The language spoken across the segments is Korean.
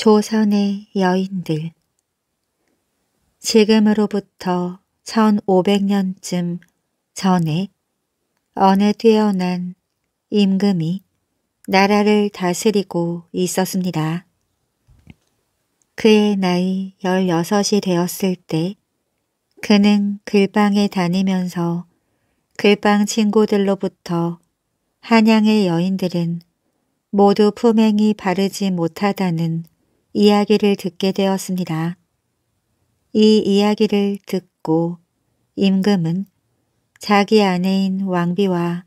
조선의 여인들 지금으로부터 1500년쯤 전에 어느 뛰어난 임금이 나라를 다스리고 있었습니다. 그의 나이 16이 되었을 때 그는 글방에 다니면서 글방 친구들로부터 한양의 여인들은 모두 품행이 바르지 못하다는 이야기를 듣게 되었습니다. 이 이야기를 듣고 임금은 자기 아내인 왕비와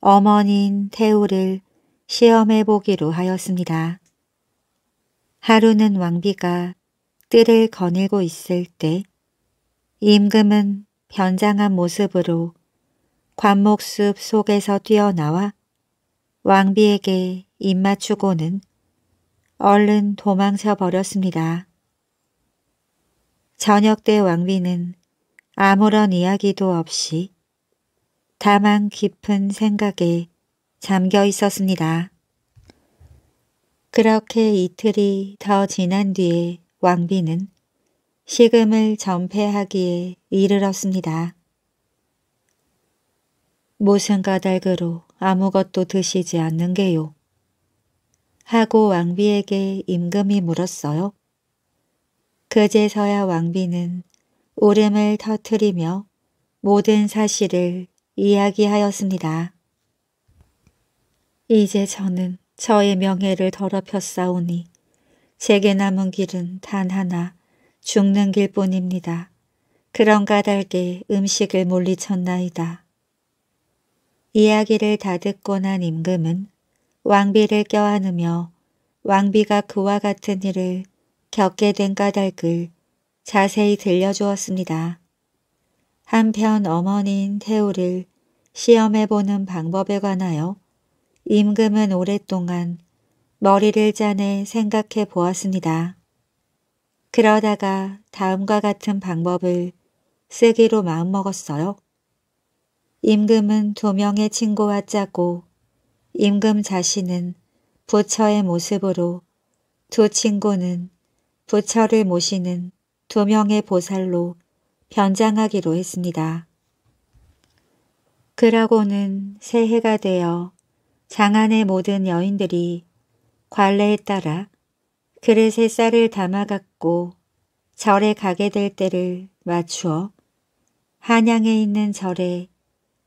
어머니인 태우를 시험해 보기로 하였습니다. 하루는 왕비가 뜰을 거닐고 있을 때 임금은 변장한 모습으로 관목숲 속에서 뛰어나와 왕비에게 입맞추고는 얼른 도망쳐 버렸습니다. 저녁 때 왕비는 아무런 이야기도 없이 다만 깊은 생각에 잠겨 있었습니다. 그렇게 이틀이 더 지난 뒤에 왕비는 식음을 전폐하기에 이르렀습니다. 무슨 까닭으로 아무것도 드시지 않는 게요. 하고 왕비에게 임금이 물었어요. 그제서야 왕비는 울음을 터트리며 모든 사실을 이야기하였습니다. 이제 저는 저의 명예를 더럽혔사오니 제게 남은 길은 단 하나 죽는 길뿐입니다. 그런 까닭에 음식을 물리쳤나이다. 이야기를 다 듣고 난 임금은 왕비를 껴안으며 왕비가 그와 같은 일을 겪게 된 까닭을 자세히 들려주었습니다. 한편 어머니인 태우를 시험해보는 방법에 관하여 임금은 오랫동안 머리를 짜내 생각해 보았습니다. 그러다가 다음과 같은 방법을 쓰기로 마음먹었어요. 임금은 두 명의 친구와 짜고 임금 자신은 부처의 모습으로 두 친구는 부처를 모시는 두 명의 보살로 변장하기로 했습니다. 그러고는 새해가 되어 장안의 모든 여인들이 관례에 따라 그릇에 쌀을 담아갖고 절에 가게 될 때를 맞추어 한양에 있는 절에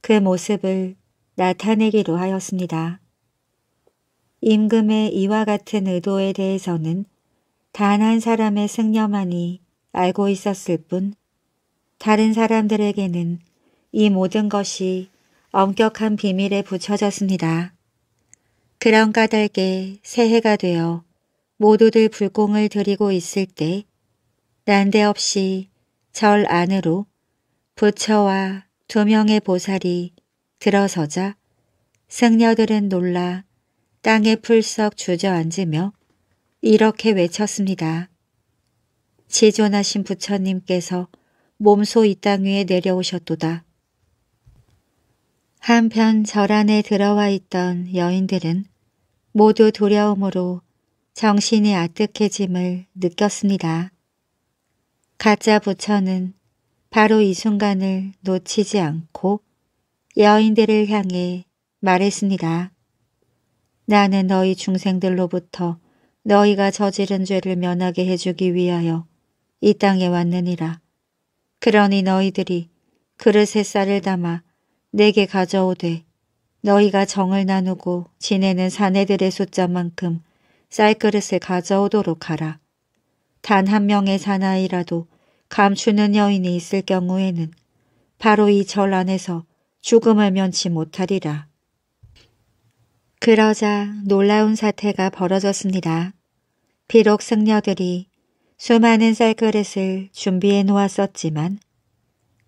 그 모습을 나타내기로 하였습니다. 임금의 이와 같은 의도에 대해서는 단 한 사람의 승려만이 알고 있었을 뿐 다른 사람들에게는 이 모든 것이 엄격한 비밀에 붙여졌습니다. 그런 까닭에 새해가 되어 모두들 불공을 드리고 있을 때 난데없이 절 안으로 부처와 두 명의 보살이 들어서자 승려들은 놀라 땅에 풀썩 주저앉으며 이렇게 외쳤습니다. 지존하신 부처님께서 몸소 이 땅 위에 내려오셨도다. 한편 절 안에 들어와 있던 여인들은 모두 두려움으로 정신이 아득해짐을 느꼈습니다. 가짜 부처는 바로 이 순간을 놓치지 않고 여인들을 향해 말했습니다. 나는 너희 중생들로부터 너희가 저지른 죄를 면하게 해주기 위하여 이 땅에 왔느니라. 그러니 너희들이 그릇에 쌀을 담아 내게 가져오되 너희가 정을 나누고 지내는 사내들의 숫자만큼 쌀그릇을 가져오도록 하라. 단 한 명의 사나이라도 감추는 여인이 있을 경우에는 바로 이 절 안에서 죽음을 면치 못하리라. 그러자 놀라운 사태가 벌어졌습니다. 비록 승려들이 수많은 쌀그릇을 준비해 놓았었지만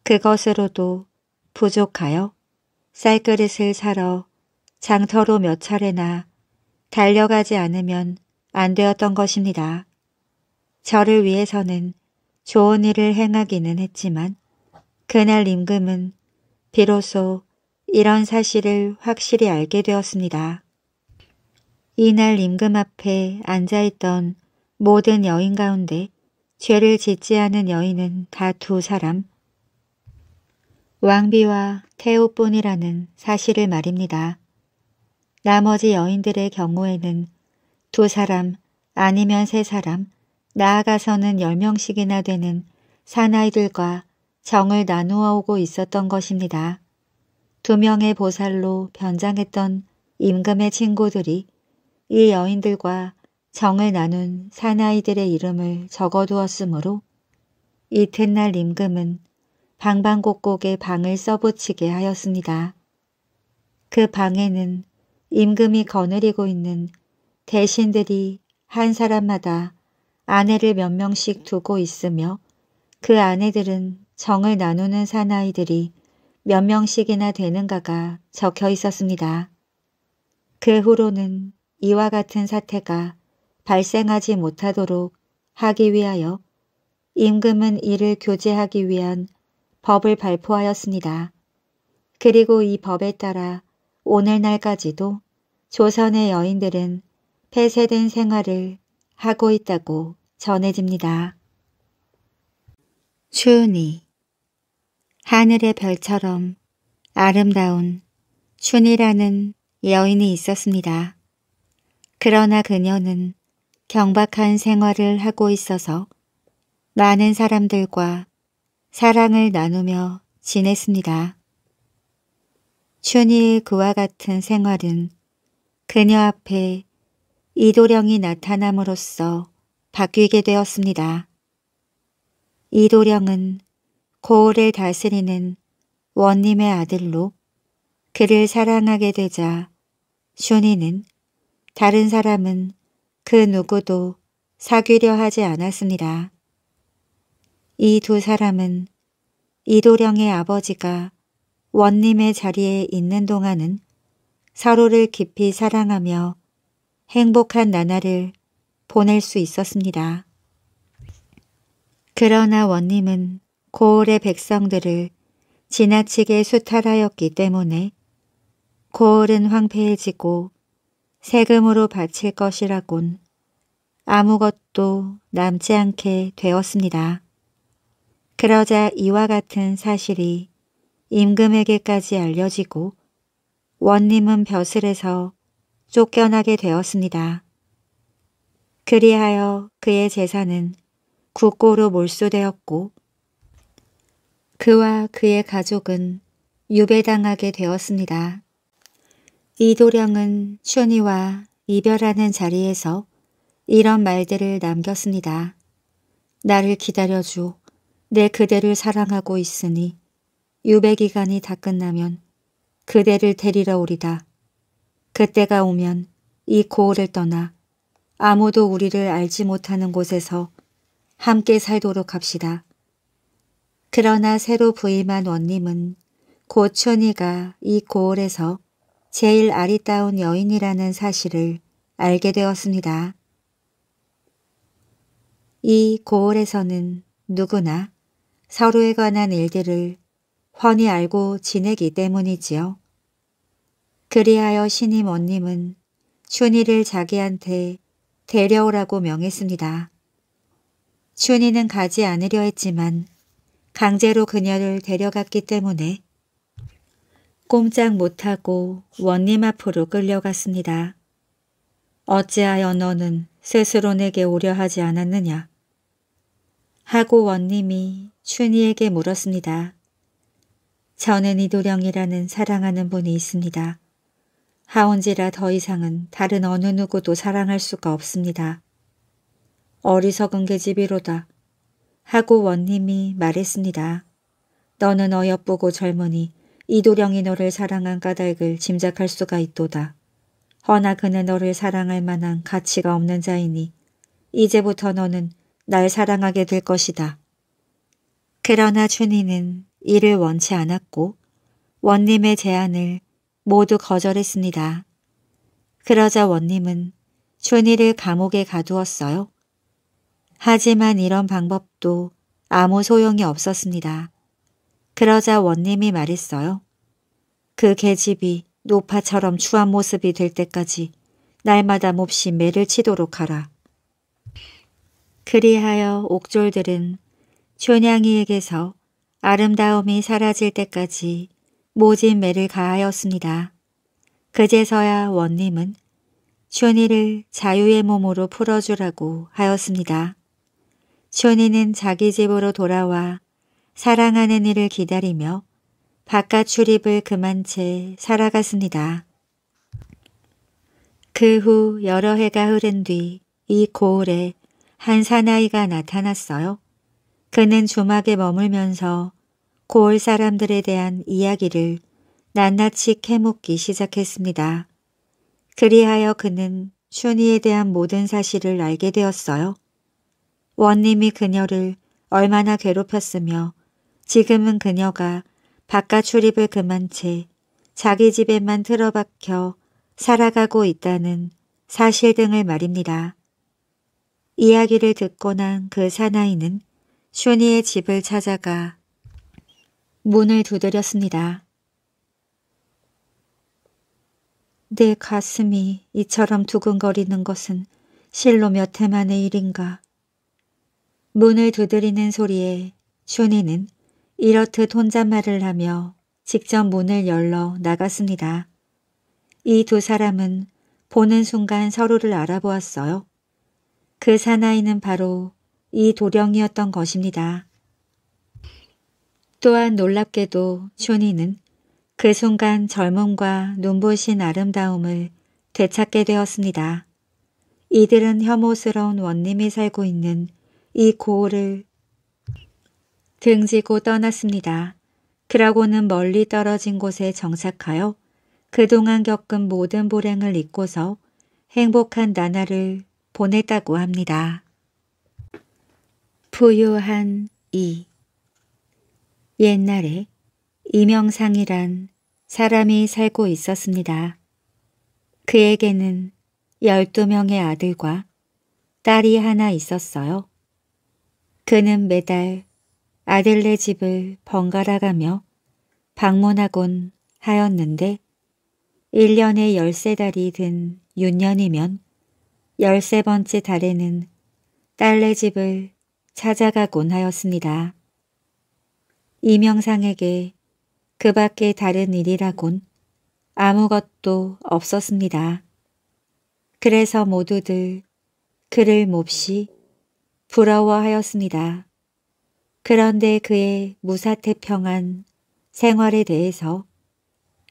그것으로도 부족하여 쌀그릇을 사러 장터로 몇 차례나 달려가지 않으면 안 되었던 것입니다. 저를 위해서는 좋은 일을 행하기는 했지만 그날 임금은 비로소 이런 사실을 확실히 알게 되었습니다. 이날 임금 앞에 앉아있던 모든 여인 가운데 죄를 짓지 않은 여인은 다 두 사람, 왕비와 태우뿐이라는 사실을 말입니다. 나머지 여인들의 경우에는 두 사람 아니면 세 사람, 나아가서는 열 명씩이나 되는 사나이들과 정을 나누어 오고 있었던 것입니다. 두 명의 보살로 변장했던 임금의 친구들이 이 여인들과 정을 나눈 사나이들의 이름을 적어두었으므로 이튿날 임금은 방방곡곡에 방을 써붙이게 하였습니다. 그 방에는 임금이 거느리고 있는 대신들이 한 사람마다 아내를 몇 명씩 두고 있으며 그 아내들은 정을 나누는 사나이들이 몇 명씩이나 되는가가 적혀 있었습니다. 그 후로는 이와 같은 사태가 발생하지 못하도록 하기 위하여 임금은 이를 교제하기 위한 법을 발표하였습니다. 그리고 이 법에 따라 오늘날까지도 조선의 여인들은 폐쇄된 생활을 하고 있다고 전해집니다. 춘이 하늘의 별처럼 아름다운 춘이라는 여인이 있었습니다. 그러나 그녀는 경박한 생활을 하고 있어서 많은 사람들과 사랑을 나누며 지냈습니다. 춘이의 그와 같은 생활은 그녀 앞에 이도령이 나타남으로써 바뀌게 되었습니다. 이도령은 고을을 다스리는 원님의 아들로 그를 사랑하게 되자 춘이는 다른 사람은 그 누구도 사귀려 하지 않았습니다. 이 두 사람은 이도령의 아버지가 원님의 자리에 있는 동안은 서로를 깊이 사랑하며 행복한 나날을 보낼 수 있었습니다. 그러나 원님은 고을의 백성들을 지나치게 수탈하였기 때문에 고을은 황폐해지고 세금으로 바칠 것이라곤 아무것도 남지 않게 되었습니다. 그러자 이와 같은 사실이 임금에게까지 알려지고 원님은 벼슬에서 쫓겨나게 되었습니다. 그리하여 그의 재산은 국고로 몰수되었고 그와 그의 가족은 유배당하게 되었습니다. 이도령은 춘이와 이별하는 자리에서 이런 말들을 남겼습니다. 나를 기다려줘. 내 그대를 사랑하고 있으니 유배 기간이 다 끝나면 그대를 데리러 오리다. 그때가 오면 이 고을을 떠나 아무도 우리를 알지 못하는 곳에서 함께 살도록 합시다. 그러나 새로 부임한 원님은 고춘이가 이 고을에서 제일 아리따운 여인이라는 사실을 알게 되었습니다. 이 고을에서는 누구나 서로에 관한 일들을 훤히 알고 지내기 때문이지요. 그리하여 신임 원님은 춘희를 자기한테 데려오라고 명했습니다. 춘희는 가지 않으려 했지만 강제로 그녀를 데려갔기 때문에 꼼짝 못하고 원님 앞으로 끌려갔습니다. 어찌하여 너는 스스로 내게 오려 하지 않았느냐? 하고 원님이 춘희에게 물었습니다. 저는 이도령이라는 사랑하는 분이 있습니다. 하온지라 더 이상은 다른 어느 누구도 사랑할 수가 없습니다. 어리석은 계집이로다. 하고 원님이 말했습니다. 너는 어여쁘고 젊으니 이도령이 너를 사랑한 까닭을 짐작할 수가 있도다. 허나 그는 너를 사랑할 만한 가치가 없는 자이니 이제부터 너는 날 사랑하게 될 것이다. 그러나 춘희는 이를 원치 않았고 원님의 제안을 모두 거절했습니다. 그러자 원님은 춘희를 감옥에 가두었어요. 하지만 이런 방법도 아무 소용이 없었습니다. 그러자 원님이 말했어요. 그 계집이 노파처럼 추한 모습이 될 때까지 날마다 몹시 매를 치도록 하라. 그리하여 옥졸들은 촌양이에게서 아름다움이 사라질 때까지 모진 매를 가하였습니다. 그제서야 원님은 촌이를 자유의 몸으로 풀어주라고 하였습니다. 촌이는 자기 집으로 돌아와 사랑하는 이를 기다리며 바깥 출입을 그만 채 살아갔습니다. 그 후 여러 해가 흐른 뒤 이 고을에 한 사나이가 나타났어요. 그는 주막에 머물면서 고을 사람들에 대한 이야기를 낱낱이 캐묻기 시작했습니다. 그리하여 그는 슈니에 대한 모든 사실을 알게 되었어요. 원님이 그녀를 얼마나 괴롭혔으며 지금은 그녀가 바깥 출입을 그만 채 자기 집에만 틀어박혀 살아가고 있다는 사실 등을 말입니다. 이야기를 듣고 난 그 사나이는 슈니의 집을 찾아가 문을 두드렸습니다. 내 가슴이 이처럼 두근거리는 것은 실로 몇 해 만의 일인가. 문을 두드리는 소리에 슈니는 이렇듯 혼잣말을 하며 직접 문을 열러 나갔습니다. 이 두 사람은 보는 순간 서로를 알아보았어요. 그 사나이는 바로 이 도령이었던 것입니다. 또한 놀랍게도 슈니는 그 순간 젊음과 눈부신 아름다움을 되찾게 되었습니다. 이들은 혐오스러운 원님이 살고 있는 이 고을을 등지고 떠났습니다. 그러고는 멀리 떨어진 곳에 정착하여 그동안 겪은 모든 불행을 잊고서 행복한 나날을 보냈다고 합니다. 부유한 이 옛날에 이명상이란 사람이 살고 있었습니다. 그에게는 12명의 아들과 딸이 하나 있었어요. 그는 매달 아들네 집을 번갈아 가며 방문하곤 하였는데 1년에 13달이 든 6년이면 13번째 달에는 딸네 집을 찾아가곤 하였습니다. 이명상에게 그 밖에 다른 일이라곤 아무것도 없었습니다. 그래서 모두들 그를 몹시 부러워하였습니다. 그런데 그의 무사태평한 생활에 대해서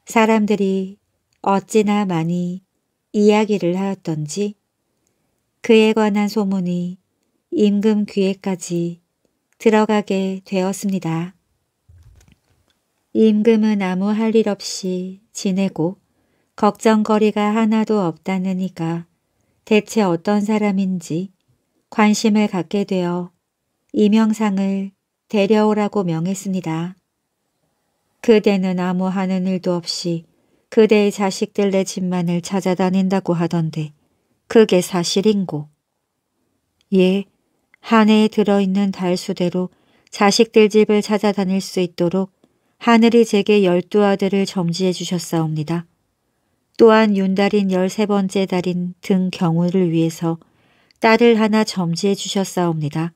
사람들이 어찌나 많이 이야기를 하였던지 그에 관한 소문이 임금 귀에까지 들어가게 되었습니다. 임금은 아무 할 일 없이 지내고 걱정거리가 하나도 이가 대체 어떤 사람인지 관심을 갖게 되어 이명상을 데려오라고 명했습니다. 그대는 아무 하는 일도 없이 그대의 자식들네 집만을 찾아다닌다고 하던데 그게 사실인고. 예, 한 해에 들어있는 달수대로 자식들 집을 찾아다닐 수 있도록 하늘이 제게 열두 아들을 점지해 주셨사옵니다. 또한 윤달인 열세 번째 달인 등 경우를 위해서 딸을 하나 점지해 주셨사옵니다.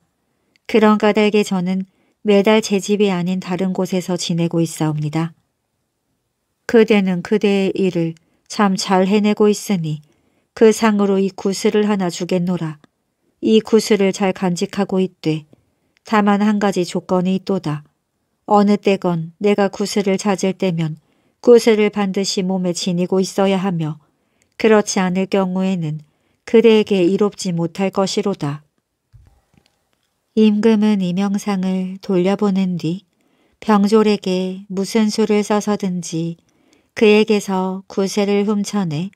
그런 까닭에 저는 매달 제 집이 아닌 다른 곳에서 지내고 있사옵니다. 그대는 그대의 일을 참 잘 해내고 있으니 그 상으로 이 구슬을 하나 주겠노라. 이 구슬을 잘 간직하고 있되 다만 한 가지 조건이 있도다. 어느 때건 내가 구슬을 찾을 때면 구슬을 반드시 몸에 지니고 있어야 하며 그렇지 않을 경우에는 그대에게 이롭지 못할 것이로다. 임금은 이명상을 돌려보낸 뒤 병졸에게 무슨 수를 써서든지 그에게서 구슬을 훔쳐내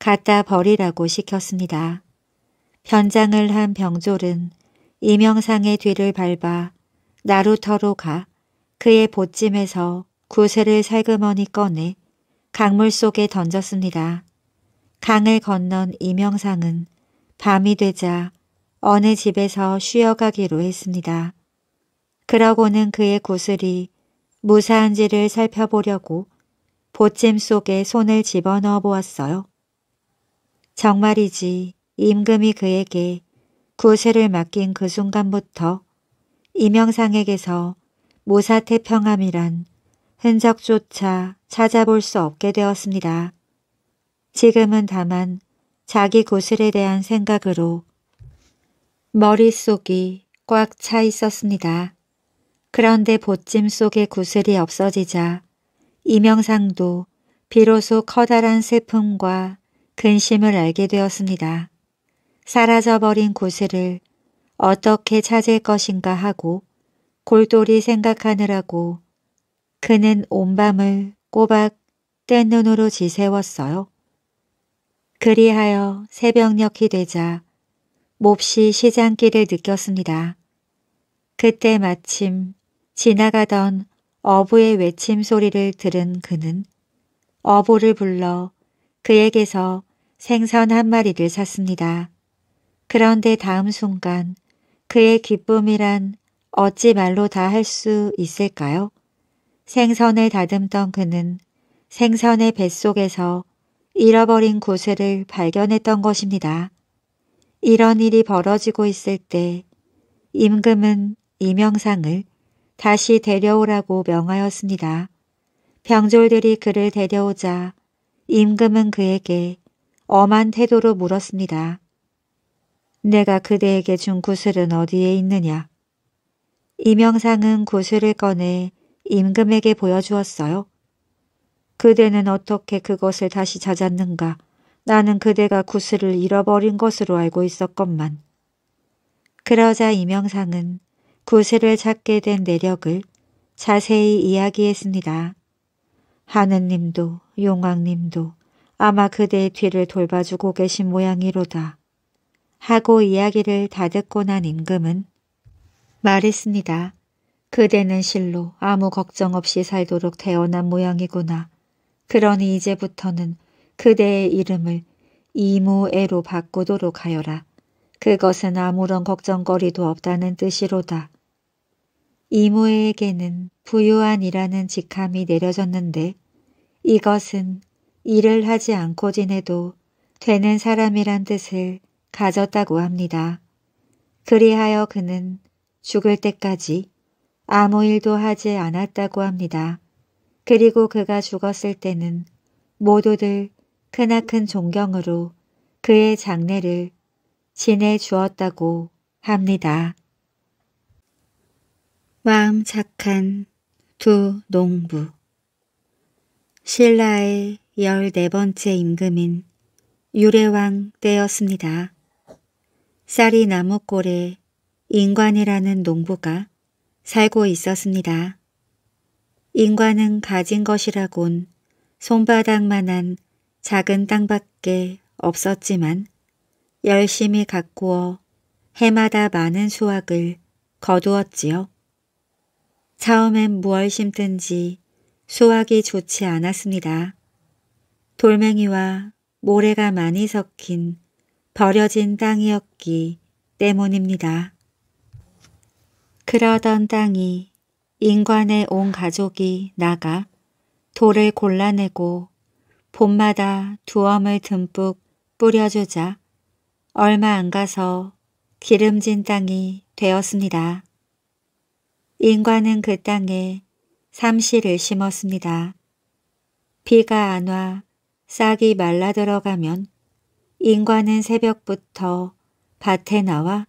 갖다 버리라고 시켰습니다. 변장을 한 병졸은 이명상의 뒤를 밟아 나루터로 가 그의 보찜에서 구슬을 살그머니 꺼내 강물 속에 던졌습니다. 강을 건넌 이명상은 밤이 되자 어느 집에서 쉬어가기로 했습니다. 그러고는 그의 구슬이 무사한지를 살펴보려고 보찜 속에 손을 집어넣어 보았어요. 정말이지 임금이 그에게 구슬을 맡긴 그 순간부터 이명상에게서 무사태평함이란 흔적조차 찾아볼 수 없게 되었습니다. 지금은 다만 자기 구슬에 대한 생각으로 머릿속이 꽉 차 있었습니다. 그런데 보찜 속의 구슬이 없어지자 이명상도 비로소 커다란 슬픔과 근심을 알게 되었습니다. 사라져버린 구슬을 어떻게 찾을 것인가 하고 골똘히 생각하느라고 그는 온 밤을 꼬박 뗀 눈으로 지새웠어요. 그리하여 새벽녘이 되자 몹시 시장길을 느꼈습니다. 그때 마침 지나가던 어부의 외침 소리를 들은 그는 어부를 불러 그에게서 생선 한 마리를 샀습니다. 그런데 다음 순간 그의 기쁨이란 어찌 말로 다 할 수 있을까요? 생선을 다듬던 그는 생선의 뱃속에서 잃어버린 구슬을 발견했던 것입니다. 이런 일이 벌어지고 있을 때 임금은 이명상을 다시 데려오라고 명하였습니다. 병졸들이 그를 데려오자 임금은 그에게 엄한 태도로 물었습니다. 내가 그대에게 준 구슬은 어디에 있느냐? 이명상은 구슬을 꺼내 임금에게 보여주었어요. 그대는 어떻게 그것을 다시 찾았는가? 나는 그대가 구슬을 잃어버린 것으로 알고 있었건만. 그러자 이명상은 구슬을 찾게 된 내력을 자세히 이야기했습니다. 하느님도 용왕님도 아마 그대의 뒤를 돌봐주고 계신 모양이로다. 하고 이야기를 다 듣고 난 임금은 말했습니다. 그대는 실로 아무 걱정 없이 살도록 태어난 모양이구나. 그러니 이제부터는 그대의 이름을 이무애로 바꾸도록 하여라. 그것은 아무런 걱정거리도 없다는 뜻이로다. 이무애에게는 부유한이라는 직함이 내려졌는데 이것은 일을 하지 않고 지내도 되는 사람이란 뜻을 가졌다고 합니다. 그리하여 그는 죽을 때까지 아무 일도 하지 않았다고 합니다. 그리고 그가 죽었을 때는 모두들 크나큰 존경으로 그의 장례를 지내 주었다고 합니다. 마음 착한 두 농부 신라의 열네 번째 임금인 유래왕 때였습니다. 쌀이 나무골에 인관이라는 농부가 살고 있었습니다. 인관은 가진 것이라곤 손바닥만한 작은 땅밖에 없었지만 열심히 가꾸어 해마다 많은 수확을 거두었지요. 처음엔 무얼 심든지 수확이 좋지 않았습니다. 돌멩이와 모래가 많이 섞인 버려진 땅이었기 때문입니다. 그러던 땅이 인관의 온 가족이 나가 돌을 골라내고 봄마다 두 엄을 듬뿍 뿌려주자 얼마 안 가서 기름진 땅이 되었습니다. 인과는 그 땅에 삼시를 심었습니다. 비가 안 와 싹이 말라 들어가면 인과는 새벽부터 밭에 나와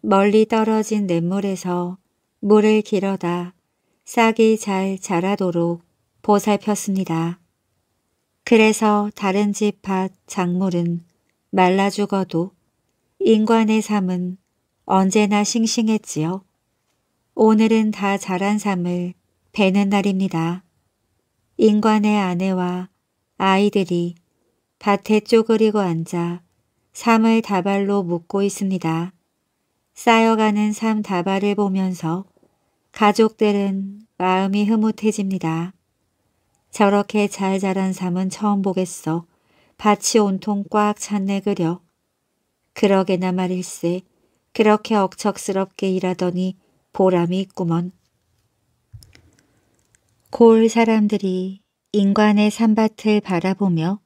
멀리 떨어진 냇물에서 물을 길어다 싹이 잘 자라도록 보살폈습니다. 그래서 다른 집 밭 작물은 말라 죽어도 인관의 삶은 언제나 싱싱했지요. 오늘은 다 자란 삶을 베는 날입니다. 인관의 아내와 아이들이 밭에 쪼그리고 앉아 삶을 다발로 묻고 있습니다. 쌓여가는 삶 다발을 보면서 가족들은 마음이 흐뭇해집니다. 저렇게 잘 자란 삶은 처음 보겠어. 밭이 온통 꽉 찼네 그려. 그러게나 말일세. 그렇게 억척스럽게 일하더니 보람이 있구먼. 골 사람들이 인관의 산밭을 바라보며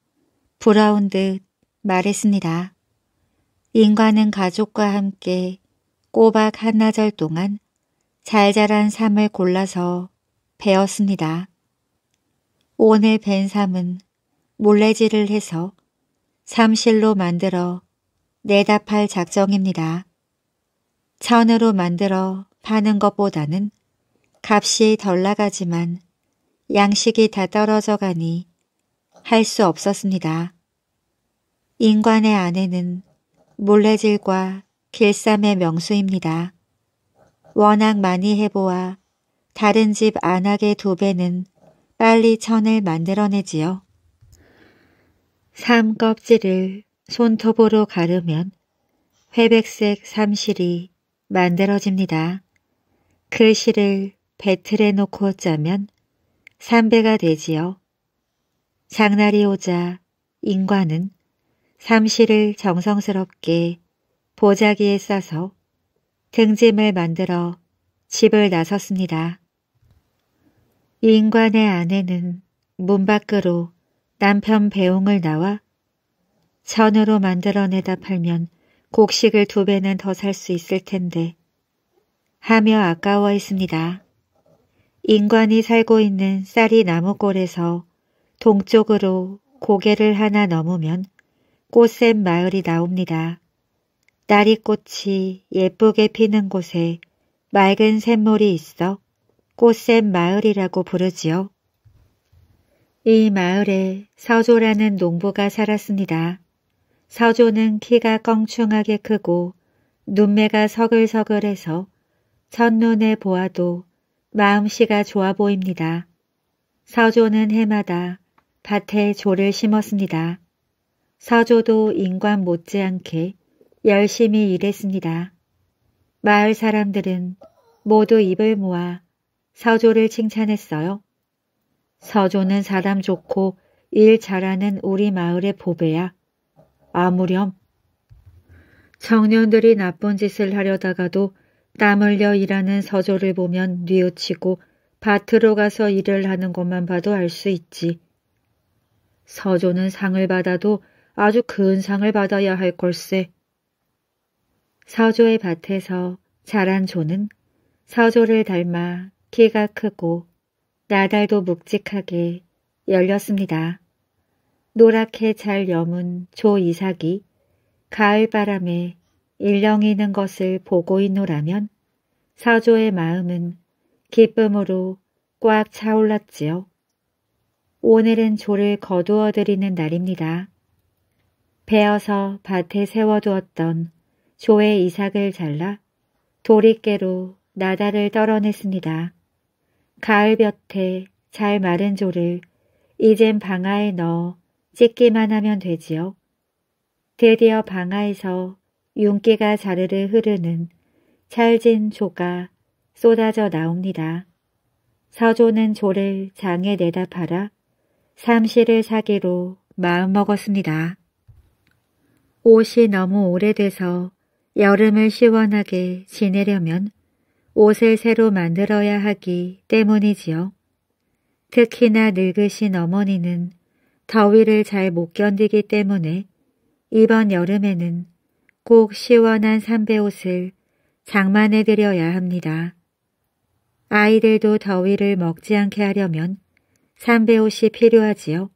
부러운 듯 말했습니다. 인과는 가족과 함께 꼬박 한나절 동안 잘 자란 삶을 골라서 배웠습니다. 오늘 벤 삶은 몰래질을 해서 삼실로 만들어 내다 팔 작정입니다. 천으로 만들어 파는 것보다는 값이 덜 나가지만 양식이 다 떨어져 가니 할 수 없었습니다. 인관의 아내는 몰래질과 길쌈의 명수입니다. 워낙 많이 해보아 다른 집 안하게 두 배는 빨리 천을 만들어내지요. 삼 껍질을 손톱으로 가르면 회백색 삼실이 만들어집니다. 그 실을 배틀에 놓고 짜면 삼배가 되지요. 장날이 오자 인과는 삼실을 정성스럽게 보자기에 싸서 등짐을 만들어 집을 나섰습니다. 인관의 아내는 문 밖으로 남편 배웅을 나와 천으로 만들어내다 팔면 곡식을 두 배는 더 살 수 있을 텐데 하며 아까워 했습니다. 인관이 살고 있는 쌀이 나무골에서 동쪽으로 고개를 하나 넘으면 꽃샘 마을이 나옵니다. 나리꽃이 예쁘게 피는 곳에 맑은 샘물이 있어 꽃샘 마을이라고 부르지요. 이 마을에 서조라는 농부가 살았습니다. 서조는 키가 껑충하게 크고 눈매가 서글서글해서 첫눈에 보아도 마음씨가 좋아 보입니다. 서조는 해마다 밭에 조를 심었습니다. 서조도 인관 못지않게 열심히 일했습니다. 마을 사람들은 모두 입을 모아 서조를 칭찬했어요. 서조는 사람 좋고 일 잘하는 우리 마을의 보배야. 아무렴. 청년들이 나쁜 짓을 하려다가도 땀 흘려 일하는 서조를 보면 뉘우치고 밭으로 가서 일을 하는 것만 봐도 알 수 있지. 서조는 상을 받아도 아주 큰 상을 받아야 할 걸세. 서조의 밭에서 자란 조는 서조를 닮아 키가 크고 나달도 묵직하게 열렸습니다. 노랗게 잘 여문 조 이삭이 가을바람에 일렁이는 것을 보고 있노라면 서조의 마음은 기쁨으로 꽉 차올랐지요. 오늘은 조를 거두어 드리는 날입니다. 베어서 밭에 세워두었던 조의 이삭을 잘라 도리깨로 나다를 떨어냈습니다. 가을볕에 잘 마른 조를 이젠 방아에 넣어 찢기만 하면 되지요. 드디어 방아에서 윤기가 자르르 흐르는 찰진 조가 쏟아져 나옵니다. 서조는 조를 장에 내다 팔아 삼시를 사기로 마음먹었습니다. 옷이 너무 오래돼서 여름을 시원하게 지내려면 옷을 새로 만들어야 하기 때문이지요. 특히나 늙으신 어머니는 더위를 잘 못 견디기 때문에 이번 여름에는 꼭 시원한 삼배옷을 장만해 드려야 합니다. 아이들도 더위를 먹지 않게 하려면 삼배옷이 필요하지요.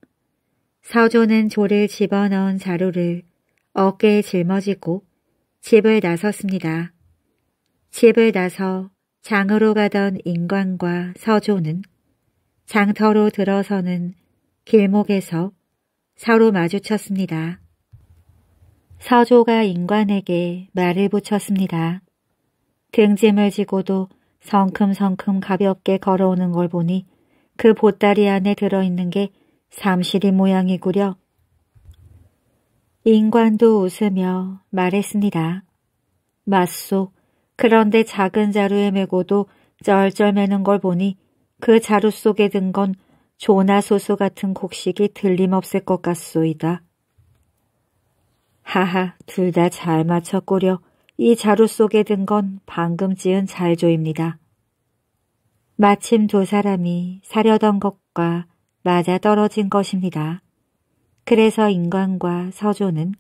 서조는 조를 집어넣은 자루를 어깨에 짊어지고 집을 나섰습니다. 집을 나서 장으로 가던 인관과 서조는 장터로 들어서는 길목에서 서로 마주쳤습니다. 서조가 인관에게 말을 붙였습니다. 등짐을 지고도 성큼성큼 가볍게 걸어오는 걸 보니 그 보따리 안에 들어있는 게 삼실이 모양이구려. 인관도 웃으며 말했습니다. 맞소. 그런데 작은 자루에 메고도 쩔쩔 매는 걸 보니 그 자루 속에 든 건 조나 소소 같은 곡식이 틀림없을 것 같소이다. 하하, 둘 다 잘 맞췄구려. 이 자루 속에 든 건 방금 지은 잘조입니다. 마침 두 사람이 사려던 것과 맞아 떨어진 것입니다. 그래서 인관과 서조는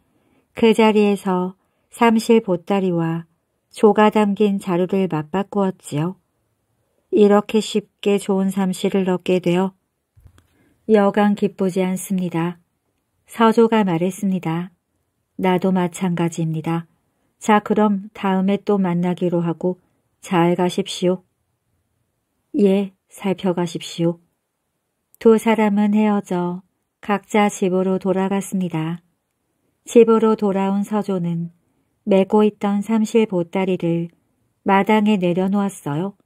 그 자리에서 삼실 보따리와 조가 담긴 자루를 맞바꾸었지요. 이렇게 쉽게 좋은 삼실을 얻게 되어 여간 기쁘지 않습니다. 서조가 말했습니다. 나도 마찬가지입니다. 자 그럼 다음에 또 만나기로 하고 잘 가십시오. 예, 살펴가십시오. 두 사람은 헤어져 각자 집으로 돌아갔습니다. 집으로 돌아온 서조는 메고 있던 삼실 보따리를 마당에 내려놓았어요.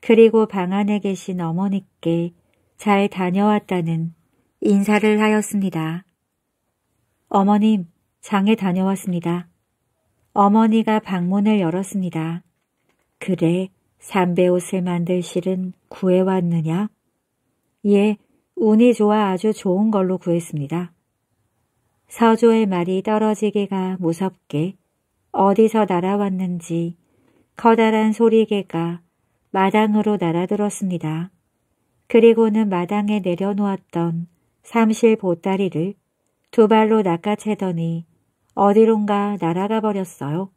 그리고 방 안에 계신 어머니께 잘 다녀왔다는 인사를 하였습니다. 어머님, 장에 다녀왔습니다. 어머니가 방문을 열었습니다. 그래, 삼배 옷을 만들 실은 구해왔느냐? 예, 운이 좋아 아주 좋은 걸로 구했습니다. 서조의 말이 떨어지기가 무섭게 어디서 날아왔는지 커다란 소리개가 마당으로 날아들었습니다. 그리고는 마당에 내려놓았던 삼실 보따리를 두 발로 낚아채더니 어디론가 날아가 버렸어요.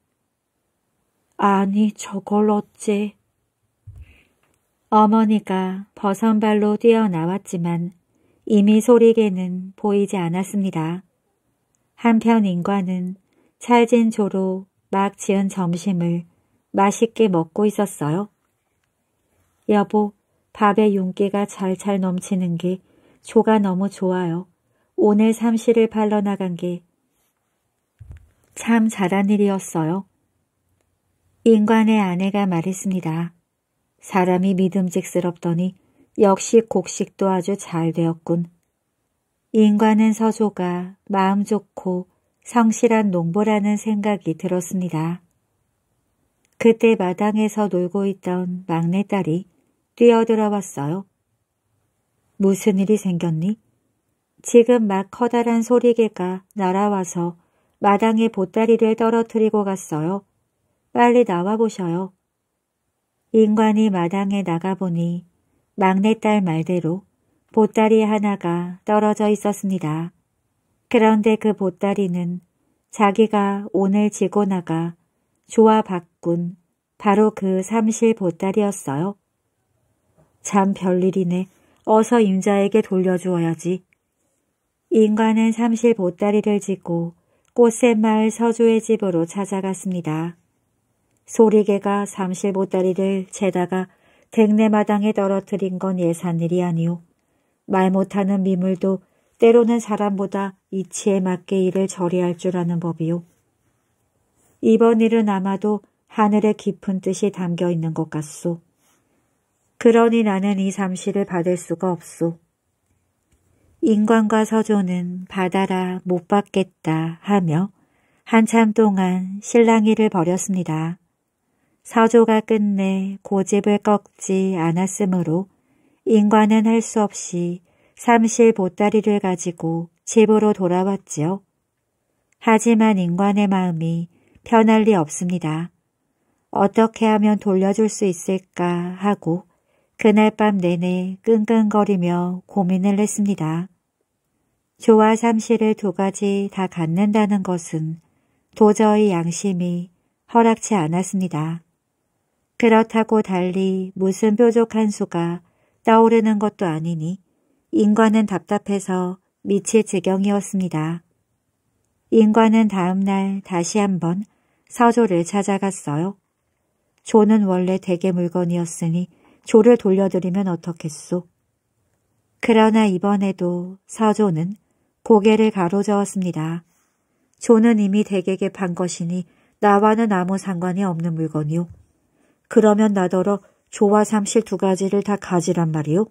아니 저걸 어째 어머니가 버선발로 뛰어나왔지만 이미 소리개는 보이지 않았습니다. 한편 인과는 찰진 조로 막 지은 점심을 맛있게 먹고 있었어요. 여보, 밥에 윤기가 잘잘 넘치는 게 조가 너무 좋아요. 오늘 삼시를 팔러 나간 게 참 잘한 일이었어요. 인관의 아내가 말했습니다. 사람이 믿음직스럽더니 역시 곡식도 아주 잘 되었군. 인과는 서조가 마음 좋고 성실한 농부라는 생각이 들었습니다. 그때 마당에서 놀고 있던 막내딸이 뛰어들어 왔어요. 무슨 일이 생겼니? 지금 막 커다란 소리개가 날아와서 마당에 보따리를 떨어뜨리고 갔어요. 빨리 나와보셔요. 인관이 마당에 나가보니 막내딸 말대로 보따리 하나가 떨어져 있었습니다. 그런데 그 보따리는 자기가 오늘 지고 나가 조화 바꾼 바로 그 삼실 보따리였어요. 참 별일이네. 어서 임자에게 돌려주어야지. 인관은 삼실 보따리를 짓고 꽃샘마을 서주의 집으로 찾아갔습니다. 소리개가 삼실 보따리를 재다가 댁내마당에 떨어뜨린 건 예산일이 아니오. 말 못하는 미물도 때로는 사람보다 이치에 맞게 일을 처리할 줄 아는 법이오. 이번 일은 아마도 하늘의 깊은 뜻이 담겨 있는 것 같소. 그러니 나는 이 삼시를 받을 수가 없소. 인관과 서조는 받아라 못 받겠다 하며 한참 동안 실랑이를 벌였습니다. 서조가 끝내 고집을 꺾지 않았으므로 인관은 할수 없이 삼실 보따리를 가지고 집으로 돌아왔지요. 하지만 인관의 마음이 편할 리 없습니다. 어떻게 하면 돌려줄 수 있을까 하고 그날 밤 내내 끙끙거리며 고민을 했습니다. 조와 삼실을 두 가지 다 갖는다는 것은 도저히 양심이 허락치 않았습니다. 그렇다고 달리 무슨 뾰족한 수가 떠오르는 것도 아니니 인과는 답답해서 미칠 지경이었습니다. 인과는 다음날 다시 한번 서조를 찾아갔어요. 조는 원래 대개 물건이었으니 조를 돌려드리면 어떻겠소. 그러나 이번에도 서조는 고개를 가로저었습니다. 조는 이미 대개게 판 것이니 나와는 아무 상관이 없는 물건이오. 그러면 나더러 조와 삼실 두 가지를 다 가지란 말이오.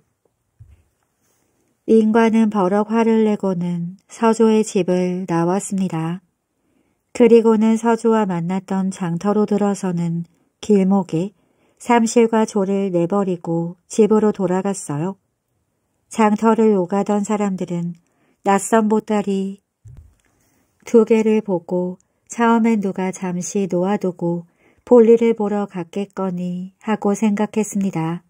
인과는 버럭 화를 내고는 서조의 집을 나왔습니다. 그리고는 서조와 만났던 장터로 들어서는 길목에 삼실과 조를 내버리고 집으로 돌아갔어요. 장터를 오가던 사람들은 낯선 보따리 두 개를 보고 처음엔 누가 잠시 놓아두고 볼일을 보러 갔겠거니 하고 생각했습니다.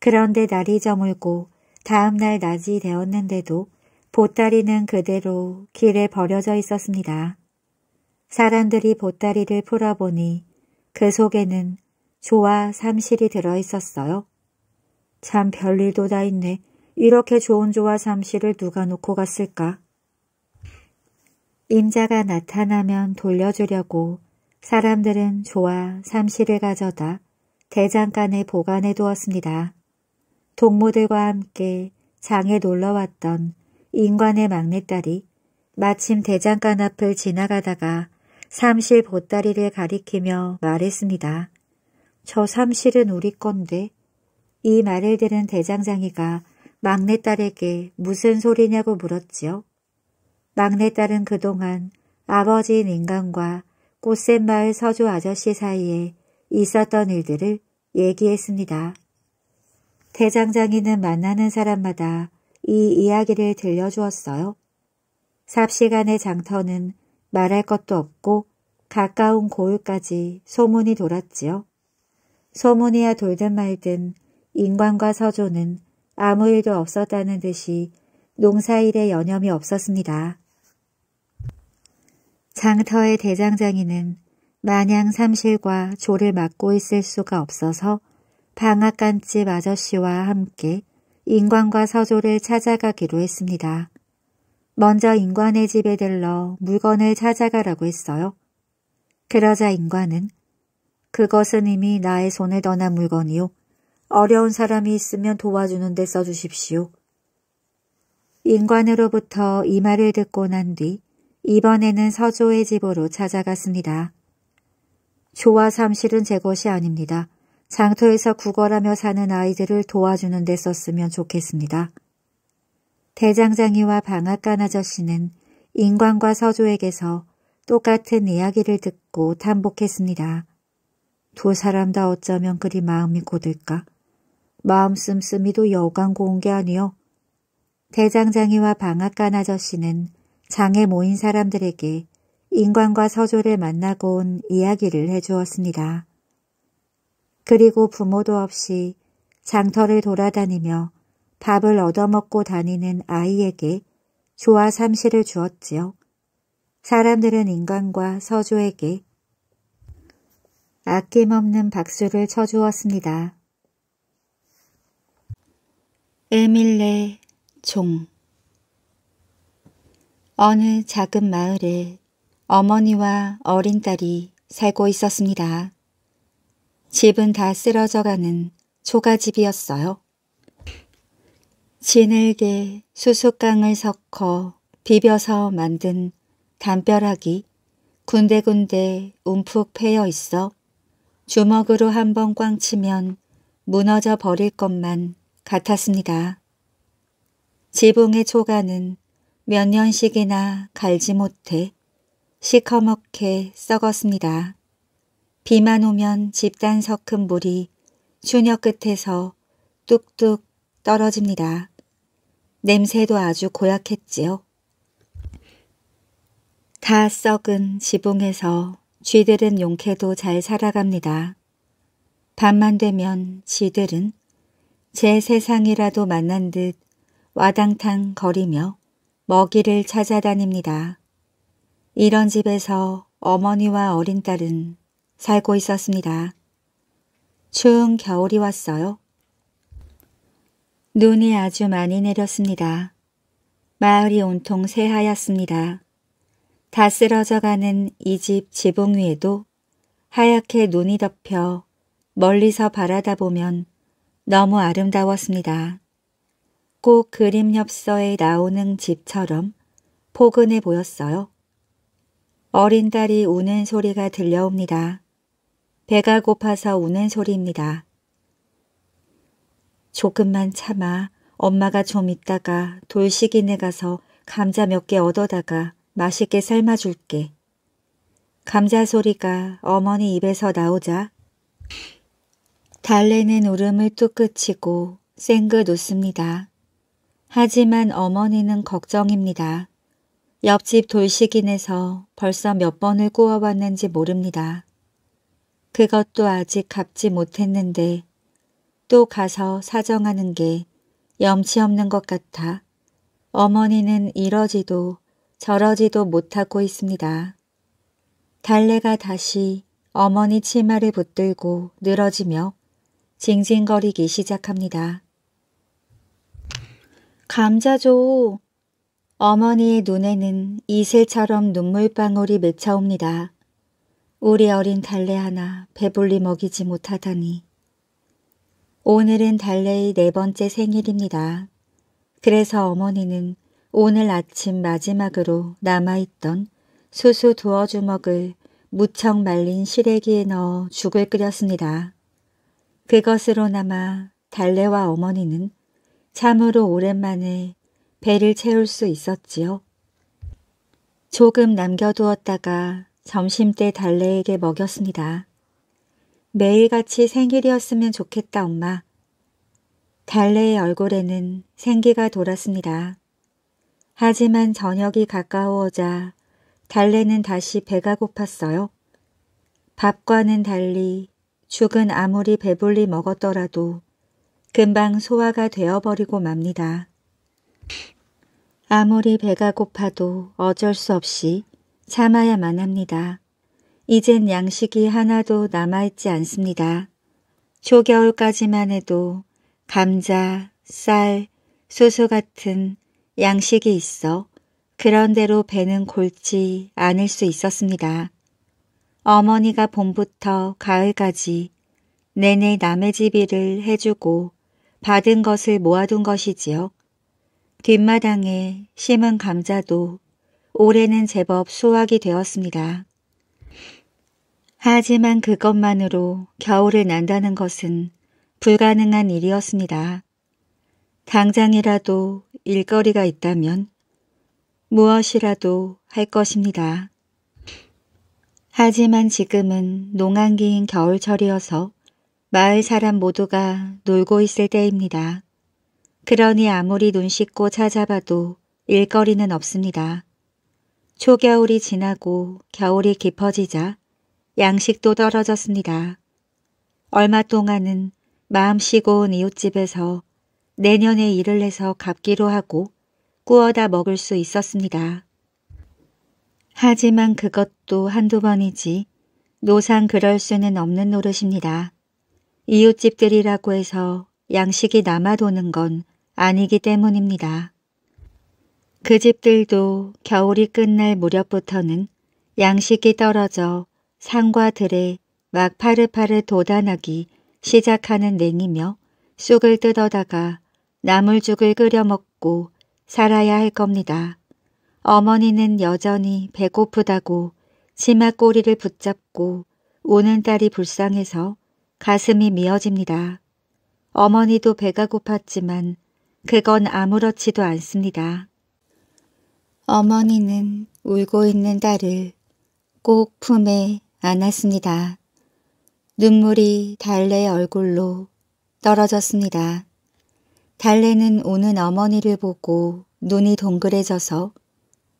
그런데 날이 저물고 다음날 낮이 되었는데도 보따리는 그대로 길에 버려져 있었습니다. 사람들이 보따리를 풀어보니 그 속에는 조와 삼실이 들어있었어요. 참 별일도 다 있네. 이렇게 좋은 조와 삼실을 누가 놓고 갔을까? 임자가 나타나면 돌려주려고 사람들은 조와 삼실을 가져다 대장간에 보관해 두었습니다. 동무들과 함께 장에 놀러왔던 인관의 막내딸이 마침 대장간 앞을 지나가다가 삼실 보따리를 가리키며 말했습니다. 저 삼실은 우리 건데 이 말을 들은 대장장이가 막내딸에게 무슨 소리냐고 물었지요. 막내딸은 그동안 아버지인 인간과 꽃샘마을 서주 아저씨 사이에 있었던 일들을 얘기했습니다. 대장장이는 만나는 사람마다 이 이야기를 들려주었어요. 삽시간의 장터는 말할 것도 없고 가까운 고을까지 소문이 돌았지요. 소문이야 돌든 말든 인관과 서조는 아무 일도 없었다는 듯이 농사일에 여념이 없었습니다. 장터의 대장장이는 마냥 삼실과 조를 맡고 있을 수가 없어서 방앗간집 아저씨와 함께 인관과 서조를 찾아가기로 했습니다. 먼저 인관의 집에 들러 물건을 찾아가라고 했어요. 그러자 인관은 그것은 이미 나의 손에 떠난 물건이요. 어려운 사람이 있으면 도와주는 데 써주십시오. 인관으로부터 이 말을 듣고 난 뒤 이번에는 서조의 집으로 찾아갔습니다. 조와 삼실은 제 것이 아닙니다. 장터에서 구걸하며 사는 아이들을 도와주는 데 썼으면 좋겠습니다. 대장장이와 방앗간 아저씨는 인관과 서조에게서 똑같은 이야기를 듣고 탐복했습니다. 두 사람 다 어쩌면 그리 마음이 고들까? 마음 씀씀이도 여간 고운 게 아니요. 대장장이와 방앗간 아저씨는 장에 모인 사람들에게 인관과 서조를 만나고 온 이야기를 해주었습니다. 그리고 부모도 없이 장터를 돌아다니며 밥을 얻어먹고 다니는 아이에게 조화 삼시를 주었지요. 사람들은 인간과 서조에게 아낌없는 박수를 쳐주었습니다. 에밀레 종 어느 작은 마을에 어머니와 어린 딸이 살고 있었습니다. 집은 다 쓰러져가는 초가집이었어요. 진흙에 수수깡을 섞어 비벼서 만든 담벼락이 군데군데 움푹 패여 있어 주먹으로 한 번 꽝 치면 무너져 버릴 것만 같았습니다. 지붕의 초가는 몇 년씩이나 갈지 못해 시커멓게 썩었습니다. 비만 오면 집단 섞은 물이 추녀 끝에서 뚝뚝 떨어집니다. 냄새도 아주 고약했지요. 다 썩은 지붕에서 쥐들은 용케도 잘 살아갑니다. 밤만 되면 쥐들은 제 세상이라도 만난 듯 와당탕 거리며 먹이를 찾아다닙니다. 이런 집에서 어머니와 어린 딸은 살고 있었습니다. 추운 겨울이 왔어요. 눈이 아주 많이 내렸습니다. 마을이 온통 새하얗습니다. 다 쓰러져가는 이 집 지붕 위에도 하얗게 눈이 덮여 멀리서 바라다 보면 너무 아름다웠습니다. 꼭 그림 엽서에 나오는 집처럼 포근해 보였어요. 어린 딸이 우는 소리가 들려옵니다. 배가 고파서 우는 소리입니다. 조금만 참아 엄마가 좀 있다가 돌시기네 가서 감자 몇 개 얻어다가 맛있게 삶아줄게. 감자 소리가 어머니 입에서 나오자 달래는 울음을 뚝 그치고 쌩긋 웃습니다. 하지만 어머니는 걱정입니다. 옆집 돌시긴에서 벌써 몇 번을 구워왔는지 모릅니다. 그것도 아직 갚지 못했는데 또 가서 사정하는 게 염치 없는 것 같아 어머니는 이러지도 저러지도 못하고 있습니다. 달래가 다시 어머니 치마를 붙들고 늘어지며 징징거리기 시작합니다. 감자죠. 어머니의 눈에는 이슬처럼 눈물방울이 맺혀옵니다. 우리 어린 달래 하나 배불리 먹이지 못하다니. 오늘은 달래의 네 번째 생일입니다. 그래서 어머니는 오늘 아침 마지막으로 남아있던 수수 두어 주먹을 무척 말린 시래기에 넣어 죽을 끓였습니다. 그것으로나마 달래와 어머니는 참으로 오랜만에 배를 채울 수 있었지요. 조금 남겨두었다가 점심때 달래에게 먹였습니다. 매일같이 생일이었으면 좋겠다 엄마. 달래의 얼굴에는 생기가 돌았습니다. 하지만 저녁이 가까워오자 달래는 다시 배가 고팠어요. 밥과는 달리 죽은 아무리 배불리 먹었더라도 금방 소화가 되어버리고 맙니다. 아무리 배가 고파도 어쩔 수 없이 참아야만 합니다. 이젠 양식이 하나도 남아있지 않습니다. 초겨울까지만 해도 감자, 쌀, 소소 같은 양식이 있어 그런대로 배는 골지 않을 수 있었습니다. 어머니가 봄부터 가을까지 내내 남의 집 일을 해주고 받은 것을 모아둔 것이지요. 뒷마당에 심은 감자도 올해는 제법 수확이 되었습니다. 하지만 그것만으로 겨울을 난다는 것은 불가능한 일이었습니다. 당장이라도 일거리가 있다면 무엇이라도 할 것입니다. 하지만 지금은 농한기인 겨울철이어서 마을 사람 모두가 놀고 있을 때입니다. 그러니 아무리 눈 씻고 찾아봐도 일거리는 없습니다. 초겨울이 지나고 겨울이 깊어지자 양식도 떨어졌습니다. 얼마 동안은 마음 쉬고 온 이웃집에서 내년에 일을 해서 갚기로 하고 구워다 먹을 수 있었습니다. 하지만 그것도 한두 번이지 노상 그럴 수는 없는 노릇입니다. 이웃집들이라고 해서 양식이 남아도는 건 아니기 때문입니다. 그 집들도 겨울이 끝날 무렵부터는 양식이 떨어져 산과 들에 막 파릇파릇 도단하기 시작하는 냉이며 쑥을 뜯어다가 나물죽을 끓여 먹고 살아야 할 겁니다. 어머니는 여전히 배고프다고 치마 꼬리를 붙잡고 우는 딸이 불쌍해서 가슴이 미어집니다. 어머니도 배가 고팠지만 그건 아무렇지도 않습니다. 어머니는 울고 있는 딸을 꼭 품에 안았습니다. 눈물이 달래 얼굴로 떨어졌습니다. 달래는 우는 어머니를 보고 눈이 동그래져서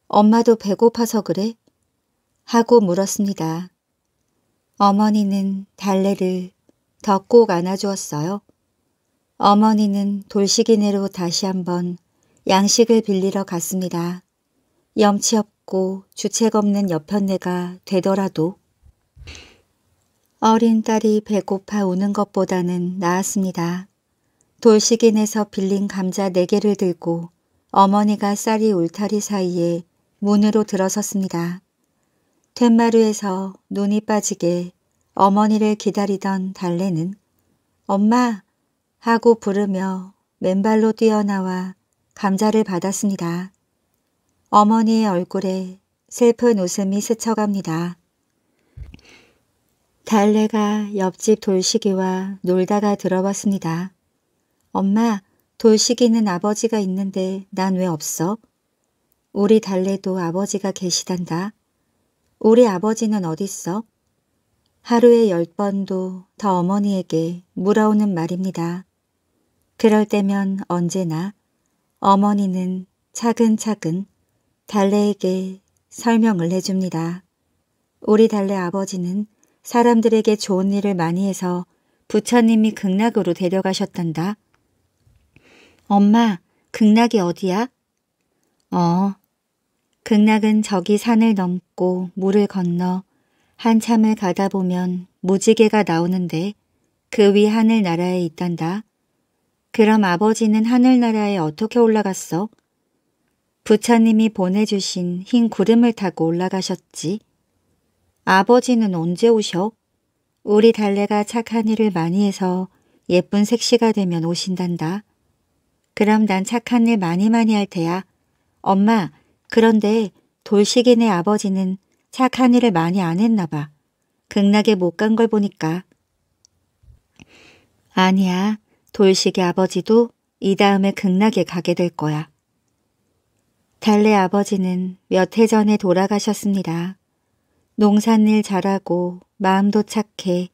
엄마도 배고파서 그래? 하고 물었습니다. 어머니는 달래를 더꼭 안아주었어요. 어머니는 돌시기내로 다시 한번 양식을 빌리러 갔습니다. 염치 없고 주책 없는 여편네가 되더라도 어린 딸이 배고파 우는 것보다는 나았습니다. 돌시긴에서 빌린 감자 4개를 들고 어머니가 쌀이 울타리 사이에 문으로 들어섰습니다. 툇마루에서 눈이 빠지게 어머니를 기다리던 달래는 엄마 하고 부르며 맨발로 뛰어나와 감자를 받았습니다. 어머니의 얼굴에 슬픈 웃음이 스쳐갑니다. 달래가 옆집 돌시기와 놀다가 들어봤습니다. 엄마, 돌시기는 아버지가 있는데 난 왜 없어? 우리 달래도 아버지가 계시단다. 우리 아버지는 어딨어? 하루에 열 번도 더 어머니에게 물어오는 말입니다. 그럴 때면 언제나 어머니는 차근차근 달래에게 설명을 해줍니다. 우리 달래 아버지는 사람들에게 좋은 일을 많이 해서 부처님이 극락으로 데려가셨단다. 엄마, 극락이 어디야? 어, 극락은 저기 산을 넘고 물을 건너 한참을 가다 보면 무지개가 나오는데 그 위 하늘나라에 있단다. 그럼 아버지는 하늘나라에 어떻게 올라갔어? 부처님이 보내주신 흰 구름을 타고 올라가셨지. 아버지는 언제 오셔? 우리 달래가 착한 일을 많이 해서 예쁜 색시가 되면 오신단다. 그럼 난 착한 일 많이 많이 할 테야. 엄마, 그런데 돌식이네 아버지는 착한 일을 많이 안 했나 봐. 극락에 못 간 걸 보니까. 아니야. 돌식이 아버지도 이 다음에 극락에 가게 될 거야. 달래 아버지는 몇 해 전에 돌아가셨습니다. 농산일 잘하고 마음도 착해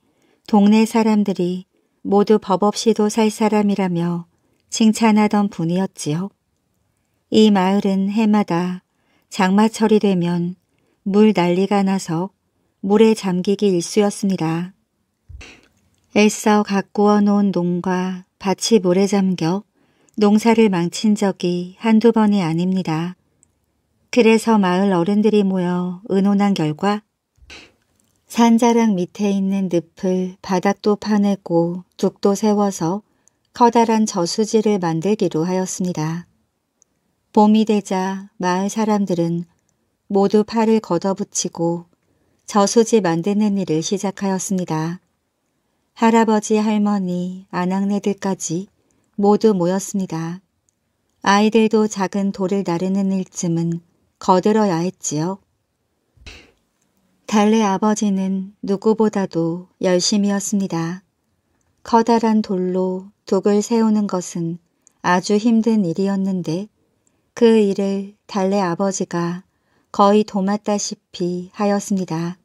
동네 사람들이 모두 법 없이도 살 사람이라며 칭찬하던 분이었지요. 이 마을은 해마다 장마철이 되면 물 난리가 나서 물에 잠기기 일쑤였습니다. 애써 가꾸어 놓은 농과 밭이 물에 잠겨 농사를 망친 적이 한두 번이 아닙니다. 그래서 마을 어른들이 모여 의논한 결과 산자락 밑에 있는 늪을 바닥도 파내고 둑도 세워서 커다란 저수지를 만들기로 하였습니다. 봄이 되자 마을 사람들은 모두 팔을 걷어붙이고 저수지 만드는 일을 시작하였습니다. 할아버지, 할머니, 아낙네들까지 모두 모였습니다. 아이들도 작은 돌을 나르는 일쯤은 거들어야 했지요. 달래 아버지는 누구보다도 열심이었습니다. 커다란 돌로 독을 세우는 것은 아주 힘든 일이었는데 그 일을 달래 아버지가 거의 도맡다시피 하였습니다.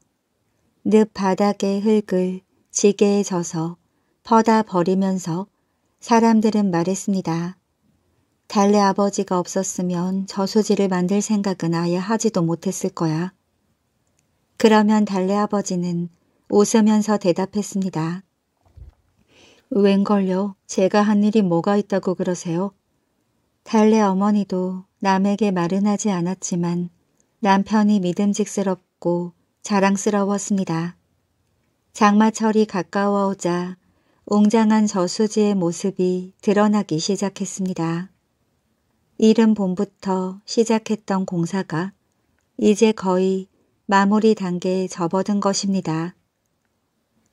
늪 바닥의 흙을 지게에 져서 퍼다 버리면서 사람들은 말했습니다. 달래 아버지가 없었으면 저수지를 만들 생각은 아예 하지도 못했을 거야. 그러면 달래 아버지는 웃으면서 대답했습니다. 웬걸요? 제가 한 일이 뭐가 있다고 그러세요? 달래 어머니도 남에게 말은 하지 않았지만 남편이 믿음직스럽고 자랑스러웠습니다. 장마철이 가까워오자 웅장한 저수지의 모습이 드러나기 시작했습니다. 이른 봄부터 시작했던 공사가 이제 거의 마무리 단계에 접어든 것입니다.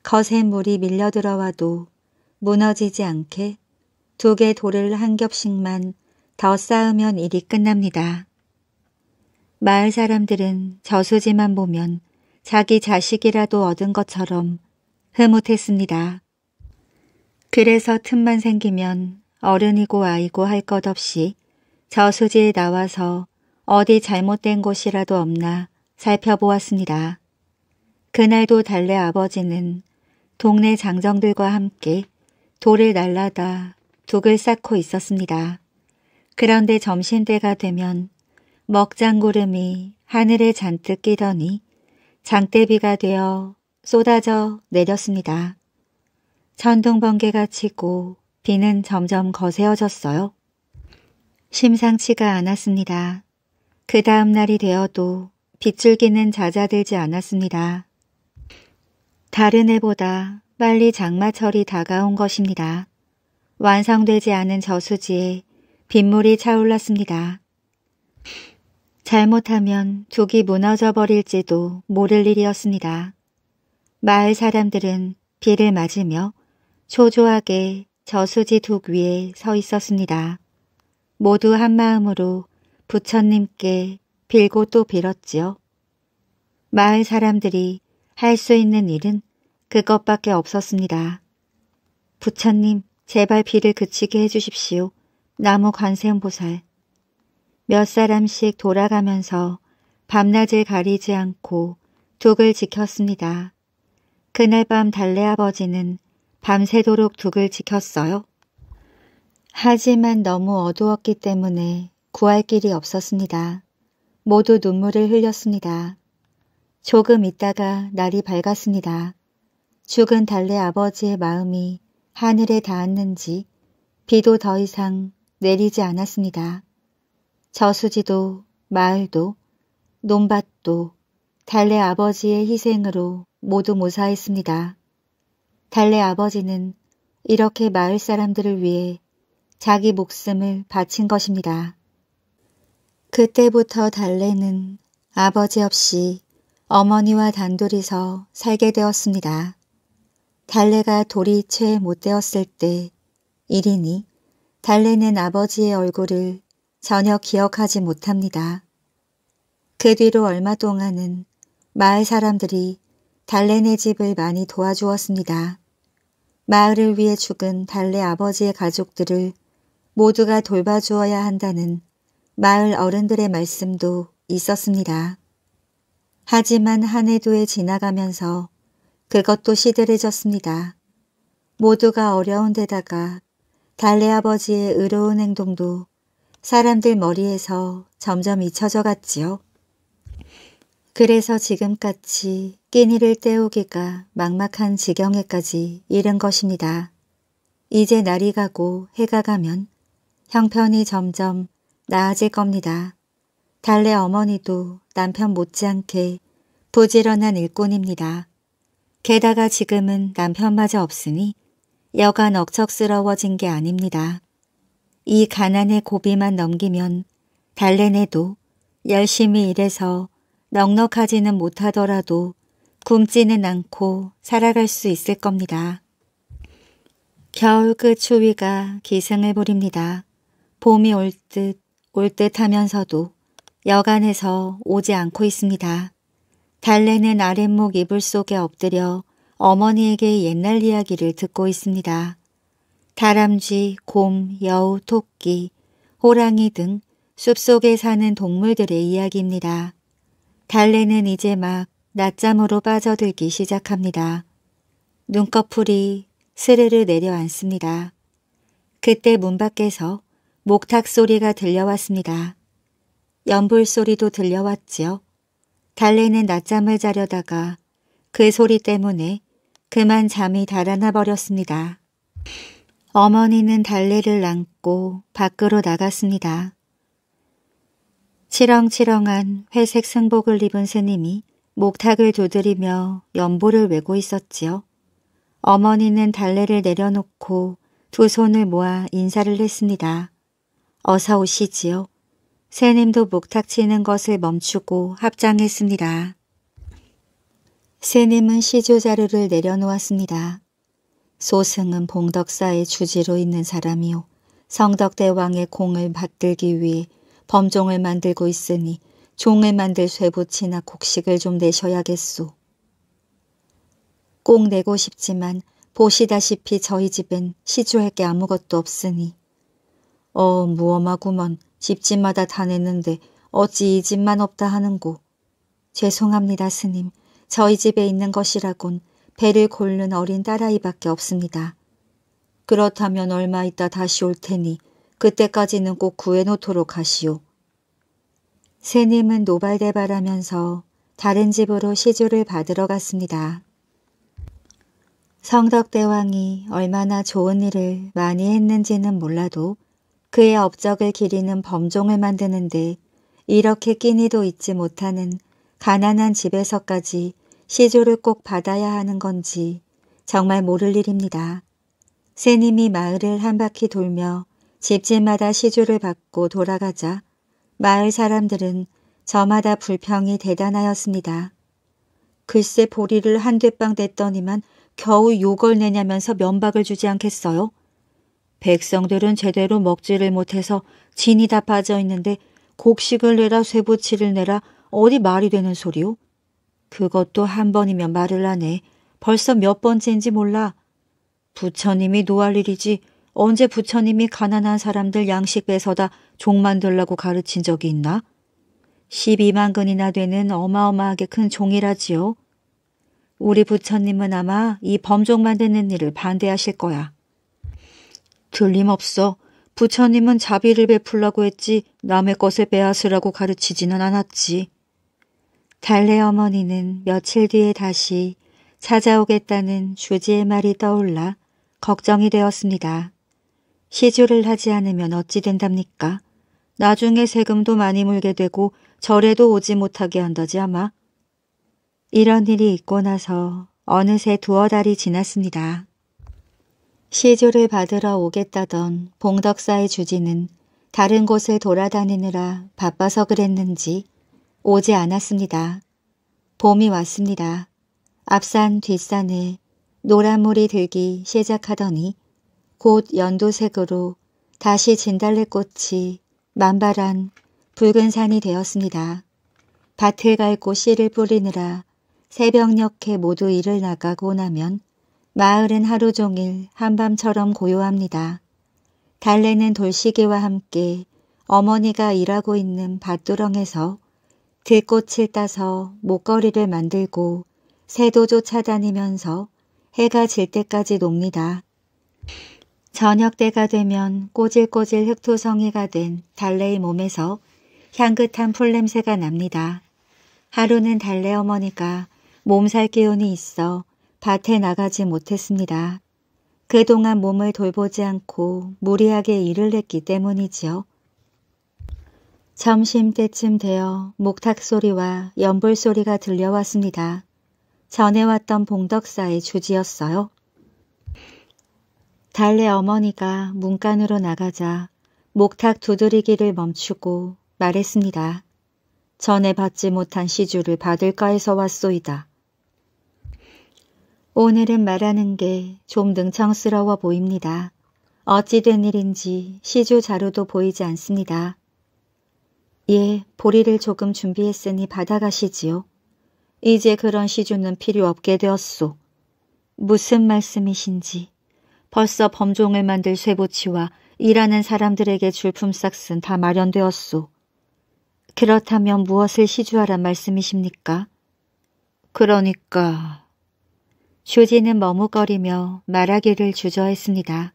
거센 물이 밀려 들어와도 무너지지 않게 두 개 돌을 한 겹씩만 더 쌓으면 일이 끝납니다. 마을 사람들은 저수지만 보면 자기 자식이라도 얻은 것처럼 흐뭇했습니다. 그래서 틈만 생기면 어른이고 아이고 할 것 없이 저수지에 나와서 어디 잘못된 곳이라도 없나 살펴보았습니다. 그날도 달래 아버지는 동네 장정들과 함께 돌을 날라다 둑을 쌓고 있었습니다. 그런데 점심때가 되면 먹장구름이 하늘에 잔뜩 끼더니 장대비가 되어 쏟아져 내렸습니다. 천둥번개가 치고 비는 점점 거세어졌어요. 심상치가 않았습니다. 그 다음 날이 되어도 빗줄기는 잦아들지 않았습니다. 다른 해보다 빨리 장마철이 다가온 것입니다. 완성되지 않은 저수지에 빗물이 차올랐습니다. 잘못하면 둑이 무너져 버릴지도 모를 일이었습니다. 마을 사람들은 비를 맞으며 초조하게 저수지 둑 위에 서 있었습니다. 모두 한마음으로 부처님께 빌고 또 빌었지요. 마을 사람들이 할 수 있는 일은 그것밖에 없었습니다. 부처님, 제발 비를 그치게 해주십시오. 나무 관세음보살. 몇 사람씩 돌아가면서 밤낮을 가리지 않고 둑을 지켰습니다. 그날 밤 달래 아버지는 밤새도록 둑을 지켰어요. 하지만 너무 어두웠기 때문에 구할 길이 없었습니다. 모두 눈물을 흘렸습니다. 조금 있다가 날이 밝았습니다. 죽은 달래 아버지의 마음이 하늘에 닿았는지 비도 더 이상 내리지 않았습니다. 저수지도 마을도 논밭도 달래 아버지의 희생으로 모두 모사했습니다. 달래 아버지는 이렇게 마을 사람들을 위해 자기 목숨을 바친 것입니다. 그때부터 달래는 아버지 없이 어머니와 단둘이서 살게 되었습니다. 달래가 돌이 채 못 되었을 때 일이니 달래는 아버지의 얼굴을 전혀 기억하지 못합니다. 그 뒤로 얼마 동안은 마을 사람들이 달래네 집을 많이 도와주었습니다. 마을을 위해 죽은 달래 아버지의 가족들을 모두가 돌봐주어야 한다는 마을 어른들의 말씀도 있었습니다. 하지만 한 해도에 지나가면서 그것도 시들해졌습니다. 모두가 어려운 데다가 달래 아버지의 의로운 행동도 사람들 머리에서 점점 잊혀져 갔지요. 그래서 지금같이 끼니를 때우기가 막막한 지경에까지 이른 것입니다. 이제 날이 가고 해가 가면 형편이 점점 나아질 겁니다. 달래 어머니도 남편 못지않게 부지런한 일꾼입니다. 게다가 지금은 남편마저 없으니 여간 억척스러워진 게 아닙니다. 이 가난의 고비만 넘기면 달래내도 열심히 일해서 넉넉하지는 못하더라도 굶지는 않고 살아갈 수 있을 겁니다. 겨울 끝 추위가 기승을 부립니다. 봄이 올 듯 올 듯 하면서도 여간에서 오지 않고 있습니다. 달래는 아랫목 이불 속에 엎드려 어머니에게 옛날 이야기를 듣고 있습니다. 다람쥐, 곰, 여우, 토끼, 호랑이 등 숲속에 사는 동물들의 이야기입니다. 달래는 이제 막 낮잠으로 빠져들기 시작합니다. 눈꺼풀이 스르르 내려앉습니다. 그때 문 밖에서 목탁 소리가 들려왔습니다. 연불 소리도 들려왔지요. 달래는 낮잠을 자려다가 그 소리 때문에 그만 잠이 달아나 버렸습니다. 어머니는 달래를 안고 밖으로 나갔습니다. 치렁치렁한 회색 승복을 입은 스님이 목탁을 두드리며 연보를 외고 있었지요. 어머니는 달래를 내려놓고 두 손을 모아 인사를 했습니다. 어서 오시지요. 새님도 목탁 치는 것을 멈추고 합장했습니다. 새님은 시조 자루를 내려놓았습니다. 소승은 봉덕사의 주지로 있는 사람이요. 성덕대왕의 공을 받들기 위해 범종을 만들고 있으니 종을 만들 쇠붙이나 곡식을 좀 내셔야겠소. 꼭 내고 싶지만 보시다시피 저희 집엔 시주할 게 아무것도 없으니 어 무엄하구먼 집집마다 다 냈는데 어찌 이 집만 없다 하는고. 죄송합니다 스님. 저희 집에 있는 것이라곤 배를 고른 어린 딸아이밖에 없습니다. 그렇다면 얼마 있다 다시 올 테니 그때까지는 꼭 구해놓도록 하시오. 새님은 노발대발하면서 다른 집으로 시주를 받으러 갔습니다. 성덕대왕이 얼마나 좋은 일을 많이 했는지는 몰라도 그의 업적을 기리는 범종을 만드는데 이렇게 끼니도 잊지 못하는 가난한 집에서까지 시조를 꼭 받아야 하는 건지 정말 모를 일입니다. 새님이 마을을 한 바퀴 돌며 집집마다 시주를 받고 돌아가자 마을 사람들은 저마다 불평이 대단하였습니다. 글쎄 보리를 한 대빵 댔더니만 겨우 욕을 내냐면서 면박을 주지 않겠어요? 백성들은 제대로 먹지를 못해서 진이 다 빠져 있는데 곡식을 내라 쇠붙이를 내라 어디 말이 되는 소리요? 그것도 한 번이면 말을 하네. 벌써 몇 번째인지 몰라. 부처님이 노할 일이지 언제 부처님이 가난한 사람들 양식 뺏어다 종 만들라고 가르친 적이 있나? 12만 근이나 되는 어마어마하게 큰 종이라지요. 우리 부처님은 아마 이 범종 만드는 일을 반대하실 거야. 틀림없어. 부처님은 자비를 베풀라고 했지 남의 것을 빼앗으라고 가르치지는 않았지. 달래 어머니는 며칠 뒤에 다시 찾아오겠다는 주지의 말이 떠올라 걱정이 되었습니다. 시주를 하지 않으면 어찌 된답니까? 나중에 세금도 많이 물게 되고 절에도 오지 못하게 한다지 아마. 이런 일이 있고 나서 어느새 두어 달이 지났습니다. 시주를 받으러 오겠다던 봉덕사의 주지는 다른 곳을 돌아다니느라 바빠서 그랬는지 오지 않았습니다. 봄이 왔습니다. 앞산 뒷산에 노란물이 들기 시작하더니 곧 연두색으로 다시 진달래꽃이 만발한 붉은 산이 되었습니다. 밭을 갈고 씨를 뿌리느라 새벽녘에 모두 일을 나가고 나면 마을은 하루 종일 한밤처럼 고요합니다. 달래는 돌시계와 함께 어머니가 일하고 있는 밭두렁에서 들꽃을 따서 목걸이를 만들고 새도 쫓아다니면서 해가 질 때까지 놉니다. 저녁 때가 되면 꼬질꼬질 흙토성이가 된 달래의 몸에서 향긋한 풀냄새가 납니다. 하루는 달래 어머니가 몸살 기운이 있어 밭에 나가지 못했습니다. 그동안 몸을 돌보지 않고 무리하게 일을 했기 때문이지요. 점심 때쯤 되어 목탁 소리와 연불 소리가 들려왔습니다. 전에 왔던 봉덕사의 주지였어요. 달래 어머니가 문간으로 나가자 목탁 두드리기를 멈추고 말했습니다. 전에 받지 못한 시주를 받을까 해서 왔소이다. 오늘은 말하는 게 좀 능청스러워 보입니다. 어찌 된 일인지 시주 자료도 보이지 않습니다. 예, 보리를 조금 준비했으니 받아가시지요. 이제 그런 시주는 필요 없게 되었소. 무슨 말씀이신지. 벌써 범종을 만들 쇠보치와 일하는 사람들에게 줄 품삯은 다 마련되었소. 그렇다면 무엇을 시주하란 말씀이십니까? 그러니까 주지는 머뭇거리며 말하기를 주저했습니다.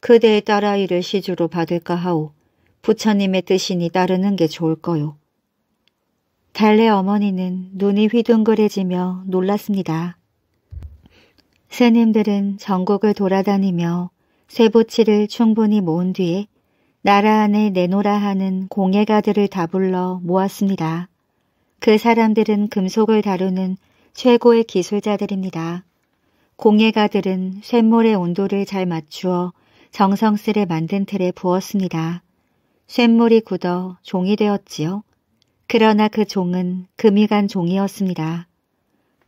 그대의 딸아이를 시주로 받을까 하오. 부처님의 뜻이니 따르는 게 좋을 거요. 달래 어머니는 눈이 휘둥그레지며 놀랐습니다. 스님들은 전국을 돌아다니며 쇠보치를 충분히 모은 뒤에 나라 안에 내놓으라 하는 공예가들을 다 불러 모았습니다. 그 사람들은 금속을 다루는 최고의 기술자들입니다. 공예가들은 쇳물의 온도를 잘 맞추어 정성스레 만든 틀에 부었습니다. 쇳물이 굳어 종이 되었지요. 그러나 그 종은 금이 간 종이었습니다.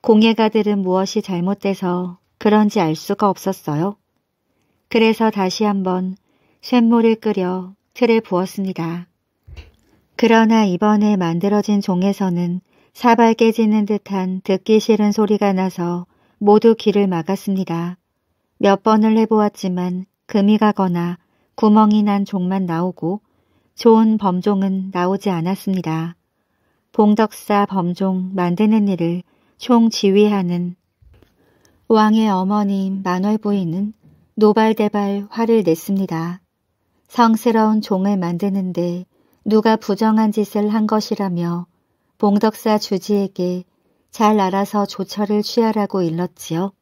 공예가들은 무엇이 잘못돼서 그런지 알 수가 없었어요. 그래서 다시 한번 쇳물을 끓여 틀에 부었습니다. 그러나 이번에 만들어진 종에서는 사발 깨지는 듯한 듣기 싫은 소리가 나서 모두 귀를 막았습니다. 몇 번을 해보았지만 금이 가거나 구멍이 난 종만 나오고 좋은 범종은 나오지 않았습니다. 봉덕사 범종 만드는 일을 총지휘하는 왕의 어머님 만월 부인은 노발대발 화를 냈습니다. 성스러운 종을 만드는데 누가 부정한 짓을 한 것이라며 봉덕사 주지에게 잘 알아서 조처를 취하라고 일렀지요.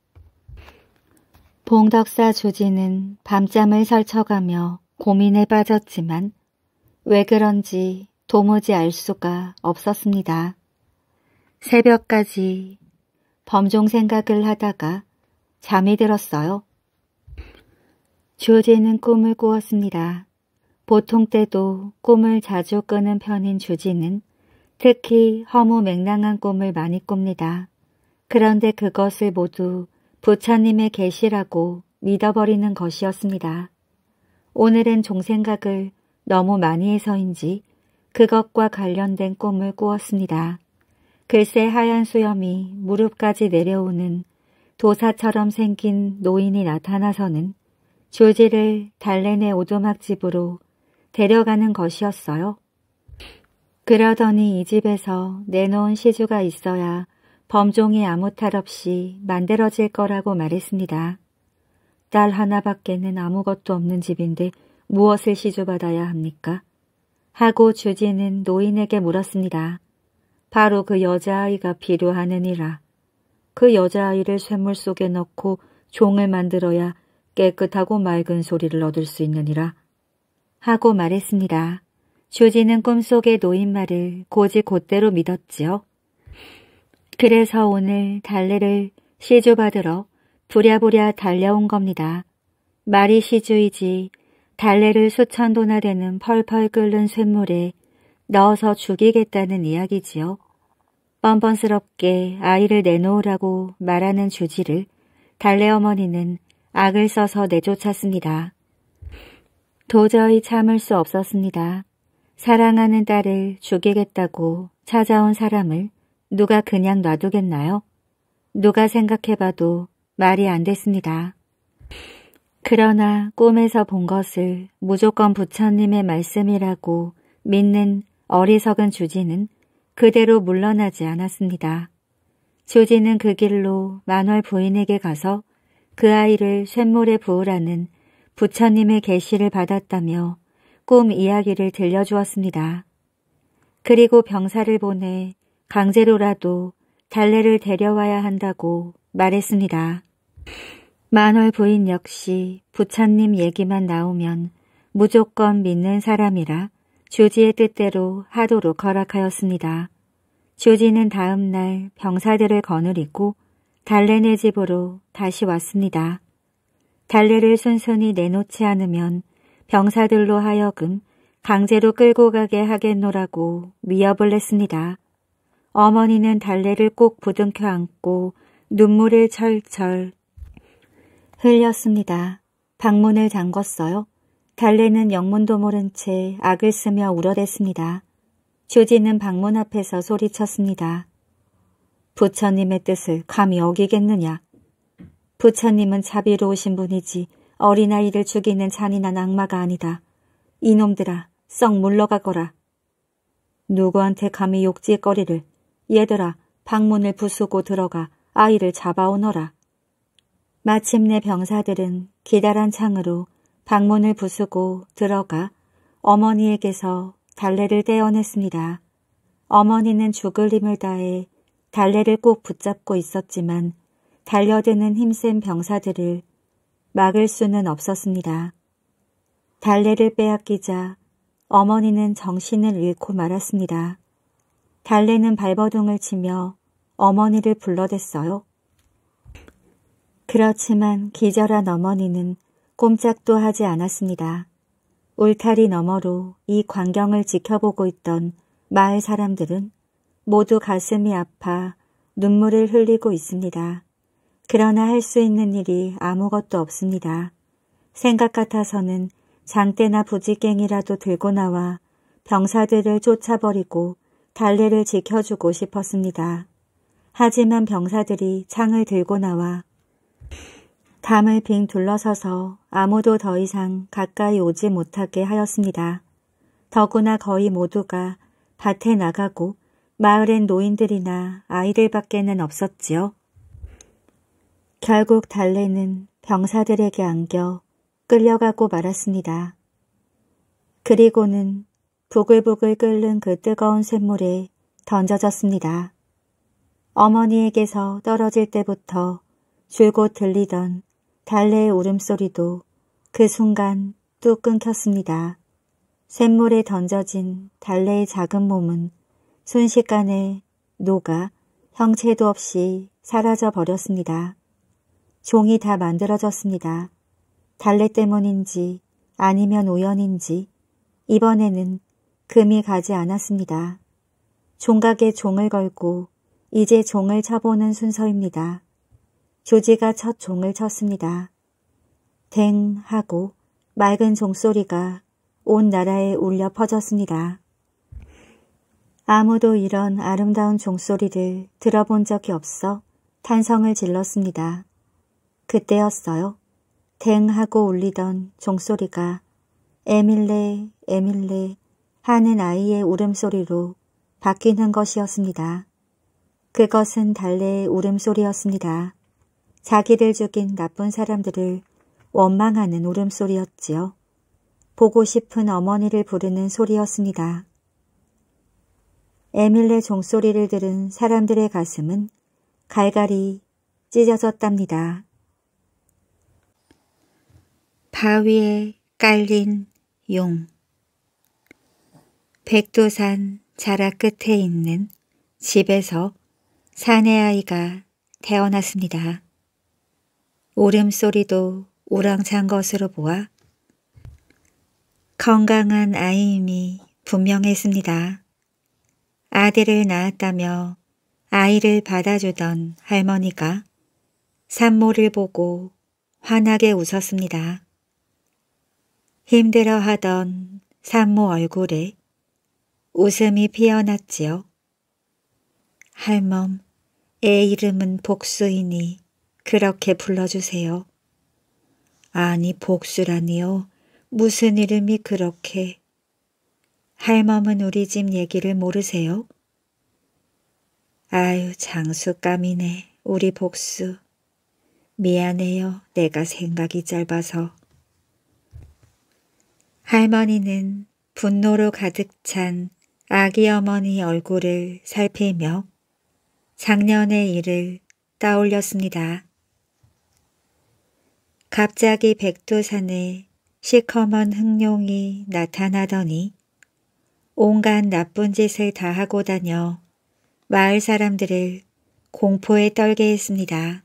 봉덕사 주지는 밤잠을 설쳐가며 고민에 빠졌지만 왜 그런지 도무지 알 수가 없었습니다. 새벽까지 범종 생각을 하다가 잠이 들었어요. 주지는 꿈을 꾸었습니다. 보통 때도 꿈을 자주 꾸는 편인 주지는 특히 허무 맹랑한 꿈을 많이 꿉니다. 그런데 그것을 모두 부처님의 계시라고 믿어버리는 것이었습니다. 오늘은 종생각을 너무 많이 해서인지 그것과 관련된 꿈을 꾸었습니다. 글쎄 하얀 수염이 무릎까지 내려오는 도사처럼 생긴 노인이 나타나서는 조지를 달래내 오두막집으로 데려가는 것이었어요. 그러더니 이 집에서 내놓은 시주가 있어야 범종이 아무 탈 없이 만들어질 거라고 말했습니다. 딸 하나밖에는 아무것도 없는 집인데 무엇을 시주받아야 합니까? 하고 주지는 노인에게 물었습니다. 바로 그 여자아이가 필요하느니라. 그 여자아이를 쇠물 속에 넣고 종을 만들어야 깨끗하고 맑은 소리를 얻을 수 있느니라. 하고 말했습니다. 주지는 꿈속의 노인 말을 고지 곧대로 믿었지요. 그래서 오늘 달래를 시주받으러 부랴부랴 달려온 겁니다. 말이 시주이지 달래를 수천 도나 되는 펄펄 끓는 쇳물에 넣어서 죽이겠다는 이야기지요. 뻔뻔스럽게 아이를 내놓으라고 말하는 주지를 달래 어머니는 악을 써서 내쫓았습니다. 도저히 참을 수 없었습니다. 사랑하는 딸을 죽이겠다고 찾아온 사람을 누가 그냥 놔두겠나요? 누가 생각해봐도 말이 안 됐습니다. 그러나 꿈에서 본 것을 무조건 부처님의 말씀이라고 믿는 어리석은 주지는 그대로 물러나지 않았습니다. 주지는 그 길로 만월 부인에게 가서 그 아이를 쇳물에 부으라는 부처님의 계시를 받았다며 꿈 이야기를 들려주었습니다. 그리고 병사를 보내 강제로라도 달래를 데려와야 한다고 말했습니다. 만월 부인 역시 부처님 얘기만 나오면 무조건 믿는 사람이라 주지의 뜻대로 하도록 허락하였습니다. 주지는 다음 날 병사들을 거느리고 달래네 집으로 다시 왔습니다. 달래를 순순히 내놓지 않으면 병사들로 하여금 강제로 끌고 가게 하겠노라고 위협을 했습니다. 어머니는 달래를 꼭 부둥켜 안고 눈물을 철철 흘렸습니다. 방문을 잠궜어요. 달래는 영문도 모른 채 악을 쓰며 울어댔습니다. 조지는 방문 앞에서 소리쳤습니다. 부처님의 뜻을 감히 어기겠느냐. 부처님은 자비로우신 분이지 어린아이를 죽이는 잔인한 악마가 아니다. 이놈들아 썩 물러가거라. 누구한테 감히 욕지거리를 얘들아 방문을 부수고 들어가 아이를 잡아오너라. 마침내 병사들은 기다란 창으로 방문을 부수고 들어가 어머니에게서 달래를 떼어냈습니다. 어머니는 죽을 힘을 다해 달래를 꼭 붙잡고 있었지만 달려드는 힘센 병사들을 막을 수는 없었습니다. 달래를 빼앗기자 어머니는 정신을 잃고 말았습니다. 달래는 발버둥을 치며 어머니를 불러댔어요. 그렇지만 기절한 어머니는 꼼짝도 하지 않았습니다. 울타리 너머로 이 광경을 지켜보고 있던 마을 사람들은 모두 가슴이 아파 눈물을 흘리고 있습니다. 그러나 할 수 있는 일이 아무것도 없습니다. 생각 같아서는 장대나 부지깽이라도 들고 나와 병사들을 쫓아버리고 달래를 지켜주고 싶었습니다. 하지만 병사들이 창을 들고 나와 담을 빙 둘러서서 아무도 더 이상 가까이 오지 못하게 하였습니다. 더구나 거의 모두가 밭에 나가고 마을엔 노인들이나 아이들밖에는 없었지요. 결국 달래는 병사들에게 안겨 끌려가고 말았습니다. 그리고는 부글부글 끓는 그 뜨거운 샘물에 던져졌습니다. 어머니에게서 떨어질 때부터 줄곧 들리던 달래의 울음소리도 그 순간 뚝 끊겼습니다. 샘물에 던져진 달래의 작은 몸은 순식간에 녹아 형체도 없이 사라져 버렸습니다. 종이 다 만들어졌습니다. 달래 때문인지 아니면 우연인지 이번에는 금이 가지 않았습니다. 종각에 종을 걸고 이제 종을 쳐보는 순서입니다. 조지가 첫 종을 쳤습니다. 댕 하고 맑은 종소리가 온 나라에 울려 퍼졌습니다. 아무도 이런 아름다운 종소리를 들어본 적이 없어 탄성을 질렀습니다. 그때였어요. 댕 하고 울리던 종소리가 에밀레 에밀레 하는 아이의 울음소리로 바뀌는 것이었습니다. 그것은 달래의 울음소리였습니다. 자기를 죽인 나쁜 사람들을 원망하는 울음소리였지요. 보고 싶은 어머니를 부르는 소리였습니다. 에밀레 종소리를 들은 사람들의 가슴은 갈갈이 찢어졌답니다. 바위에 깔린 용 백두산 자락 끝에 있는 집에서 사내 아이가 태어났습니다. 울음소리도 우렁찬 것으로 보아 건강한 아이임이 분명했습니다. 아들을 낳았다며 아이를 받아주던 할머니가 산모를 보고 환하게 웃었습니다. 힘들어하던 산모 얼굴에 웃음이 피어났지요. 할멈, 애 이름은 복수이니 그렇게 불러주세요. 아니 복수라니요. 무슨 이름이 그렇게. 할멈은 우리 집 얘기를 모르세요? 아유 장수감이네 우리 복수. 미안해요 내가 생각이 짧아서. 할머니는 분노로 가득 찬 아기 어머니 얼굴을 살피며 작년의 일을 떠올렸습니다. 갑자기 백두산에 시커먼 흑룡이 나타나더니 온갖 나쁜 짓을 다 하고 다녀 마을 사람들을 공포에 떨게 했습니다.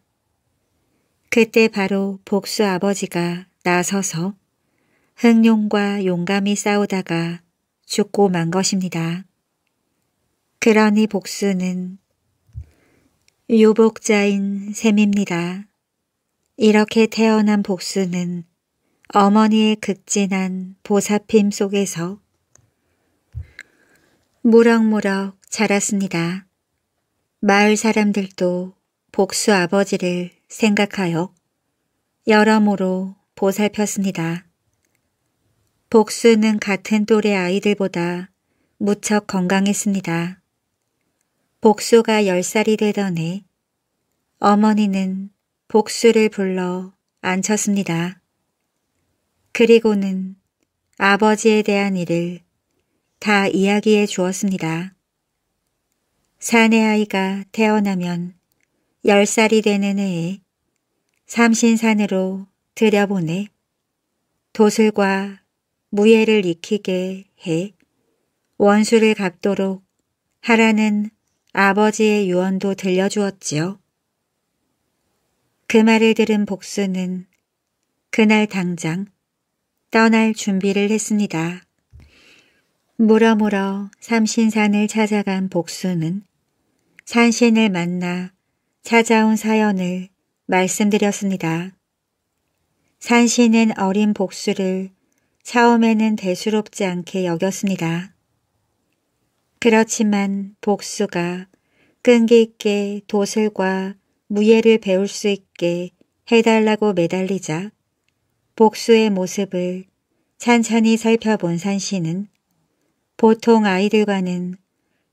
그때 바로 복수 아버지가 나서서 흑룡과 용감히 싸우다가 죽고 만 것입니다. 그러니 복수는 유복자인 셈입니다. 이렇게 태어난 복수는 어머니의 극진한 보살핌 속에서 무럭무럭 자랐습니다. 마을 사람들도 복수 아버지를 생각하여 여러모로 보살폈습니다. 복수는 같은 또래 아이들보다 무척 건강했습니다. 복수가 10살이 되던 해 어머니는 복수를 불러 앉혔습니다. 그리고는 아버지에 대한 일을 다 이야기해 주었습니다. 사내 아이가 태어나면 10살이 되는 해에 삼신산으로 들여보내 도술과 무예를 익히게 해 원수를 갚도록 하라는 아버지의 유언도 들려주었지요. 그 말을 들은 복수는 그날 당장 떠날 준비를 했습니다. 물어물어 삼신산을 찾아간 복수는 산신을 만나 찾아온 사연을 말씀드렸습니다. 산신은 어린 복수를 처음에는 대수롭지 않게 여겼습니다. 그렇지만 복수가 끈기 있게 도술과 무예를 배울 수 있게 해달라고 매달리자 복수의 모습을 찬찬히 살펴본 산씨는 보통 아이들과는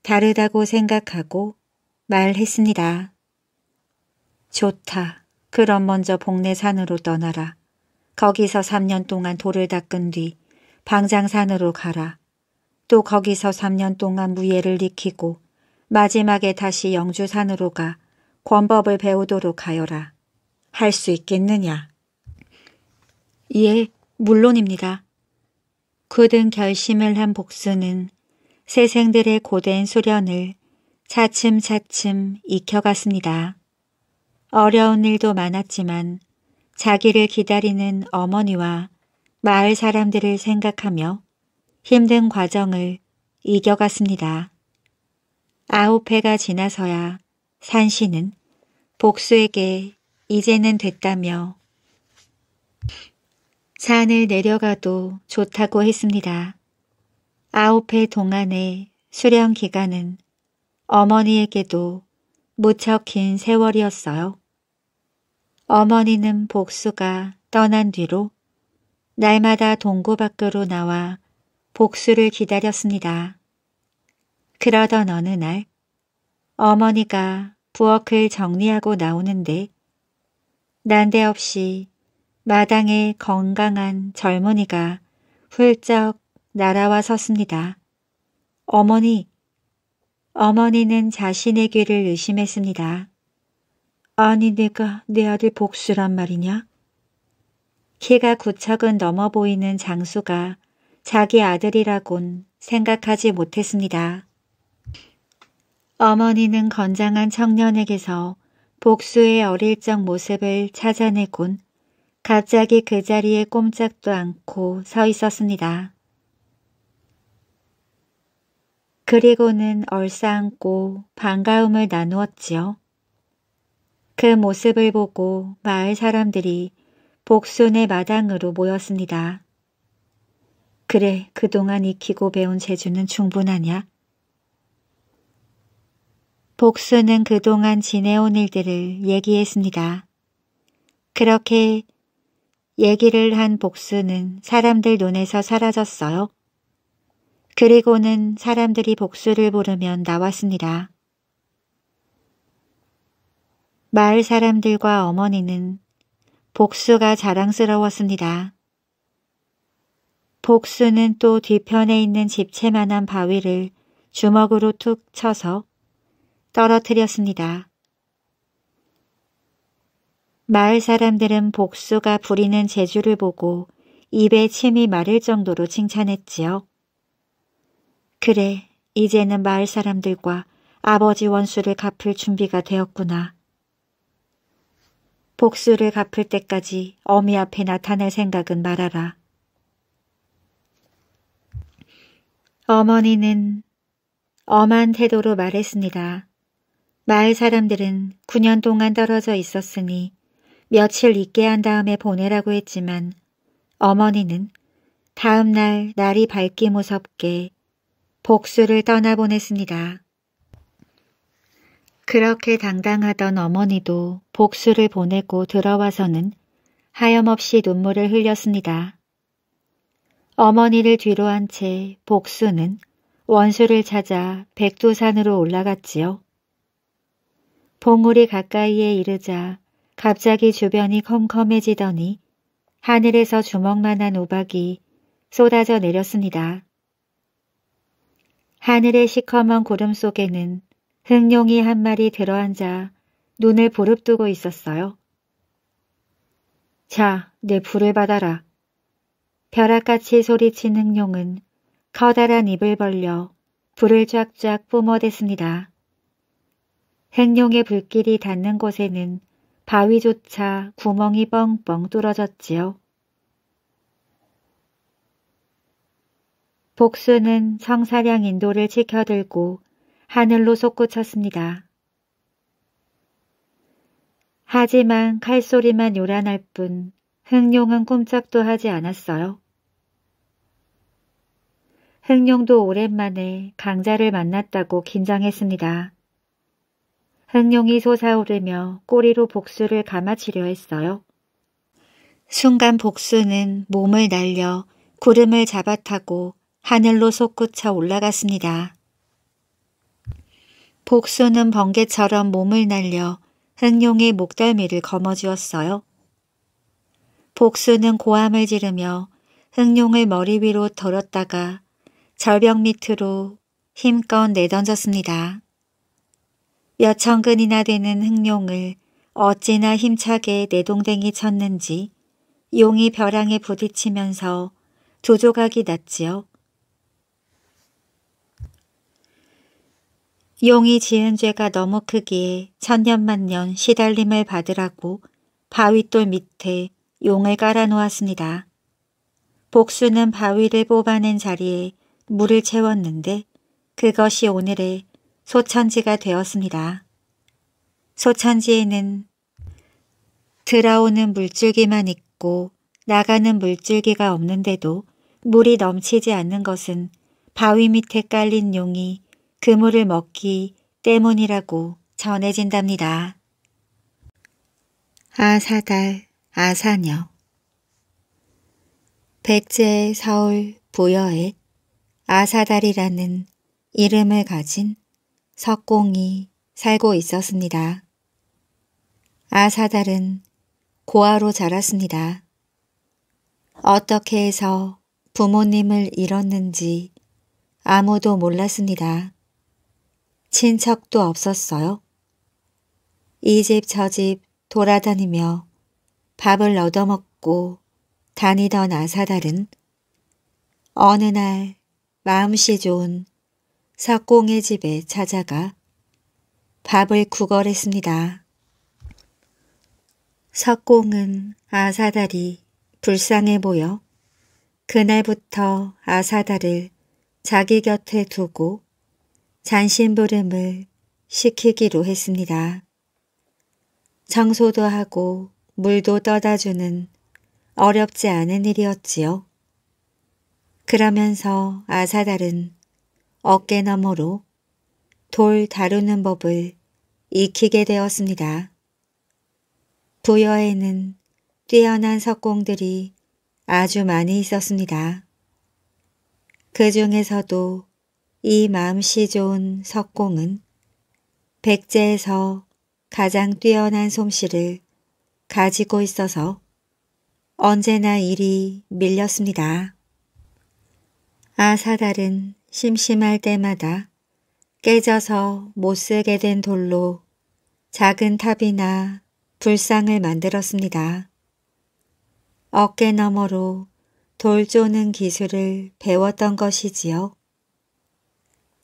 다르다고 생각하고 말했습니다. 좋다. 그럼 먼저 복내산으로 떠나라. 거기서 3년 동안 돌을 닦은 뒤 방장산으로 가라. 또 거기서 3년 동안 무예를 익히고 마지막에 다시 영주산으로 가 권법을 배우도록 하여라. 할 수 있겠느냐? 예, 물론입니다. 굳은 결심을 한 복수는 세생들의 고된 수련을 차츰차츰 익혀갔습니다. 어려운 일도 많았지만 자기를 기다리는 어머니와 마을 사람들을 생각하며 힘든 과정을 이겨갔습니다. 아홉 해가 지나서야 산신은 복수에게 이제는 됐다며 산을 내려가도 좋다고 했습니다. 아홉 해 동안의 수련 기간은 어머니에게도 무척 긴 세월이었어요. 어머니는 복수가 떠난 뒤로 날마다 동구 밖으로 나와 복수를 기다렸습니다. 그러던 어느 날 어머니가 부엌을 정리하고 나오는데 난데없이 마당에 건강한 젊은이가 훌쩍 날아와 섰습니다. 어머니, 어머니는 자신의 귀를 의심했습니다. 아니 내가 내 아들 복수란 말이냐? 키가 구척은 넘어 보이는 장수가 자기 아들이라곤 생각하지 못했습니다. 어머니는 건장한 청년에게서 복수의 어릴 적 모습을 찾아내곤 갑자기 그 자리에 꼼짝도 않고 서 있었습니다. 그리고는 얼싸안고 반가움을 나누었지요. 그 모습을 보고 마을 사람들이 복순의 마당으로 모였습니다. 그래, 그동안 익히고 배운 재주는 충분하냐? 복수는 그동안 지내온 일들을 얘기했습니다. 그렇게 얘기를 한 복수는 사람들 눈에서 사라졌어요. 그리고는 사람들이 복수를 부르면 나왔습니다. 마을 사람들과 어머니는 복수가 자랑스러웠습니다. 복수는 또 뒤편에 있는 집채만한 바위를 주먹으로 툭 쳐서 떨어뜨렸습니다. 마을 사람들은 복수가 부리는 재주를 보고 입에 침이 마를 정도로 칭찬했지요. 그래, 이제는 마을 사람들과 아버지 원수를 갚을 준비가 되었구나. 복수를 갚을 때까지 어미 앞에 나타날 생각은 말아라. 어머니는 엄한 태도로 말했습니다. 마을 사람들은 9년 동안 떨어져 있었으니 며칠 있게 한 다음에 보내라고 했지만 어머니는 다음 날 날이 밝기 무섭게 복수를 떠나보냈습니다. 그렇게 당당하던 어머니도 복수를 보내고 들어와서는 하염없이 눈물을 흘렸습니다. 어머니를 뒤로 한 채 복수는 원수를 찾아 백두산으로 올라갔지요. 봉우리 가까이에 이르자 갑자기 주변이 컴컴해지더니 하늘에서 주먹만한 우박이 쏟아져 내렸습니다. 하늘의 시커먼 구름 속에는 흑룡이 한 마리 들어앉아 눈을 부릅뜨고 있었어요. 자, 내 불을 받아라. 벼락같이 소리친 흑룡은 커다란 입을 벌려 불을 쫙쫙 뿜어댔습니다. 흑룡의 불길이 닿는 곳에는 바위조차 구멍이 뻥뻥 뚫어졌지요. 복수는 성사량 인도를 지켜들고 하늘로 솟구쳤습니다. 하지만 칼소리만 요란할 뿐 흑룡은 꼼짝도 하지 않았어요. 흑룡도 오랜만에 강자를 만났다고 긴장했습니다. 흑룡이 솟아오르며 꼬리로 복수를 감아치려 했어요. 순간 복수는 몸을 날려 구름을 잡아타고 하늘로 솟구쳐 올라갔습니다. 복수는 번개처럼 몸을 날려 흑룡의 목덜미를 거머쥐었어요. 복수는 고함을 지르며 흑룡을 머리 위로 덜었다가 절벽 밑으로 힘껏 내던졌습니다. 몇 천근이나 되는 흑룡을 어찌나 힘차게 내동댕이 쳤는지 용이 벼랑에 부딪히면서 두 조각이 났지요. 용이 지은 죄가 너무 크기에 천년만년 시달림을 받으라고 바위돌 밑에 용을 깔아놓았습니다. 복수는 바위를 뽑아낸 자리에 물을 채웠는데 그것이 오늘의 소천지가 되었습니다. 소천지에는 들어오는 물줄기만 있고 나가는 물줄기가 없는데도 물이 넘치지 않는 것은 바위 밑에 깔린 용이 그물을 먹기 때문이라고 전해진답니다. 아사달, 아사녀 백제 서울 부여에 아사달이라는 이름을 가진 석공이 살고 있었습니다. 아사달은 고아로 자랐습니다. 어떻게 해서 부모님을 잃었는지 아무도 몰랐습니다. 친척도 없었어요. 이 집 저 집 돌아다니며 밥을 얻어먹고 다니던 아사달은 어느 날 마음씨 좋은 석공의 집에 찾아가 밥을 구걸했습니다. 석공은 아사달이 불쌍해 보여 그날부터 아사달을 자기 곁에 두고 잔심부름을 시키기로 했습니다. 청소도 하고 물도 떠다주는 어렵지 않은 일이었지요. 그러면서 아사달은 어깨너머로 돌 다루는 법을 익히게 되었습니다. 부여에는 뛰어난 석공들이 아주 많이 있었습니다. 그 중에서도 이 마음씨 좋은 석공은 백제에서 가장 뛰어난 솜씨를 가지고 있어서 언제나 일이 밀렸습니다. 아사달은 심심할 때마다 깨져서 못쓰게 된 돌로 작은 탑이나 불상을 만들었습니다. 어깨 너머로 돌 쪼는 기술을 배웠던 것이지요.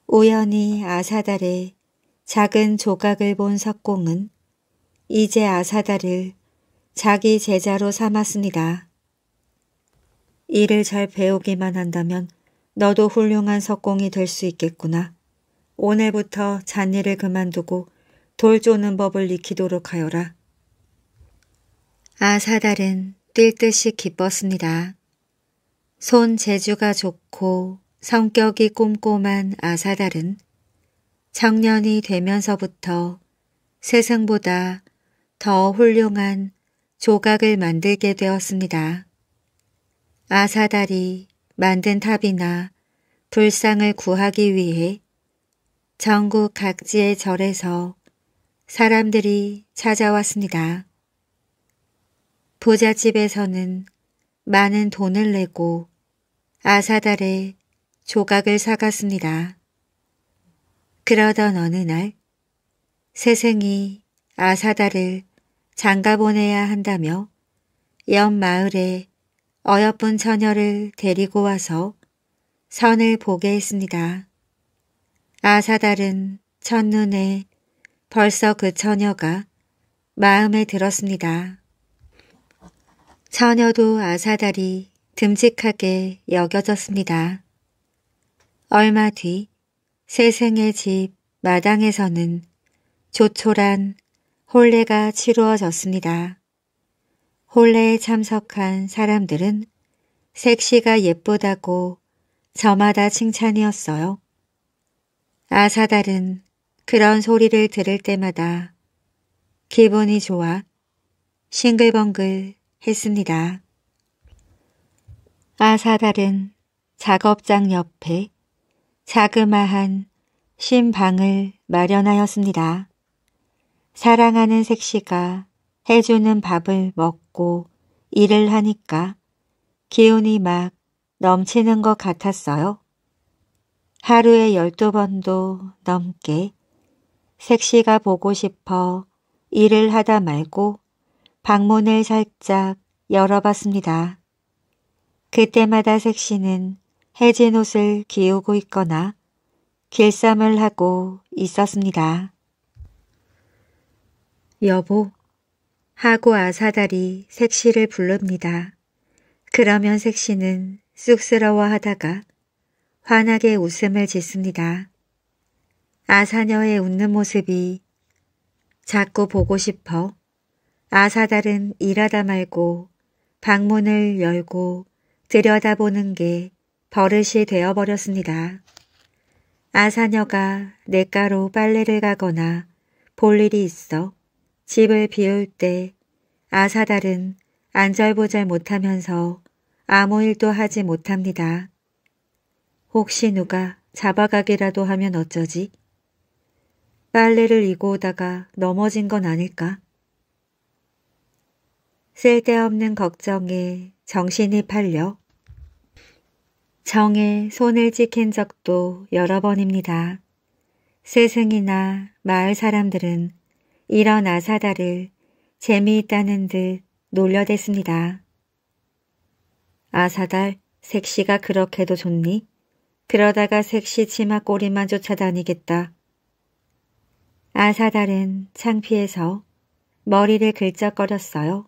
우연히 아사달의 작은 조각을 본 석공은 이제 아사달을 자기 제자로 삼았습니다. 일을 잘 배우기만 한다면 너도 훌륭한 석공이 될 수 있겠구나. 오늘부터 잔일을 그만두고 돌 쪼는 법을 익히도록 하여라. 아사달은 뛸 듯이 기뻤습니다. 손 재주가 좋고 성격이 꼼꼼한 아사달은 청년이 되면서부터 세상보다 더 훌륭한 조각을 만들게 되었습니다. 아사달이 만든 탑이나 불상을 구하기 위해 전국 각지의 절에서 사람들이 찾아왔습니다. 부잣집에서는 많은 돈을 내고 아사달의 조각을 사갔습니다. 그러던 어느 날 세생이 아사달을 장가 보내야 한다며 옆 마을에 어여쁜 처녀를 데리고 와서 선을 보게 했습니다. 아사달은 첫눈에 벌써 그 처녀가 마음에 들었습니다. 처녀도 아사달이 듬직하게 여겨졌습니다. 얼마 뒤 세생의 집 마당에서는 조촐한 혼례가 치루어졌습니다. 혼례에 참석한 사람들은 색시가 예쁘다고 저마다 칭찬이었어요. 아사달은 그런 소리를 들을 때마다 기분이 좋아 싱글벙글 했습니다. 아사달은 작업장 옆에 자그마한 신방을 마련하였습니다. 사랑하는 색시가 해주는 밥을 먹고 일을 하니까 기운이 막 넘치는 것 같았어요. 하루에 열두 번도 넘게 색시가 보고 싶어 일을 하다 말고 방문을 살짝 열어봤습니다. 그때마다 색시는 해진 옷을 기우고 있거나 길쌈을 하고 있었습니다. 여보, 하고 아사달이 색시를 부릅니다. 그러면 색시는 쑥스러워하다가 환하게 웃음을 짓습니다. 아사녀의 웃는 모습이 자꾸 보고 싶어 아사달은 일하다 말고 방문을 열고 들여다보는 게 버릇이 되어버렸습니다. 아사녀가 냇가로 빨래를 가거나 볼 일이 있어 집을 비울 때 아사달은 안절보절 못하면서 아무 일도 하지 못합니다. 혹시 누가 잡아가기라도 하면 어쩌지? 빨래를 이고 오다가 넘어진 건 아닐까? 쓸데없는 걱정에 정신이 팔려 정에 손을 찍힌 적도 여러 번입니다. 스승이나 마을 사람들은 이런 아사다를 재미있다는 듯 놀려댔습니다. 아사달, 색시가 그렇게도 좋니? 그러다가 색시 치마 꼬리만 쫓아다니겠다. 아사달은 창피해서 머리를 긁적거렸어요.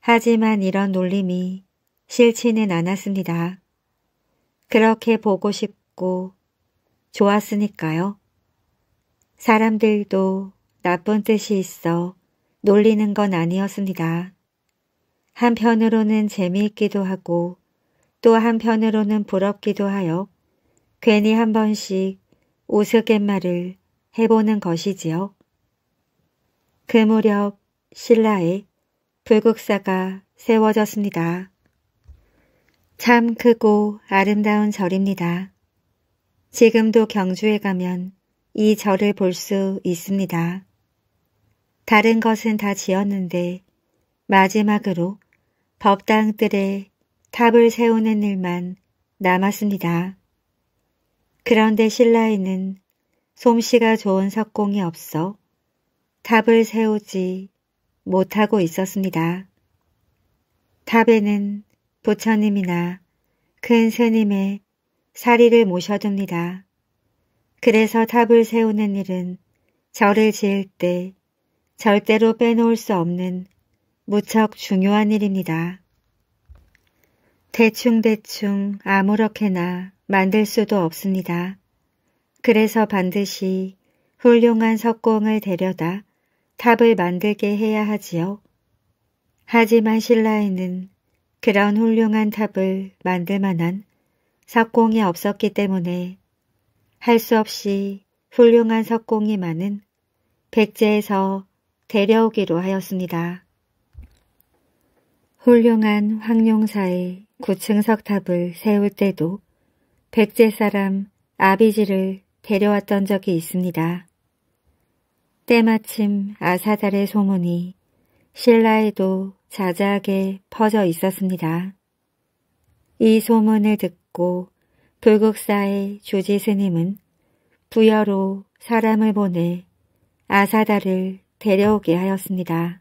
하지만 이런 놀림이 싫지는 않았습니다. 그렇게 보고 싶고 좋았으니까요. 사람들도 나쁜 뜻이 있어 놀리는 건 아니었습니다. 한편으로는 재미있기도 하고 또 한편으로는 부럽기도 하여 괜히 한 번씩 우스갯말을 해보는 것이지요. 그 무렵 신라에 불국사가 세워졌습니다. 참 크고 아름다운 절입니다. 지금도 경주에 가면 이 절을 볼 수 있습니다. 다른 것은 다 지었는데 마지막으로 법당들의 탑을 세우는 일만 남았습니다. 그런데 신라에는 솜씨가 좋은 석공이 없어 탑을 세우지 못하고 있었습니다. 탑에는 부처님이나 큰 스님의 사리를 모셔둡니다. 그래서 탑을 세우는 일은 절을 지을 때 절대로 빼놓을 수 없는 무척 중요한 일입니다. 대충대충 아무렇게나 만들 수도 없습니다. 그래서 반드시 훌륭한 석공을 데려다 탑을 만들게 해야 하지요. 하지만 신라에는 그런 훌륭한 탑을 만들 만한 석공이 없었기 때문에 할 수 없이 훌륭한 석공이 많은 백제에서 데려오기로 하였습니다. 훌륭한 황룡사의 9층 석 탑을 세울 때도 백제 사람 아비지를 데려왔던 적이 있습니다. 때마침 아사달의 소문이 신라에도 자자하게 퍼져 있었습니다. 이 소문을 듣고 불국사의 주지 스님은 부여로 사람을 보내 아사달을 데려오게 하였습니다.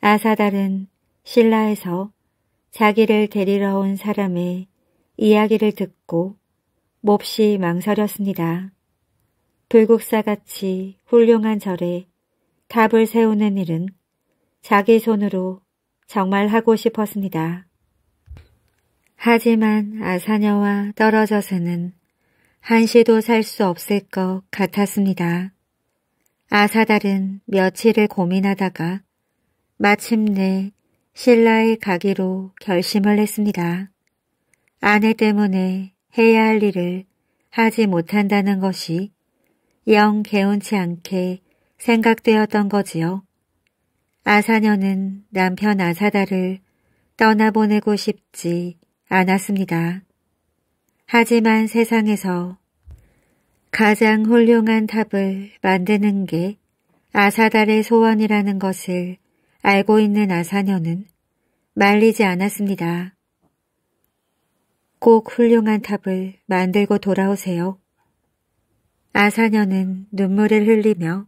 아사달은 신라에서 자기를 데리러 온 사람의 이야기를 듣고 몹시 망설였습니다. 불국사같이 훌륭한 절에 탑을 세우는 일은 자기 손으로 정말 하고 싶었습니다. 하지만 아사녀와 떨어져서는 한시도 살 수 없을 것 같았습니다. 아사달은 며칠을 고민하다가 마침내 신라에 가기로 결심을 했습니다. 아내 때문에 해야 할 일을 하지 못한다는 것이 영 개운치 않게 생각되었던 거지요. 아사녀는 남편 아사다를 떠나보내고 싶지 않았습니다. 하지만 세상에서 가장 훌륭한 탑을 만드는 게 아사달의 소원이라는 것을 알고 있는 아사녀는 말리지 않았습니다. 꼭 훌륭한 탑을 만들고 돌아오세요. 아사녀는 눈물을 흘리며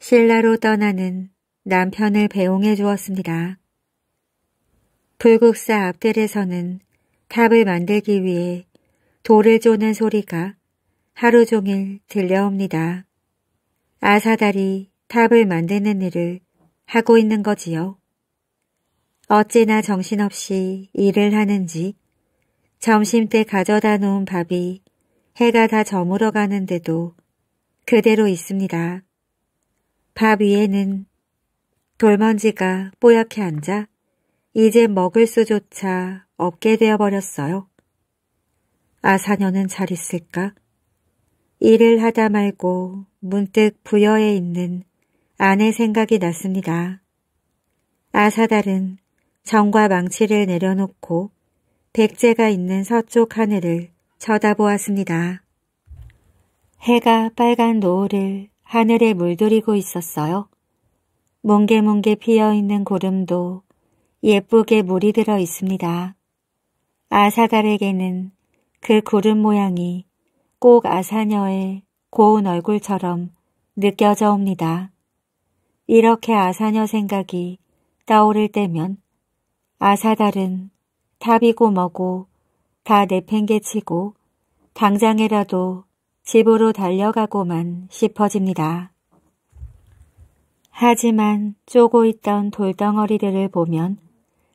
신라로 떠나는 남편을 배웅해 주었습니다. 불국사 앞들에서는 탑을 만들기 위해 돌을 조는 소리가 하루 종일 들려옵니다. 아사달이 탑을 만드는 일을 하고 있는 거지요. 어찌나 정신없이 일을 하는지 점심때 가져다 놓은 밥이 해가 다 저물어 가는데도 그대로 있습니다. 밥 위에는 돌먼지가 뽀얗게 앉아 이제 먹을 수조차 없게 되어버렸어요. 아사녀는 잘 있을까? 일을 하다 말고 문득 부여에 있는 아내 생각이 났습니다. 아사달은 정과 망치를 내려놓고 백제가 있는 서쪽 하늘을 쳐다보았습니다. 해가 빨간 노을을 하늘에 물들이고 있었어요. 뭉게뭉게 피어있는 구름도 예쁘게 물이 들어 있습니다. 아사달에게는 그 구름 모양이 꼭 아사녀의 고운 얼굴처럼 느껴져 옵니다. 이렇게 아사녀 생각이 떠오를 때면 아사달은 탑이고 뭐고 다 내팽개치고 당장이라도 집으로 달려가고만 싶어집니다. 하지만 쪼고 있던 돌덩어리들을 보면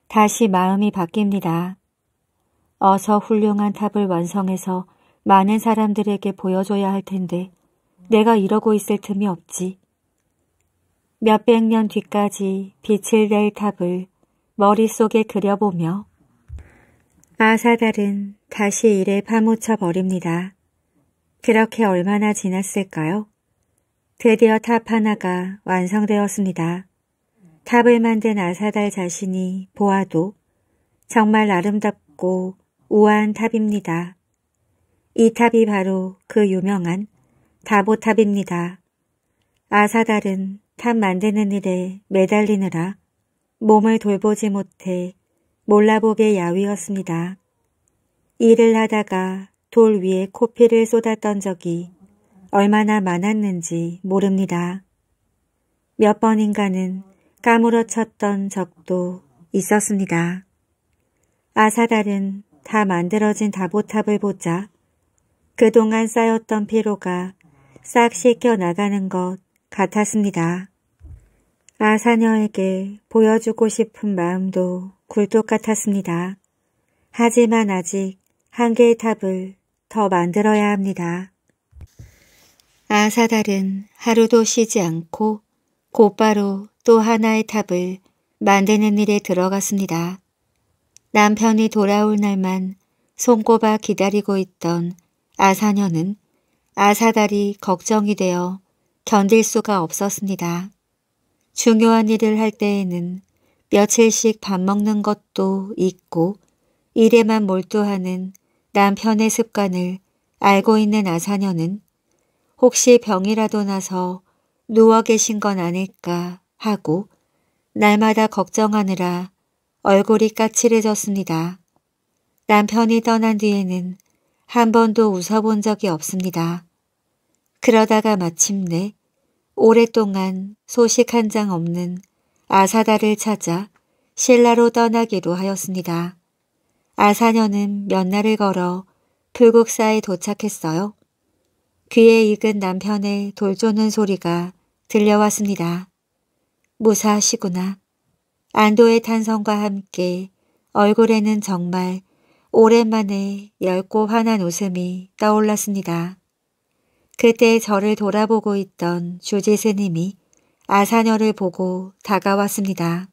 다시 마음이 바뀝니다. 어서 훌륭한 탑을 완성해서 많은 사람들에게 보여줘야 할 텐데 내가 이러고 있을 틈이 없지. 몇백 년 뒤까지 빛을 낼 탑을 머릿속에 그려보며 아사달은 다시 일에 파묻혀 버립니다. 그렇게 얼마나 지났을까요? 드디어 탑 하나가 완성되었습니다. 탑을 만든 아사달 자신이 보아도 정말 아름답고 우아한 탑입니다. 이 탑이 바로 그 유명한 다보탑입니다. 아사달은 탑 만드는 일에 매달리느라 몸을 돌보지 못해 몰라보게 야위었습니다. 일을 하다가 돌 위에 코피를 쏟았던 적이 얼마나 많았는지 모릅니다. 몇 번인가는 까무러쳤던 적도 있었습니다. 아사달은 다 만들어진 다보탑을 보자 그동안 쌓였던 피로가 싹 씻겨 나가는 것 같았습니다. 아사녀에게 보여주고 싶은 마음도 굴뚝 같았습니다. 하지만 아직 한 개의 탑을 더 만들어야 합니다. 아사달은 하루도 쉬지 않고 곧바로 또 하나의 탑을 만드는 일에 들어갔습니다. 남편이 돌아올 날만 손꼽아 기다리고 있던 아사녀는 아사달이 걱정이 되어 견딜 수가 없었습니다. 중요한 일을 할 때에는 며칠씩 밥 먹는 것도 있고 일에만 몰두하는 남편의 습관을 알고 있는 아사녀는 혹시 병이라도 나서 누워 계신 건 아닐까 하고 날마다 걱정하느라 얼굴이 까칠해졌습니다. 남편이 떠난 뒤에는 한 번도 웃어본 적이 없습니다. 그러다가 마침내 오랫동안 소식 한 장 없는 아사다를 찾아 신라로 떠나기로 하였습니다. 아사녀는 몇 날을 걸어 불국사에 도착했어요. 귀에 익은 남편의 돌 쪼는 소리가 들려왔습니다. 무사하시구나. 안도의 탄성과 함께 얼굴에는 정말 오랜만에 얇고 환한 웃음이 떠올랐습니다. 그때 저를 돌아보고 있던 주지 스님이 아사녀를 보고 다가왔습니다.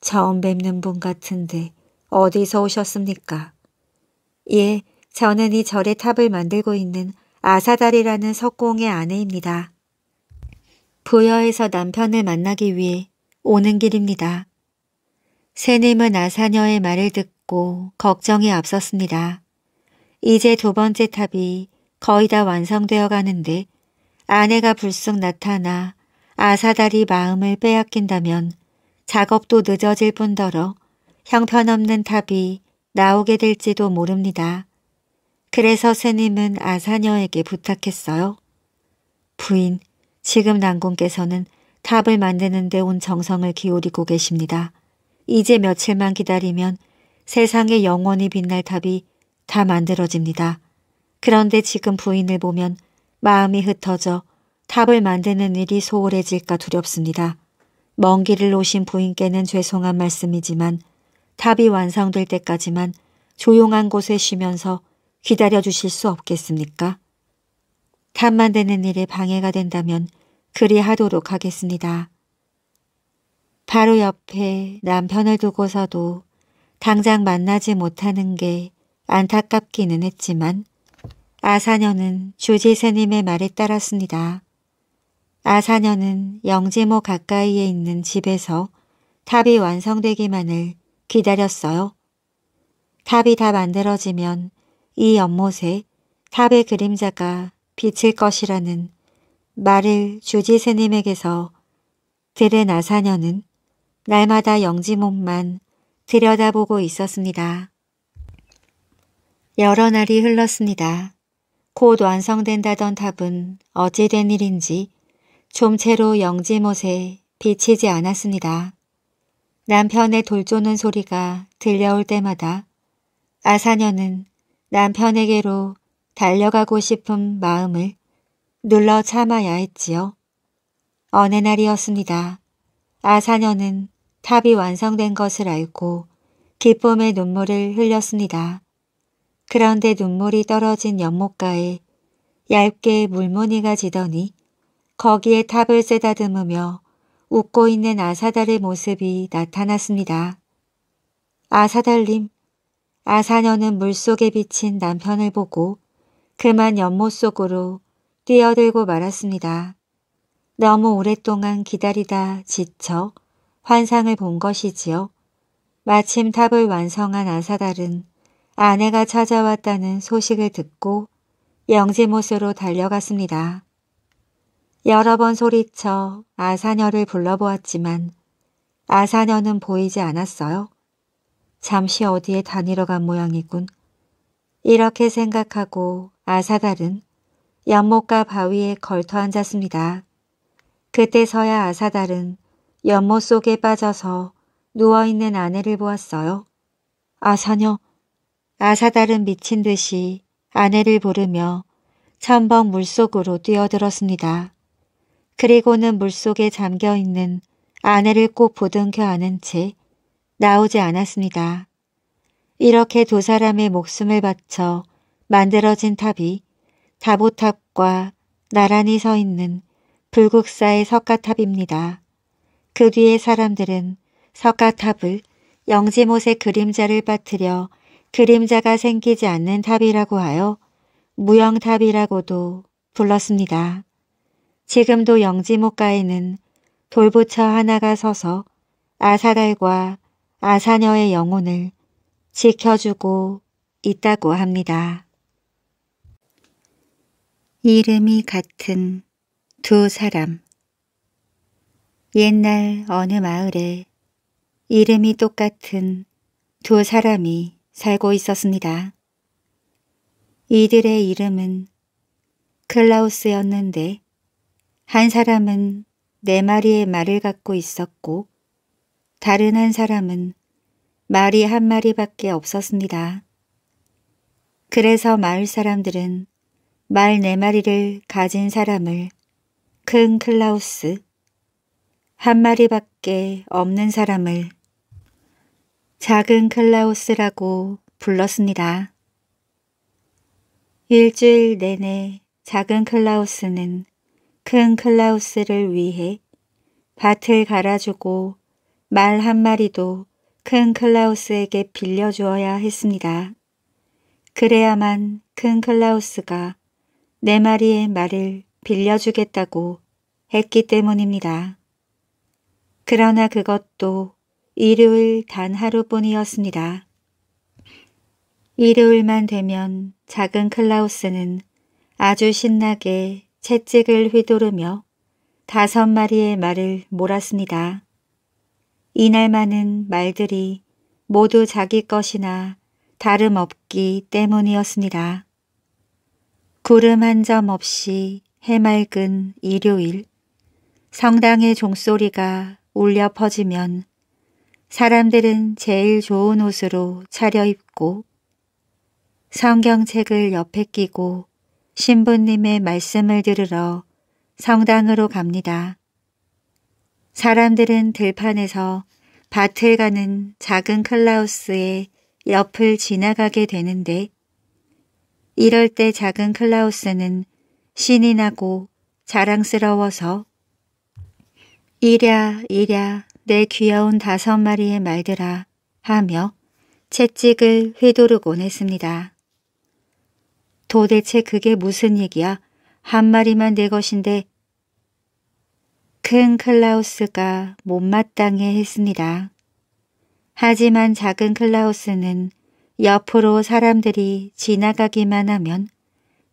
처음 뵙는 분 같은데 어디서 오셨습니까? 예, 저는 이 절의 탑을 만들고 있는 아사달이라는 석공의 아내입니다. 부여에서 남편을 만나기 위해 오는 길입니다. 새님은 아사녀의 말을 듣고 걱정이 앞섰습니다. 이제 두 번째 탑이 거의 다 완성되어 가는데 아내가 불쑥 나타나 아사달이 마음을 빼앗긴다면 작업도 늦어질 뿐더러 형편없는 탑이 나오게 될지도 모릅니다. 그래서 스님은 아사녀에게 부탁했어요. 부인, 지금 난궁께서는 탑을 만드는 데 온 정성을 기울이고 계십니다. 이제 며칠만 기다리면 세상에 영원히 빛날 탑이 다 만들어집니다. 그런데 지금 부인을 보면 마음이 흩어져 탑을 만드는 일이 소홀해질까 두렵습니다. 먼 길을 오신 부인께는 죄송한 말씀이지만 탑이 완성될 때까지만 조용한 곳에 쉬면서 기다려 주실 수 없겠습니까? 탑 만드는 일에 방해가 된다면 그리 하도록 하겠습니다. 바로 옆에 남편을 두고서도 당장 만나지 못하는 게 안타깝기는 했지만 아사녀는 주지스님의 말에 따랐습니다. 아사녀는 영지모 가까이에 있는 집에서 탑이 완성되기만을 기다렸어요. 탑이 다 만들어지면 이 연못에 탑의 그림자가 비칠 것이라는 말을 주지스님에게서 들은 아사녀는 날마다 영지몸만 들여다보고 있었습니다. 여러 날이 흘렀습니다. 곧 완성된다던 탑은 어찌 된 일인지 좀채로 영지못에 비치지 않았습니다. 남편의 돌 쪼는 소리가 들려올 때마다 아사녀는 남편에게로 달려가고 싶은 마음을 눌러 참아야 했지요. 어느 날이었습니다. 아사녀는 탑이 완성된 것을 알고 기쁨의 눈물을 흘렸습니다. 그런데 눈물이 떨어진 연못가에 얇게 물무늬가 지더니 거기에 탑을 쓰다듬으며 웃고 있는 아사달의 모습이 나타났습니다. 아사달님, 아사녀는 물속에 비친 남편을 보고 그만 연못 속으로 뛰어들고 말았습니다. 너무 오랫동안 기다리다 지쳐 환상을 본 것이지요. 마침 탑을 완성한 아사달은 아내가 찾아왔다는 소식을 듣고 영지못으로 달려갔습니다. 여러 번 소리쳐 아사녀를 불러보았지만 아사녀는 보이지 않았어요. 잠시 어디에 다니러 간 모양이군. 이렇게 생각하고 아사달은 연못가 바위에 걸터 앉았습니다. 그때서야 아사달은 연못 속에 빠져서 누워있는 아내를 보았어요. 아사녀. 아사달은 미친 듯이 아내를 부르며 첨벙 물속으로 뛰어들었습니다. 그리고는 물속에 잠겨있는 아내를 꼭 보듬켜 안은 채 나오지 않았습니다. 이렇게 두 사람의 목숨을 바쳐 만들어진 탑이 다보탑과 나란히 서 있는 불국사의 석가탑입니다. 그 뒤에 사람들은 석가탑을 영지못의 그림자를 빠뜨려 그림자가 생기지 않는 탑이라고 하여 무영탑이라고도 불렀습니다. 지금도 영지목가에는 돌부처 하나가 서서 아사달과 아사녀의 영혼을 지켜주고 있다고 합니다. 이름이 같은 두 사람 옛날 어느 마을에 이름이 똑같은 두 사람이 살고 있었습니다. 이들의 이름은 클라우스였는데 한 사람은 네 마리의 말을 갖고 있었고 다른 한 사람은 말이 한 마리밖에 없었습니다. 그래서 마을 사람들은 말 네 마리를 가진 사람을 큰 클라우스, 한 마리밖에 없는 사람을 작은 클라우스라고 불렀습니다. 일주일 내내 작은 클라우스는 큰 클라우스를 위해 밭을 갈아주고 말 한 마리도 큰 클라우스에게 빌려주어야 했습니다. 그래야만 큰 클라우스가 네 마리의 말을 빌려주겠다고 했기 때문입니다. 그러나 그것도 일요일 단 하루뿐이었습니다. 일요일만 되면 작은 클라우스는 아주 신나게 채찍을 휘두르며 다섯 마리의 말을 몰았습니다. 이날만은 말들이 모두 자기 것이나 다름없기 때문이었습니다. 구름 한 점 없이 해맑은 일요일 성당의 종소리가 울려 퍼지면 사람들은 제일 좋은 옷으로 차려입고 성경책을 옆에 끼고 신부님의 말씀을 들으러 성당으로 갑니다. 사람들은 들판에서 밭을 가는 작은 클라우스의 옆을 지나가게 되는데 이럴 때 작은 클라우스는 신이 나고 자랑스러워서 이랴 이랴 내 귀여운 다섯 마리의 말들아 하며 채찍을 휘두르곤 했습니다. 도대체 그게 무슨 얘기야? 한 마리만 내 것인데 큰 클라우스가 못마땅해 했습니다. 하지만 작은 클라우스는 옆으로 사람들이 지나가기만 하면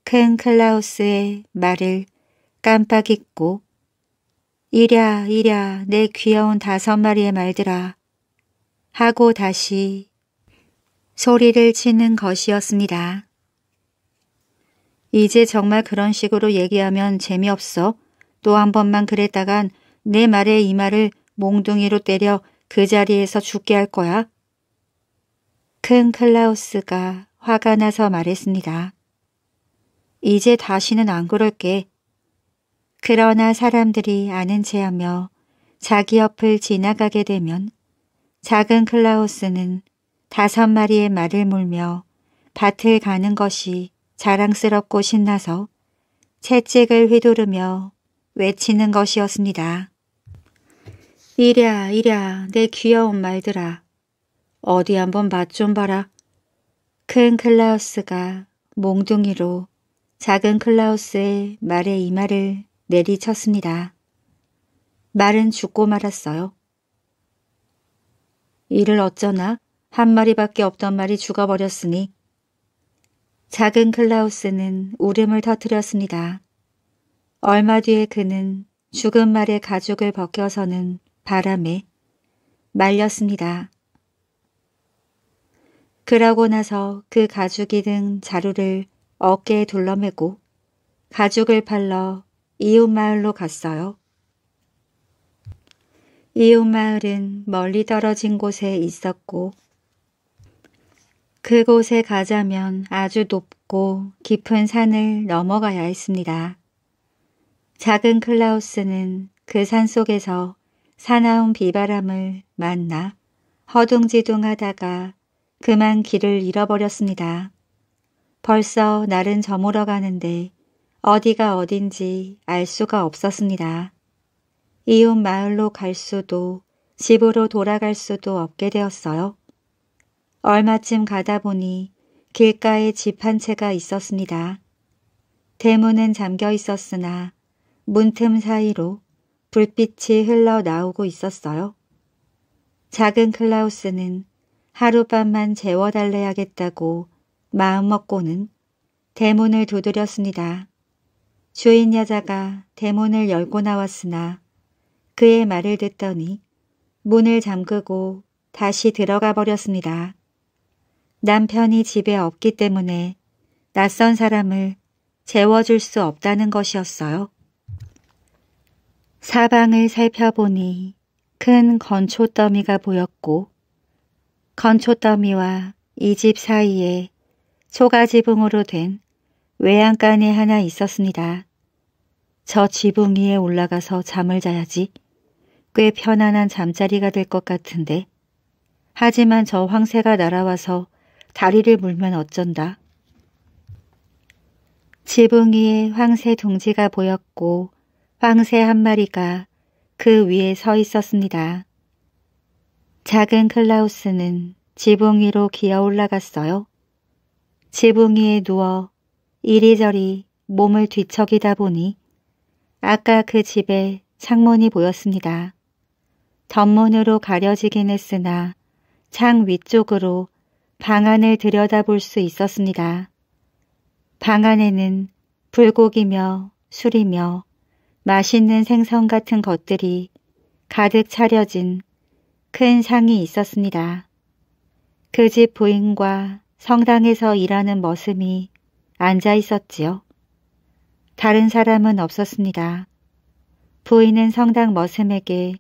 큰 클라우스의 말을 깜빡 잊고 이랴 이랴 내 귀여운 다섯 마리의 말들아 하고 다시 소리를 치는 것이었습니다. 이제 정말 그런 식으로 얘기하면 재미없어. 또 한 번만 그랬다간 내 말에 이 말을 몽둥이로 때려 그 자리에서 죽게 할 거야. 큰 클라우스가 화가 나서 말했습니다. 이제 다시는 안 그럴게. 그러나 사람들이 아는 체하며 자기 옆을 지나가게 되면 작은 클라우스는 다섯 마리의 말을 몰며 밭을 가는 것이 자랑스럽고 신나서 채찍을 휘두르며 외치는 것이었습니다. 이랴 이랴 내 귀여운 말들아 어디 한번 맛 좀 봐라. 큰 클라우스가 몽둥이로 작은 클라우스의 말에 이마를 내리쳤습니다. 말은 죽고 말았어요. 이를 어쩌나 한 마리밖에 없던 말이 죽어버렸으니 작은 클라우스는 울음을 터뜨렸습니다. 얼마 뒤에 그는 죽은 말의 가죽을 벗겨서는 바람에 말렸습니다. 그러고 나서 그 가죽이 든 자루를 어깨에 둘러매고 가죽을 팔러 이웃 마을로 갔어요. 이웃 마을은 멀리 떨어진 곳에 있었고 그곳에 가자면 아주 높고 깊은 산을 넘어가야 했습니다. 작은 클라우스는 그 산 속에서 사나운 비바람을 만나 허둥지둥하다가 그만 길을 잃어버렸습니다. 벌써 날은 저물어 가는데 어디가 어딘지 알 수가 없었습니다. 이웃 마을로 갈 수도 집으로 돌아갈 수도 없게 되었어요. 얼마쯤 가다 보니 길가에 집 한 채가 있었습니다. 대문은 잠겨 있었으나 문틈 사이로 불빛이 흘러나오고 있었어요. 작은 클라우스는 하룻밤만 재워달래야겠다고 마음먹고는 대문을 두드렸습니다. 주인 여자가 대문을 열고 나왔으나 그의 말을 듣더니 문을 잠그고 다시 들어가 버렸습니다. 남편이 집에 없기 때문에 낯선 사람을 재워줄 수 없다는 것이었어요. 사방을 살펴보니 큰 건초더미가 보였고 건초더미와 이 집 사이에 초가지붕으로 된 외양간이 하나 있었습니다. 저 지붕 위에 올라가서 잠을 자야지 꽤 편안한 잠자리가 될 것 같은데 하지만 저 황새가 날아와서 다리를 물면 어쩐다. 지붕 위에 황새 둥지가 보였고 황새 한 마리가 그 위에 서 있었습니다. 작은 클라우스는 지붕 위로 기어 올라갔어요. 지붕 위에 누워 이리저리 몸을 뒤척이다 보니 아까 그 집에 창문이 보였습니다. 덧문으로 가려지긴 했으나 창 위쪽으로 방 안을 들여다볼 수 있었습니다. 방 안에는 불고기며 술이며 맛있는 생선 같은 것들이 가득 차려진 큰 상이 있었습니다. 그 집 부인과 성당에서 일하는 머슴이 앉아 있었지요. 다른 사람은 없었습니다. 부인은 성당 머슴에게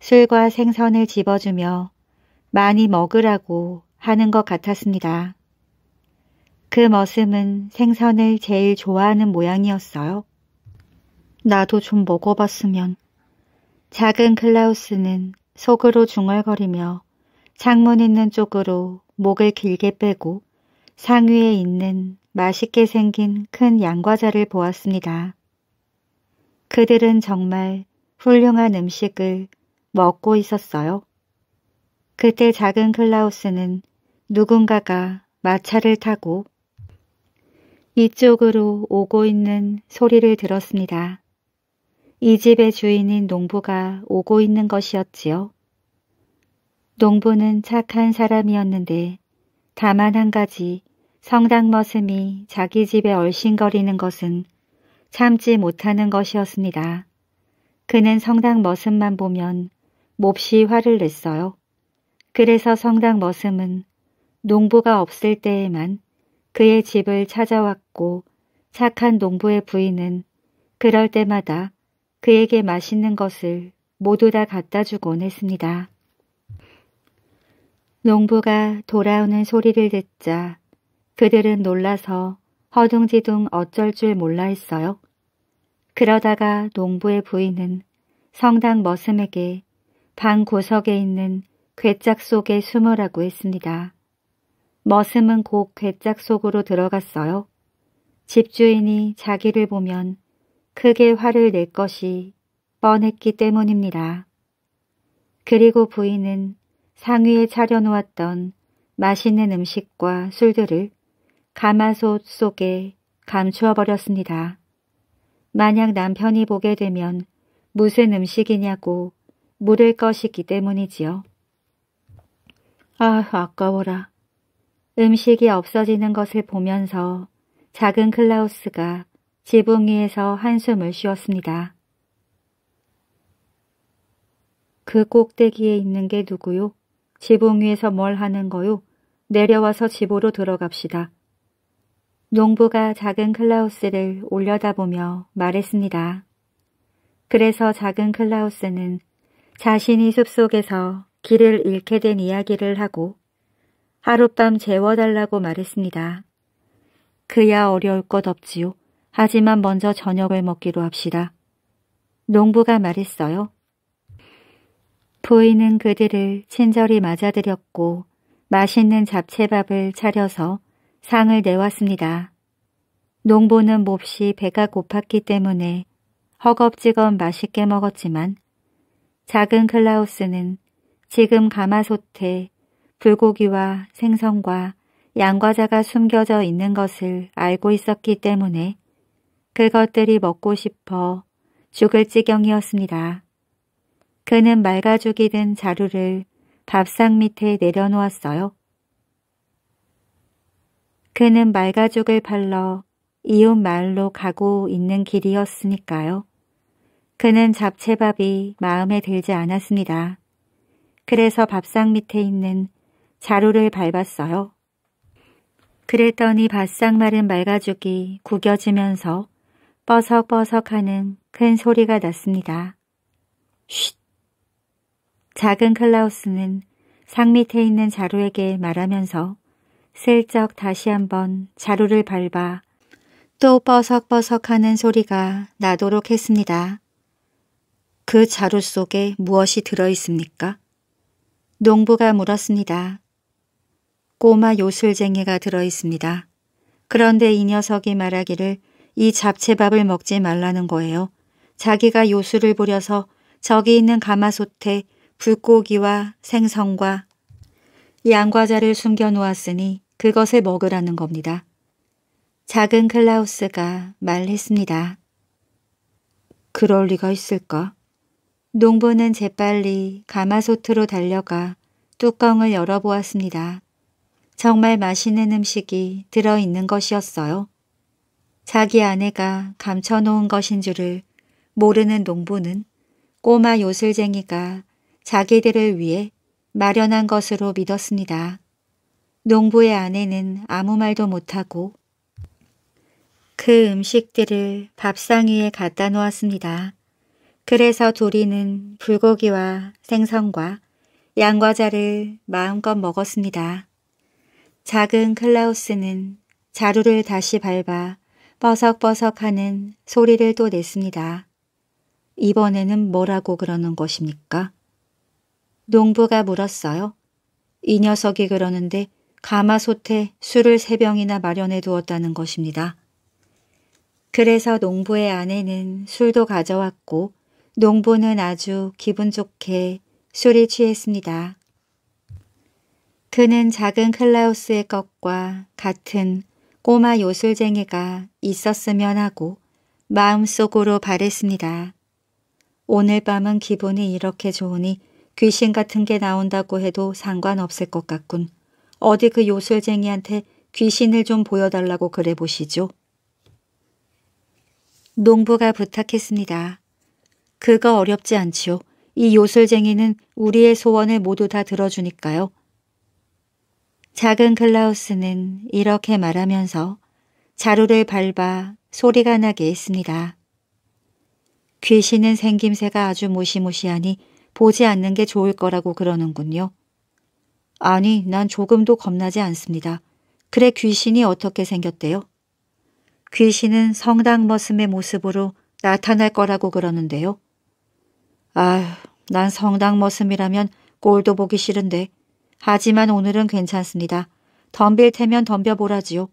술과 생선을 집어주며 많이 먹으라고 하는 것 같았습니다. 그 머슴은 생선을 제일 좋아하는 모양이었어요. 나도 좀 먹어봤으면. 작은 클라우스는 속으로 중얼거리며 창문 있는 쪽으로 목을 길게 빼고 상위에 있는 맛있게 생긴 큰 양과자를 보았습니다. 그들은 정말 훌륭한 음식을 먹고 있었어요. 그때 작은 클라우스는 누군가가 마차를 타고 이쪽으로 오고 있는 소리를 들었습니다. 이 집의 주인인 농부가 오고 있는 것이었지요. 농부는 착한 사람이었는데 다만 한 가지 성당 머슴이 자기 집에 얼씬거리는 것은 참지 못하는 것이었습니다. 그는 성당 머슴만 보면 몹시 화를 냈어요. 그래서 성당 머슴은 농부가 없을 때에만 그의 집을 찾아왔고 착한 농부의 부인은 그럴 때마다 그에게 맛있는 것을 모두 다 갖다 주곤 했습니다. 농부가 돌아오는 소리를 듣자 그들은 놀라서 허둥지둥 어쩔 줄 몰라 했어요. 그러다가 농부의 부인은 성당 머슴에게 방 구석에 있는 괴짝 속에 숨으라고 했습니다. 머슴은 곧 괴짝 속으로 들어갔어요. 집주인이 자기를 보면 크게 화를 낼 것이 뻔했기 때문입니다. 그리고 부인은 상위에 차려놓았던 맛있는 음식과 술들을 가마솥 속에 감추어 버렸습니다. 만약 남편이 보게 되면 무슨 음식이냐고 물을 것이기 때문이지요. 아, 아까워라. 음식이 없어지는 것을 보면서 작은 클라우스가 지붕 위에서 한숨을 쉬었습니다. 그 꼭대기에 있는 게 누구요? 지붕 위에서 뭘 하는 거요? 내려와서 집으로 들어갑시다. 농부가 작은 클라우스를 올려다보며 말했습니다. 그래서 작은 클라우스는 자신이 숲속에서 길을 잃게 된 이야기를 하고 하룻밤 재워달라고 말했습니다. 그야 어려울 것 없지요. 하지만 먼저 저녁을 먹기로 합시다. 농부가 말했어요. 부인은 그들을 친절히 맞아들였고 맛있는 잡채밥을 차려서 상을 내왔습니다. 농부는 몹시 배가 고팠기 때문에 허겁지겁 맛있게 먹었지만 작은 클라우스는 지금 가마솥에 불고기와 생선과 양과자가 숨겨져 있는 것을 알고 있었기 때문에 그것들이 먹고 싶어 죽을 지경이었습니다. 그는 말가죽이 든 자루를 밥상 밑에 내려놓았어요. 그는 말가죽을 팔러 이웃 마을로 가고 있는 길이었으니까요. 그는 잡채밥이 마음에 들지 않았습니다. 그래서 밥상 밑에 있는 자루를 밟았어요. 그랬더니 바싹 마른 말가죽이 구겨지면서 뻐석뻐석하는 큰 소리가 났습니다. 쉿! 작은 클라우스는 상 밑에 있는 자루에게 말하면서 슬쩍 다시 한번 자루를 밟아 또 뻐석뻐석하는 소리가 나도록 했습니다. 그 자루 속에 무엇이 들어있습니까? 농부가 물었습니다. 꼬마 요술쟁이가 들어있습니다. 그런데 이 녀석이 말하기를 이 잡채밥을 먹지 말라는 거예요. 자기가 요술을 부려서 저기 있는 가마솥에 불고기와 생선과 양과자를 숨겨 놓았으니 그것을 먹으라는 겁니다. 작은 클라우스가 말했습니다. 그럴 리가 있을까? 농부는 재빨리 가마솥으로 달려가 뚜껑을 열어보았습니다. 정말 맛있는 음식이 들어있는 것이었어요. 자기 아내가 감춰놓은 것인 줄을 모르는 농부는 꼬마 요술쟁이가 자기들을 위해 마련한 것으로 믿었습니다. 농부의 아내는 아무 말도 못하고 그 음식들을 밥상 위에 갖다 놓았습니다. 그래서 둘이는 불고기와 생선과 양과자를 마음껏 먹었습니다. 작은 클라우스는 자루를 다시 밟아 뻐석뻐석하는 소리를 또 냈습니다. 이번에는 뭐라고 그러는 것입니까? 농부가 물었어요. 이 녀석이 그러는데 가마솥에 술을 세 병이나 마련해 두었다는 것입니다. 그래서 농부의 아내는 술도 가져왔고 농부는 아주 기분 좋게 술이 취했습니다. 그는 작은 클라우스의 것과 같은 꼬마 요술쟁이가 있었으면 하고 마음속으로 바랬습니다. 오늘 밤은 기분이 이렇게 좋으니 귀신 같은 게 나온다고 해도 상관없을 것 같군. 어디 그 요술쟁이한테 귀신을 좀 보여달라고 그래 보시죠. 농부가 부탁했습니다. 그거 어렵지 않지요. 이 요술쟁이는 우리의 소원을 모두 다 들어주니까요. 작은 클라우스는 이렇게 말하면서 자루를 밟아 소리가 나게 했습니다. 귀신은 생김새가 아주 무시무시하니 보지 않는 게 좋을 거라고 그러는군요. 아니, 난 조금도 겁나지 않습니다. 그래 귀신이 어떻게 생겼대요? 귀신은 성당 머슴의 모습으로 나타날 거라고 그러는데요. 아휴, 난 성당 머슴이라면 꼴도 보기 싫은데. 하지만 오늘은 괜찮습니다. 덤빌 테면 덤벼보라지요.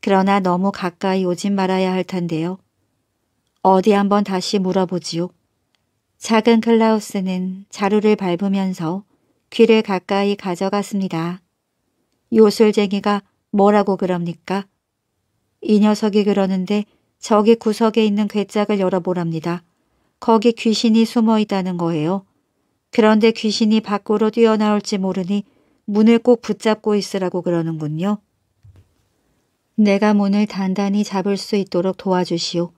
그러나 너무 가까이 오진 말아야 할 텐데요. 어디 한번 다시 물어보지요. 작은 클라우스는 자루를 밟으면서 귀를 가까이 가져갔습니다. 요술쟁이가 뭐라고 그럽니까? 이 녀석이 그러는데 저기 구석에 있는 괴짝을 열어보랍니다. 거기 귀신이 숨어 있다는 거예요. 그런데 귀신이 밖으로 뛰어나올지 모르니 문을 꼭 붙잡고 있으라고 그러는군요. 내가 문을 단단히 잡을 수 있도록 도와주시오.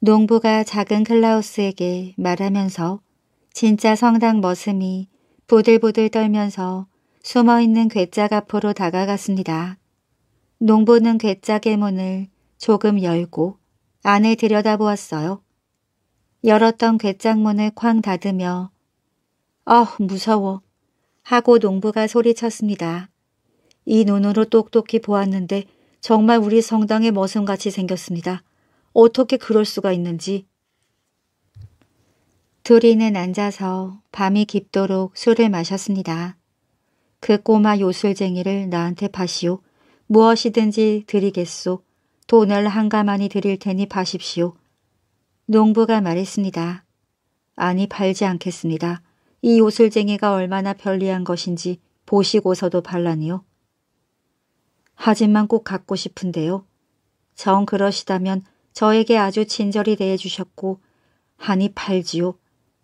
농부가 작은 클라우스에게 말하면서 진짜 성당 머슴이 부들부들 떨면서 숨어있는 괴짝 앞으로 다가갔습니다. 농부는 괴짝의 문을 조금 열고 안에 들여다보았어요. 열었던 괴짝문을 쾅 닫으며 아 무서워 하고 농부가 소리쳤습니다. 이 눈으로 똑똑히 보았는데 정말 우리 성당의 머슴같이 생겼습니다. 어떻게 그럴 수가 있는지. 둘이는 앉아서 밤이 깊도록 술을 마셨습니다. 그 꼬마 요술쟁이를 나한테 파시오. 무엇이든지 드리겠소. 돈을 한가만히 드릴 테니 파십시오. 농부가 말했습니다. 아니 팔지 않겠습니다. 이 요술쟁이가 얼마나 편리한 것인지 보시고서도 팔라니요. 하지만 꼭 갖고 싶은데요. 정 그러시다면 저에게 아주 친절히 대해주셨고 하니 팔지요.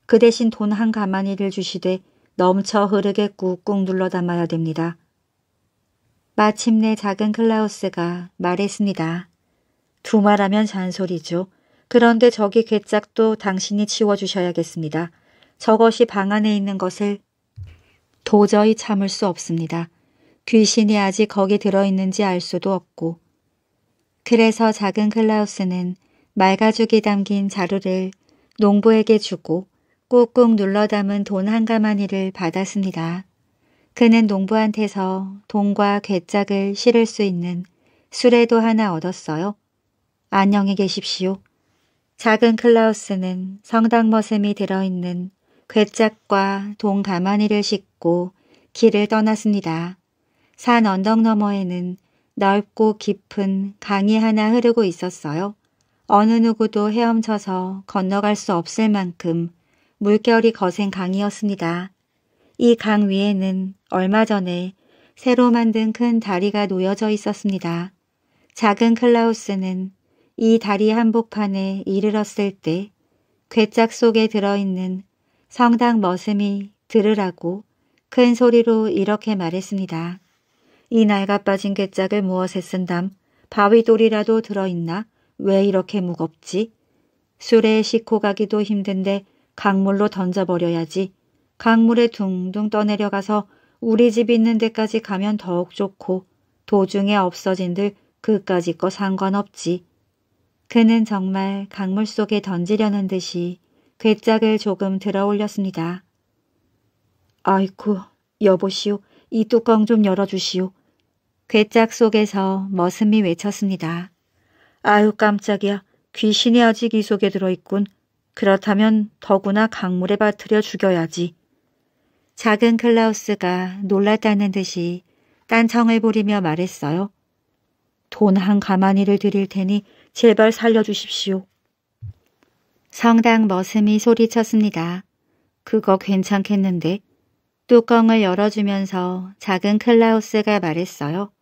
그 대신 돈 한 가마니를 주시되 넘쳐 흐르게 꾹꾹 눌러 담아야 됩니다. 마침내 작은 클라우스가 말했습니다. 두말하면 잔소리죠. 그런데 저기 괴짝도 당신이 치워주셔야겠습니다. 저것이 방 안에 있는 것을 도저히 참을 수 없습니다. 귀신이 아직 거기 들어있는지 알 수도 없고. 그래서 작은 클라우스는 말가죽이 담긴 자루를 농부에게 주고 꾹꾹 눌러 담은 돈 한 가마니를 받았습니다. 그는 농부한테서 돈과 괴짝을 실을 수 있는 수레도 하나 얻었어요. 안녕히 계십시오. 작은 클라우스는 성당 머슴이 들어있는 괴짝과 동 가마니를 싣고 길을 떠났습니다. 산 언덕 너머에는 넓고 깊은 강이 하나 흐르고 있었어요. 어느 누구도 헤엄쳐서 건너갈 수 없을 만큼 물결이 거센 강이었습니다. 이 강 위에는 얼마 전에 새로 만든 큰 다리가 놓여져 있었습니다. 작은 클라우스는 이 다리 한복판에 이르렀을 때 괴짝 속에 들어있는 성당 머슴이 들으라고 큰 소리로 이렇게 말했습니다. 이 낡아 빠진 괴짝을 무엇에 쓴담? 바위돌이라도 들어있나? 왜 이렇게 무겁지? 술에 싣고 가기도 힘든데 강물로 던져버려야지. 강물에 둥둥 떠내려가서 우리 집 있는 데까지 가면 더욱 좋고 도중에 없어진들 그까지 거 상관없지. 그는 정말 강물 속에 던지려는 듯이 괴짝을 조금 들어 올렸습니다. 아이쿠, 여보시오. 이 뚜껑 좀 열어주시오. 괴짝 속에서 머슴이 외쳤습니다. 아유 깜짝이야. 귀신이 아직 이 속에 들어있군. 그렇다면 더구나 강물에 빠뜨려 죽여야지. 작은 클라우스가 놀랐다는 듯이 딴청을 부리며 말했어요. 돈 한 가마니를 드릴 테니 제발 살려주십시오. 성당 머슴이 소리쳤습니다. 그거 괜찮겠는데? 뚜껑을 열어주면서 작은 클라우스가 말했어요.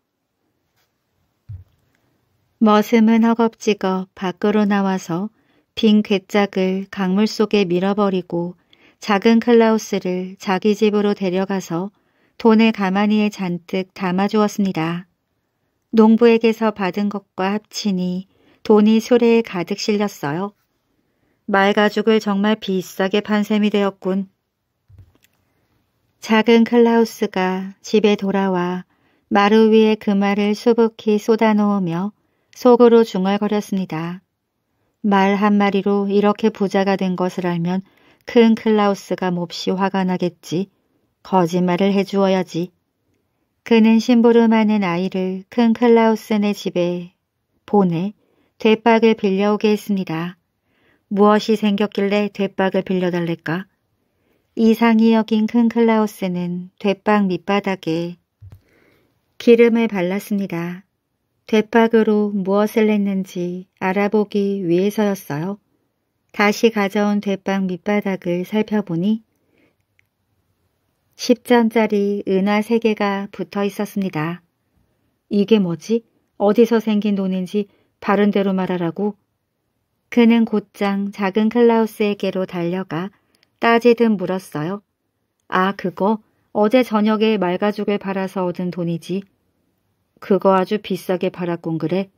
머슴은 허겁지겁 밖으로 나와서 빈 괴짝을 강물 속에 밀어버리고 작은 클라우스를 자기 집으로 데려가서 돈을 가마니에 잔뜩 담아주었습니다. 농부에게서 받은 것과 합치니 돈이 수레에 가득 실렸어요. 말가죽을 정말 비싸게 판 셈이 되었군. 작은 클라우스가 집에 돌아와 마루 위에 그 말을 수북히 쏟아놓으며 속으로 중얼거렸습니다. 말 한마리로 이렇게 부자가 된 것을 알면 큰 클라우스가 몹시 화가 나겠지. 거짓말을 해주어야지. 그는 심부름하는 아이를 큰 클라우스네 집에 본에 대박을 빌려오게 했습니다. 무엇이 생겼길래 대박을 빌려달랄까? 이상이 여긴 큰 클라우스는 대박 밑바닥에 기름을 발랐습니다. 대박으로 무엇을 했는지 알아보기 위해서였어요. 다시 가져온 대박 밑바닥을 살펴보니 10전짜리 은화 3개가 붙어 있었습니다. 이게 뭐지? 어디서 생긴 돈인지 바른대로 말하라고. 그는 곧장 작은 클라우스에게로 달려가 따지듯 물었어요. 아, 그거 어제 저녁에 말가죽을 팔아서 얻은 돈이지. 그거 아주 비싸게 팔았군 그래.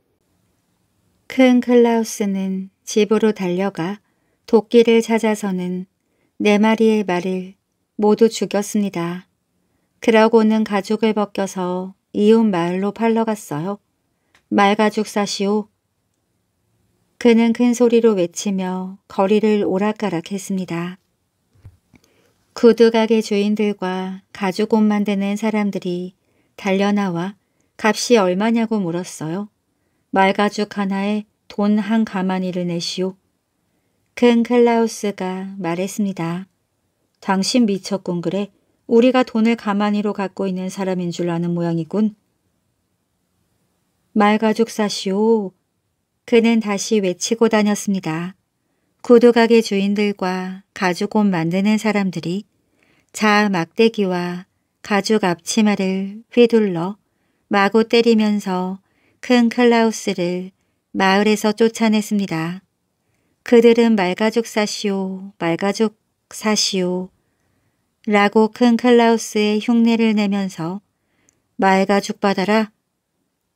큰 클라우스는 집으로 달려가 도끼를 찾아서는 네 마리의 말을 모두 죽였습니다. 그러고는 가죽을 벗겨서 이웃 마을로 팔러 갔어요. 말가죽 사시오. 그는 큰 소리로 외치며 거리를 오락가락 했습니다. 구두가게 주인들과 가죽 옷 만드는 사람들이 달려나와 값이 얼마냐고 물었어요. 말가죽 하나에 돈 한 가마니를 내시오. 큰 클라우스가 말했습니다. 당신 미쳤군 그래. 우리가 돈을 가마니로 갖고 있는 사람인 줄 아는 모양이군. 말가죽 사시오. 그는 다시 외치고 다녔습니다. 구두가게 주인들과 가죽 옷 만드는 사람들이 자 막대기와 가죽 앞치마를 휘둘러 마구 때리면서 큰 클라우스를 마을에서 쫓아냈습니다. 그들은 말가죽 사시오, 말가죽 사시오, 라고 큰 클라우스의 흉내를 내면서 말가죽 받아라.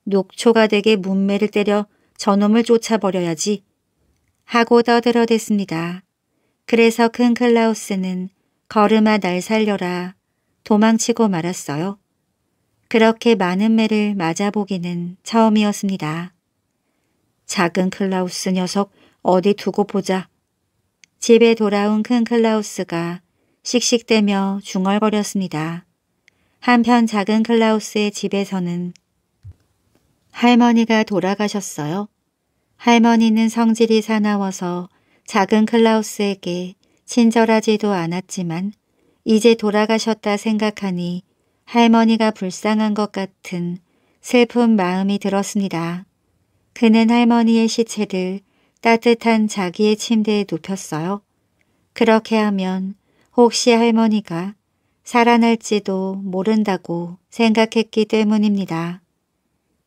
녹초가 되게 문매를 때려 저놈을 쫓아버려야지. 하고 떠들어댔습니다. 그래서 큰 클라우스는 걸음아 날 살려라 도망치고 말았어요. 그렇게 많은 매를 맞아보기는 처음이었습니다. 작은 클라우스 녀석 어디 두고 보자. 집에 돌아온 큰 클라우스가 씩씩대며 중얼거렸습니다. 한편 작은 클라우스의 집에서는 할머니가 돌아가셨어요. 할머니는 성질이 사나워서 작은 클라우스에게 친절하지도 않았지만 이제 돌아가셨다 생각하니 할머니가 불쌍한 것 같은 슬픈 마음이 들었습니다. 그는 할머니의 시체를 따뜻한 자기의 침대에 눕혔어요. 그렇게 하면 혹시 할머니가 살아날지도 모른다고 생각했기 때문입니다.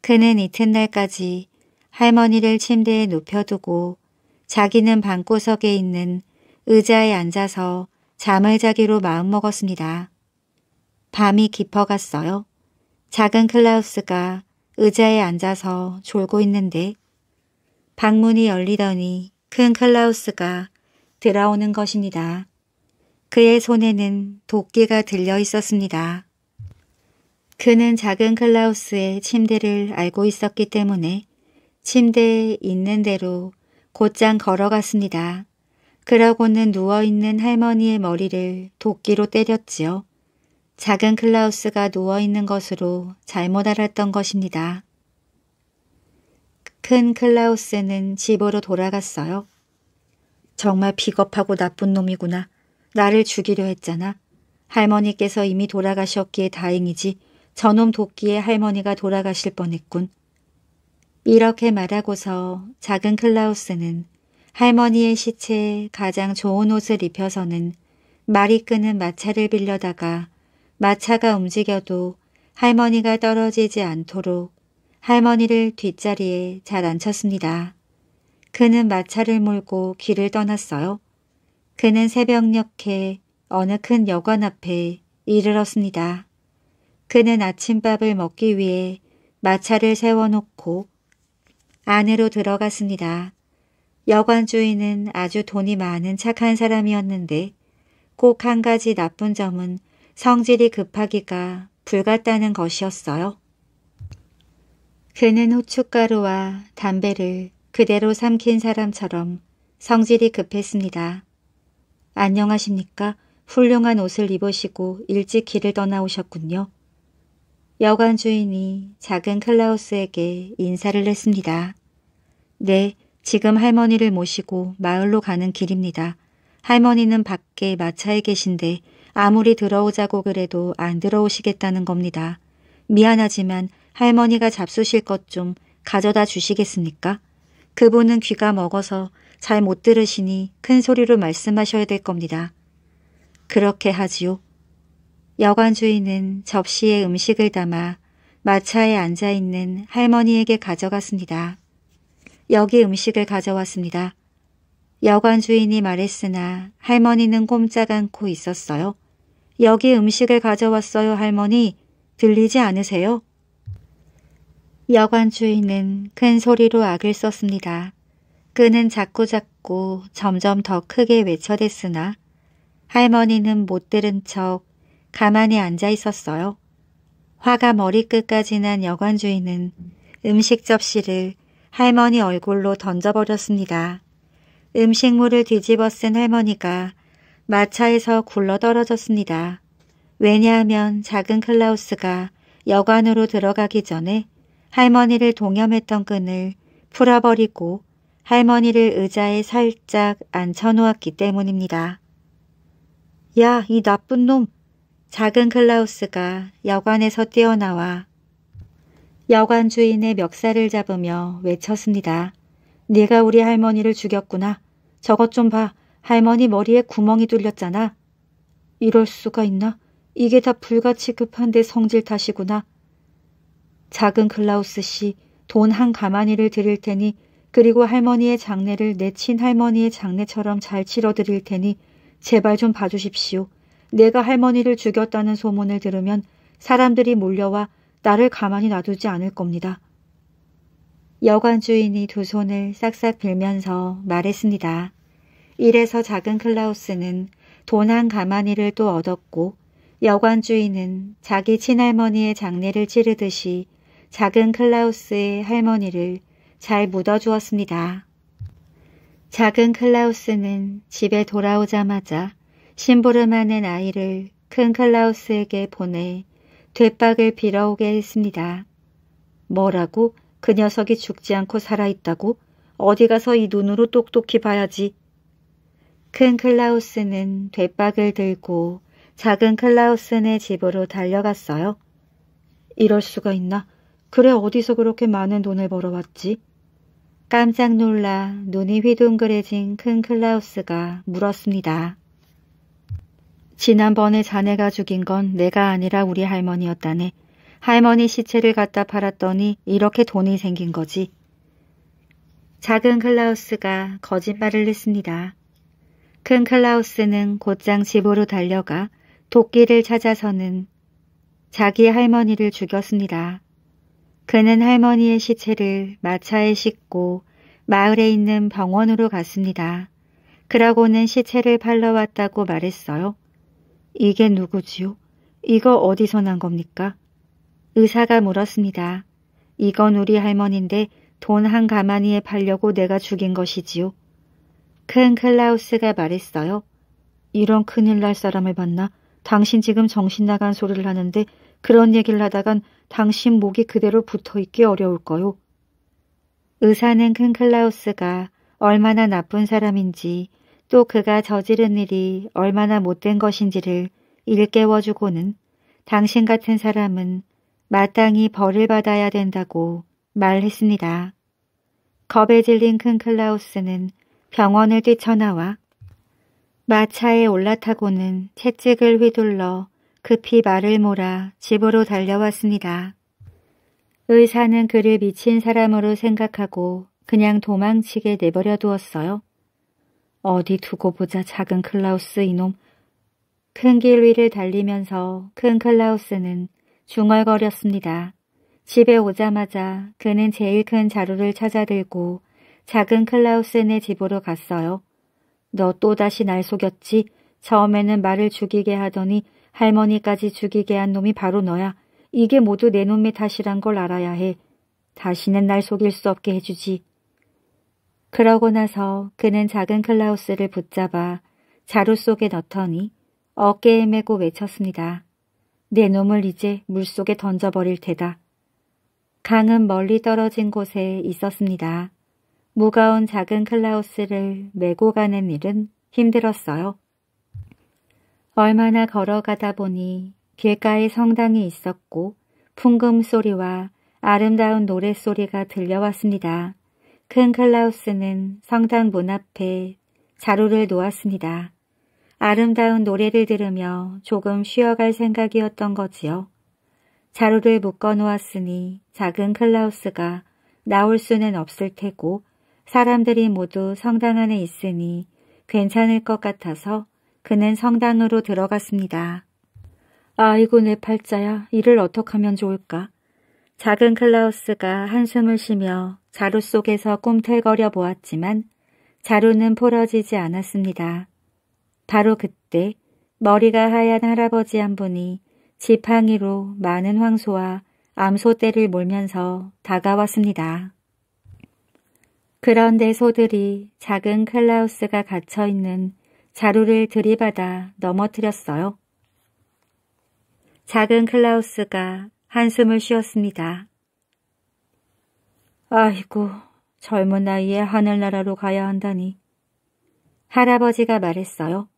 그는 이튿날까지 할머니를 침대에 눕혀두고 자기는 방구석에 있는 의자에 앉아서 잠을 자기로 마음먹었습니다. 밤이 깊어갔어요. 작은 클라우스가 의자에 앉아서 졸고 있는데 방문이 열리더니 큰 클라우스가 들어오는 것입니다. 그의 손에는 도끼가 들려 있었습니다. 그는 작은 클라우스의 침대를 알고 있었기 때문에 침대에 있는 대로 곧장 걸어갔습니다. 그러고는 누워있는 할머니의 머리를 도끼로 때렸지요. 작은 클라우스가 누워있는 것으로 잘못 알았던 것입니다. 큰 클라우스는 집으로 돌아갔어요. 정말 비겁하고 나쁜 놈이구나. 나를 죽이려 했잖아. 할머니께서 이미 돌아가셨기에 다행이지 저놈 도끼에 할머니가 돌아가실 뻔했군. 이렇게 말하고서 작은 클라우스는 할머니의 시체에 가장 좋은 옷을 입혀서는 말이 끄는 마차를 빌려다가 마차가 움직여도 할머니가 떨어지지 않도록 할머니를 뒷자리에 잘 앉혔습니다. 그는 마차를 몰고 길을 떠났어요. 그는 새벽녘에 어느 큰 여관 앞에 이르렀습니다. 그는 아침밥을 먹기 위해 마차를 세워놓고 안으로 들어갔습니다. 여관 주인은 아주 돈이 많은 착한 사람이었는데 꼭 한 가지 나쁜 점은 성질이 급하기가 불같다는 것이었어요. 그는 후춧가루와 담배를 그대로 삼킨 사람처럼 성질이 급했습니다. 안녕하십니까? 훌륭한 옷을 입으시고 일찍 길을 떠나오셨군요. 여관 주인이 작은 클라우스에게 인사를 했습니다. 네, 지금 할머니를 모시고 마을로 가는 길입니다. 할머니는 밖에 마차에 계신데 아무리 들어오자고 그래도 안 들어오시겠다는 겁니다. 미안하지만 할머니가 잡수실 것 좀 가져다 주시겠습니까? 그분은 귀가 먹어서 잘 못 들으시니 큰 소리로 말씀하셔야 될 겁니다. 그렇게 하지요. 여관 주인은 접시에 음식을 담아 마차에 앉아있는 할머니에게 가져갔습니다. 여기 음식을 가져왔습니다. 여관 주인이 말했으나 할머니는 꼼짝 않고 있었어요. 여기 음식을 가져왔어요, 할머니. 들리지 않으세요? 여관 주인은 큰 소리로 악을 썼습니다. 그는 자꾸자꾸 점점 더 크게 외쳐댔으나 할머니는 못 들은 척 가만히 앉아 있었어요. 화가 머리끝까지 난 여관 주인은 음식 접시를 할머니 얼굴로 던져버렸습니다. 음식물을 뒤집어 쓴 할머니가 마차에서 굴러 떨어졌습니다. 왜냐하면 작은 클라우스가 여관으로 들어가기 전에 할머니를 동염했던 끈을 풀어버리고 할머니를 의자에 살짝 앉혀놓았기 때문입니다. 야, 이 나쁜 놈! 작은 클라우스가 여관에서 뛰어나와 여관 주인의 멱살을 잡으며 외쳤습니다. 네가 우리 할머니를 죽였구나. 저것 좀 봐. 할머니 머리에 구멍이 뚫렸잖아. 이럴 수가 있나? 이게 다 불같이 급한 데 성질 탓이구나. 작은 클라우스 씨, 돈 한 가마니를 드릴 테니 그리고 할머니의 장례를 내 친할머니의 장례처럼 잘 치러드릴 테니 제발 좀 봐주십시오. 내가 할머니를 죽였다는 소문을 들으면 사람들이 몰려와 나를 가만히 놔두지 않을 겁니다. 여관 주인이 두 손을 싹싹 빌면서 말했습니다. 이래서 작은 클라우스는 돈한 가마니를 또 얻었고 여관 주인은 자기 친할머니의 장례를 치르듯이 작은 클라우스의 할머니를 잘 묻어주었습니다. 작은 클라우스는 집에 돌아오자마자 심부름하는 아이를 큰 클라우스에게 보내 되박을 빌어오게 했습니다. 뭐라고? 그 녀석이 죽지 않고 살아있다고? 어디 가서 이 눈으로 똑똑히 봐야지. 큰 클라우스는 되박을 들고 작은 클라우스네 집으로 달려갔어요. 이럴 수가 있나? 그래 어디서 그렇게 많은 돈을 벌어왔지? 깜짝 놀라 눈이 휘둥그레진 큰 클라우스가 물었습니다. 지난번에 자네가 죽인 건 내가 아니라 우리 할머니였다네. 할머니 시체를 갖다 팔았더니 이렇게 돈이 생긴 거지. 작은 클라우스가 거짓말을 했습니다. 큰 클라우스는 곧장 집으로 달려가 도끼를 찾아서는 자기 할머니를 죽였습니다. 그는 할머니의 시체를 마차에 싣고 마을에 있는 병원으로 갔습니다. 그러고는 시체를 팔러 왔다고 말했어요. 이게 누구지요? 이거 어디서 난 겁니까? 의사가 물었습니다. 이건 우리 할머니인데 돈 한 가마니에 팔려고 내가 죽인 것이지요. 큰 클라우스가 말했어요. 이런 큰일 날 사람을 봤나? 당신 지금 정신 나간 소리를 하는데 그런 얘기를 하다간 당신 목이 그대로 붙어있기 어려울 거요. 의사는 큰 클라우스가 얼마나 나쁜 사람인지 또 그가 저지른 일이 얼마나 못된 것인지를 일깨워주고는 당신 같은 사람은 마땅히 벌을 받아야 된다고 말했습니다. 겁에 질린 큰 클라우스는 병원을 뛰쳐나와 마차에 올라타고는 채찍을 휘둘러 급히 말을 몰아 집으로 달려왔습니다. 의사는 그를 미친 사람으로 생각하고 그냥 도망치게 내버려 두었어요. 어디 두고 보자 작은 클라우스 이놈. 큰 길 위를 달리면서 큰 클라우스는 중얼거렸습니다. 집에 오자마자 그는 제일 큰 자루를 찾아들고 작은 클라우스네 집으로 갔어요. 너 또다시 날 속였지? 처음에는 말을 죽이게 하더니 할머니까지 죽이게 한 놈이 바로 너야. 이게 모두 내 놈의 탓이란 걸 알아야 해. 다시는 날 속일 수 없게 해주지. 그러고 나서 그는 작은 클라우스를 붙잡아 자루 속에 넣더니 어깨에 메고 외쳤습니다. 내 놈을 이제 물속에 던져버릴 테다. 강은 멀리 떨어진 곳에 있었습니다. 무거운 작은 클라우스를 메고 가는 일은 힘들었어요. 얼마나 걸어가다 보니 길가에 성당이 있었고 풍금 소리와 아름다운 노랫소리가 들려왔습니다. 큰 클라우스는 성당 문 앞에 자루를 놓았습니다. 아름다운 노래를 들으며 조금 쉬어갈 생각이었던 거지요. 자루를 묶어 놓았으니 작은 클라우스가 나올 수는 없을 테고 사람들이 모두 성당 안에 있으니 괜찮을 것 같아서 그는 성당으로 들어갔습니다. 아이고 내 팔자야 이를 어떻게 하면 좋을까? 작은 클라우스가 한숨을 쉬며 자루 속에서 꿈틀거려 보았지만 자루는 풀어지지 않았습니다. 바로 그때 머리가 하얀 할아버지 한 분이 지팡이로 많은 황소와 암소떼를 몰면서 다가왔습니다. 그런데 소들이 작은 클라우스가 갇혀있는 자루를 들이받아 넘어뜨렸어요. 작은 클라우스가 한숨을 쉬었습니다. 아이고, 젊은 나이에 하늘나라로 가야 한다니. 할아버지가 말했어요.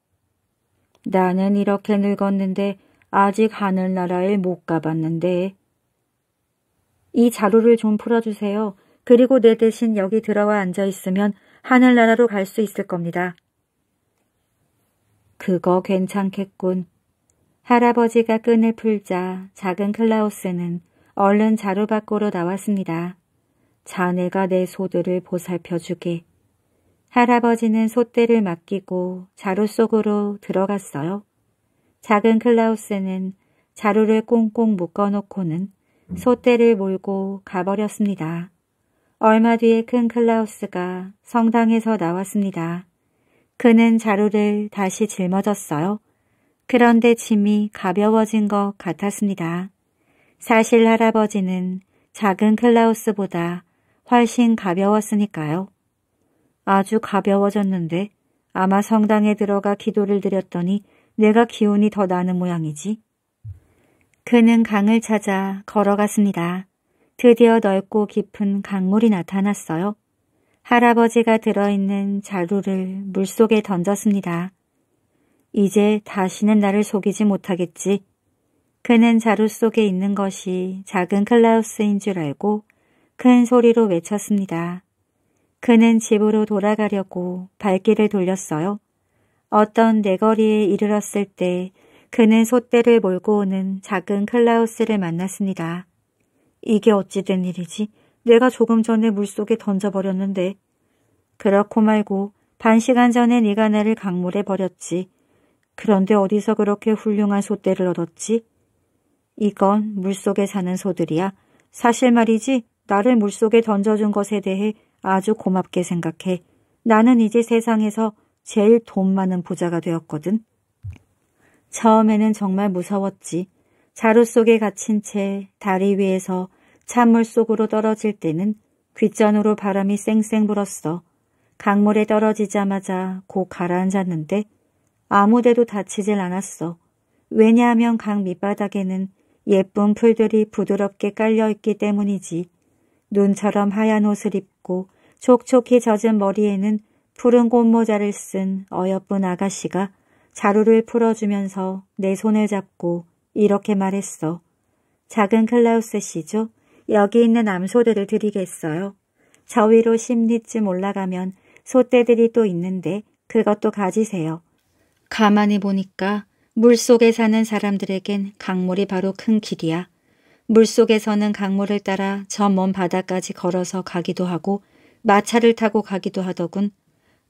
나는 이렇게 늙었는데 아직 하늘나라에 못 가봤는데. 이 자루를 좀 풀어주세요. 그리고 내 대신 여기 들어와 앉아 있으면 하늘나라로 갈 수 있을 겁니다. 그거 괜찮겠군. 할아버지가 끈을 풀자 작은 클라우스는 얼른 자루 밖으로 나왔습니다. 자네가 내 소들을 보살펴주게. 할아버지는 소떼를 맡기고 자루 속으로 들어갔어요. 작은 클라우스는 자루를 꽁꽁 묶어놓고는 소떼를 몰고 가버렸습니다. 얼마 뒤에 큰 클라우스가 성당에서 나왔습니다. 그는 자루를 다시 짊어졌어요. 그런데 짐이 가벼워진 것 같았습니다. 사실 할아버지는 작은 클라우스보다 훨씬 가벼웠으니까요. 아주 가벼워졌는데 아마 성당에 들어가 기도를 드렸더니 내가 기운이 더 나는 모양이지. 그는 강을 찾아 걸어갔습니다. 드디어 넓고 깊은 강물이 나타났어요. 할아버지가 들어있는 자루를 물속에 던졌습니다. 이제 다시는 나를 속이지 못하겠지. 그는 자루 속에 있는 것이 작은 클라우스인 줄 알고 큰 소리로 외쳤습니다. 그는 집으로 돌아가려고 발길을 돌렸어요. 어떤 내거리에 이르렀을 때 그는 소떼를 몰고 오는 작은 클라우스를 만났습니다. 이게 어찌 된 일이지? 내가 조금 전에 물속에 던져버렸는데. 그렇고 말고 반 시간 전에 네가 나를 강물에 버렸지. 그런데 어디서 그렇게 훌륭한 소떼를 얻었지? 이건 물속에 사는 소들이야. 사실 말이지 나를 물속에 던져준 것에 대해 아주 고맙게 생각해. 나는 이제 세상에서 제일 돈 많은 부자가 되었거든. 처음에는 정말 무서웠지. 자루 속에 갇힌 채 다리 위에서 찬물 속으로 떨어질 때는 귓전으로 바람이 쌩쌩 불었어. 강물에 떨어지자마자 곧 가라앉았는데 아무데도 다치질 않았어. 왜냐하면 강 밑바닥에는 예쁜 풀들이 부드럽게 깔려있기 때문이지. 눈처럼 하얀 옷을 입고 촉촉히 젖은 머리에는 푸른 꽃모자를 쓴 어여쁜 아가씨가 자루를 풀어주면서 내 손을 잡고 이렇게 말했어. 작은 클라우스 씨죠? 여기 있는 암소들을 드리겠어요. 저 위로 10리쯤 올라가면 소떼들이 또 있는데 그것도 가지세요. 가만히 보니까 물속에 사는 사람들에겐 강물이 바로 큰 길이야. 물속에서는 강물을 따라 저 먼 바다까지 걸어서 가기도 하고 마차를 타고 가기도 하더군.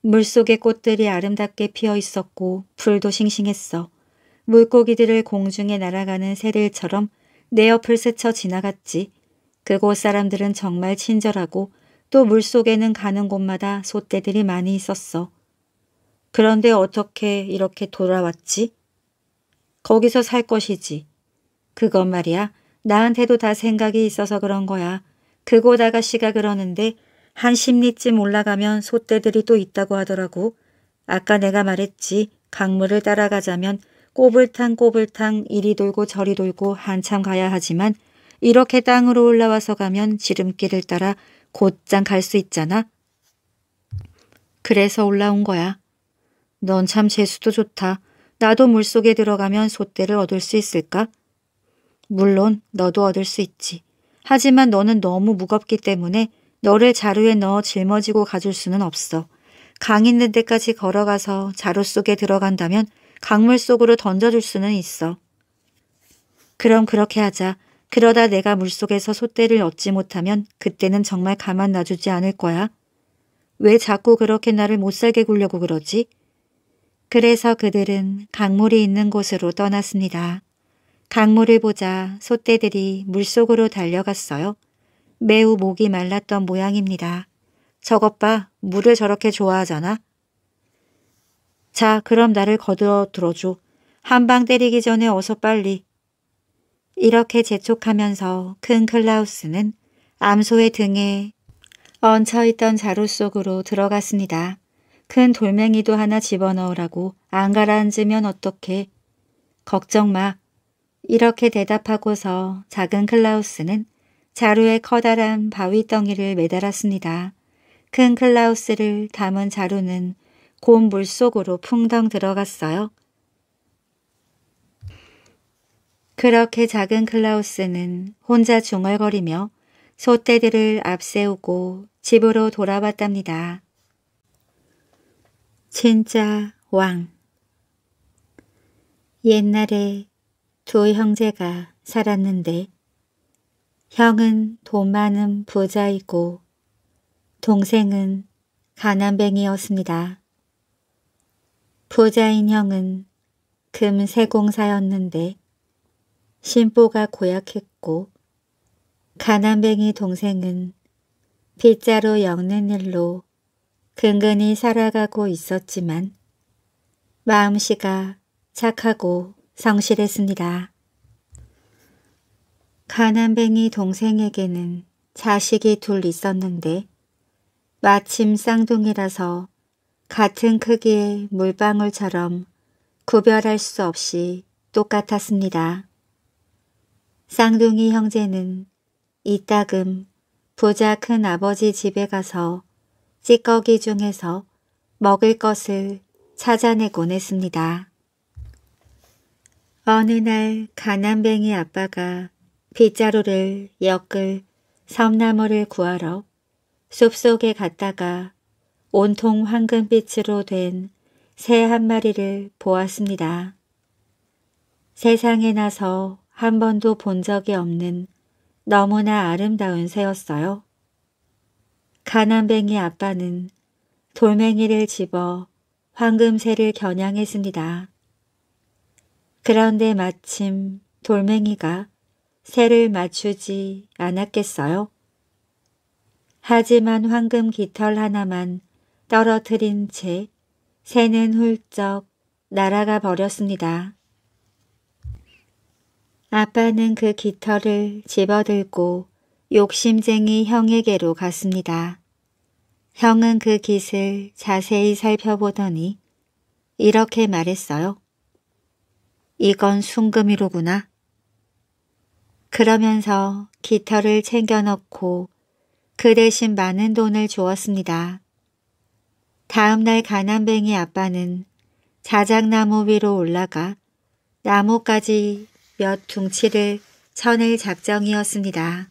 물속의 꽃들이 아름답게 피어 있었고 풀도 싱싱했어. 물고기들을 공중에 날아가는 새들처럼 내 옆을 스쳐 지나갔지. 그곳 사람들은 정말 친절하고 또 물속에는 가는 곳마다 소떼들이 많이 있었어. 그런데 어떻게 이렇게 돌아왔지? 거기서 살 것이지. 그건 말이야. 나한테도 다 생각이 있어서 그런 거야. 그곳 아가씨가 그러는데 한 10리쯤 올라가면 소떼들이 또 있다고 하더라고. 아까 내가 말했지. 강물을 따라가자면 꼬불탕 꼬불탕 이리 돌고 저리 돌고 한참 가야 하지만 이렇게 땅으로 올라와서 가면 지름길을 따라 곧장 갈 수 있잖아. 그래서 올라온 거야. 넌 참 재수도 좋다. 나도 물속에 들어가면 솥대를 얻을 수 있을까? 물론 너도 얻을 수 있지. 하지만 너는 너무 무겁기 때문에 너를 자루에 넣어 짊어지고 가줄 수는 없어. 강 있는 데까지 걸어가서 자루 속에 들어간다면 강물 속으로 던져줄 수는 있어. 그럼 그렇게 하자. 그러다 내가 물속에서 솥대를 얻지 못하면 그때는 정말 가만 놔주지 않을 거야. 왜 자꾸 그렇게 나를 못살게 굴려고 그러지? 그래서 그들은 강물이 있는 곳으로 떠났습니다. 강물을 보자 솥대들이 물속으로 달려갔어요. 매우 목이 말랐던 모양입니다. 저것 봐, 물을 저렇게 좋아하잖아. 자, 그럼 나를 거들어 들어줘. 한 방 때리기 전에 어서 빨리. 이렇게 재촉하면서 큰 클라우스는 암소의 등에 얹혀있던 자루 속으로 들어갔습니다. 큰 돌멩이도 하나 집어넣으라고 안 가라앉으면 어떡해. 걱정 마. 이렇게 대답하고서 작은 클라우스는 자루에 커다란 바위덩이를 매달았습니다. 큰 클라우스를 담은 자루는 곰 물속으로 풍덩 들어갔어요. 그렇게 작은 클라우스는 혼자 중얼거리며 소떼들을 앞세우고 집으로 돌아왔답니다. 진짜 왕 옛날에 두 형제가 살았는데 형은 돈 많은 부자이고 동생은 가난뱅이였습니다. 부자인 형은 금세공사였는데 심보가 고약했고 가난뱅이 동생은 빗자루 엮는 일로 근근히 살아가고 있었지만 마음씨가 착하고 성실했습니다. 가난뱅이 동생에게는 자식이 둘 있었는데 마침 쌍둥이라서 같은 크기의 물방울처럼 구별할 수 없이 똑같았습니다. 쌍둥이 형제는 이따금 부자 큰 아버지 집에 가서 찌꺼기 중에서 먹을 것을 찾아내곤 했습니다. 어느 날 가난뱅이 아빠가 빗자루를 엮을 섬나무를 구하러 숲속에 갔다가 온통 황금빛으로 된 새 한 마리를 보았습니다. 세상에 나서 한 번도 본 적이 없는 너무나 아름다운 새였어요. 가난뱅이 아빠는 돌멩이를 집어 황금새를 겨냥했습니다. 그런데 마침 돌멩이가 새를 맞추지 않았겠어요? 하지만 황금 깃털 하나만 떨어뜨린 채 새는 훌쩍 날아가 버렸습니다. 아빠는 그 깃털을 집어들고 욕심쟁이 형에게로 갔습니다. 형은 그 깃을 자세히 살펴보더니 이렇게 말했어요. 이건 순금이로구나. 그러면서 깃털을 챙겨 넣고 그 대신 많은 돈을 주었습니다. 다음날 가난뱅이 아빠는 자작나무 위로 올라가 나무까지 몇 둥치를 쳐낼 작정이었습니다.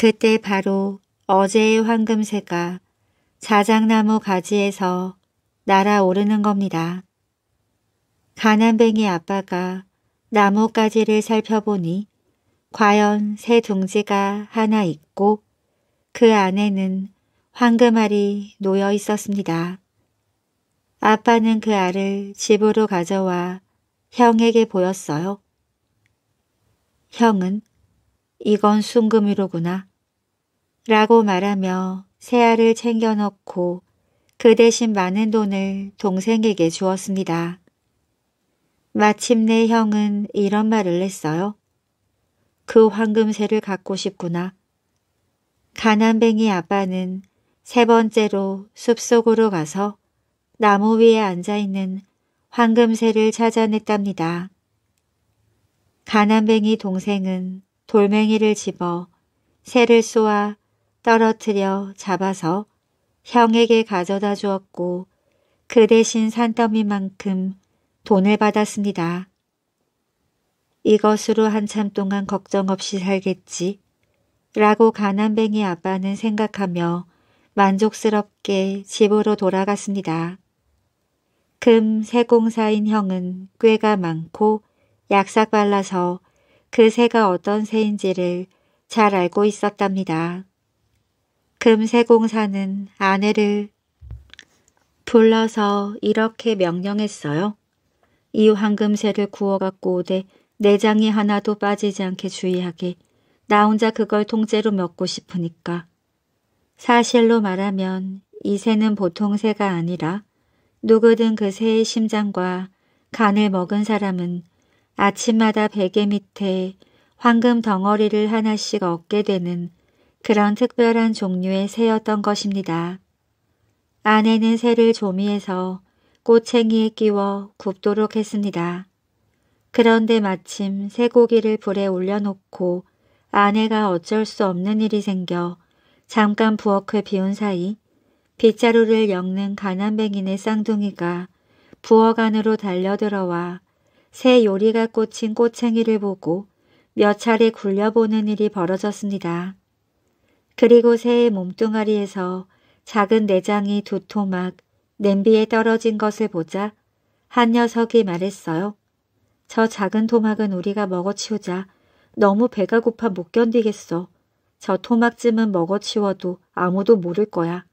그때 바로 어제의 황금새가 자작나무 가지에서 날아오르는 겁니다. 가난뱅이 아빠가 나무가지를 살펴보니 과연 새 둥지가 하나 있고 그 안에는 황금알이 놓여 있었습니다. 아빠는 그 알을 집으로 가져와 형에게 보였어요. 형은 이건 순금이로구나 라고 말하며 새알을 챙겨 넣고 그 대신 많은 돈을 동생에게 주었습니다. 마침내 형은 이런 말을 했어요. 그 황금새를 갖고 싶구나. 가난뱅이 아빠는 세 번째로 숲속으로 가서 나무 위에 앉아있는 황금새를 찾아냈답니다. 가난뱅이 동생은 돌멩이를 집어 새를 쏘아 떨어뜨려 잡아서 형에게 가져다 주었고 그 대신 산더미만큼 돈을 받았습니다. 이것으로 한참 동안 걱정 없이 살겠지 라고 가난뱅이 아빠는 생각하며 만족스럽게 집으로 돌아갔습니다. 금 세공사인 형은 꾀가 많고 약삭 발라서 그 새가 어떤 새인지를 잘 알고 있었답니다. 금세공사는 아내를 불러서 이렇게 명령했어요. 이 황금새를 구워 갖고 오되 내장이 하나도 빠지지 않게 주의하게 나 혼자 그걸 통째로 먹고 싶으니까. 사실로 말하면 이 새는 보통 새가 아니라 누구든 그 새의 심장과 간을 먹은 사람은 아침마다 베개 밑에 황금 덩어리를 하나씩 얻게 되는 그런 특별한 종류의 새였던 것입니다. 아내는 새를 조미해서 꼬챙이에 끼워 굽도록 했습니다. 그런데 마침 쇠고기를 불에 올려놓고 아내가 어쩔 수 없는 일이 생겨 잠깐 부엌을 비운 사이 빗자루를 엮는 가난뱅이네 쌍둥이가 부엌 안으로 달려들어와 새 요리가 꽂힌 꼬챙이를 보고 몇 차례 굴려보는 일이 벌어졌습니다. 그리고 새의 몸뚱아리에서 작은 내장이 두 토막 냄비에 떨어진 것을 보자 한 녀석이 말했어요. 저 작은 토막은 우리가 먹어치우자. 너무 배가 고파 못 견디겠어. 저 토막쯤은 먹어치워도 아무도 모를 거야.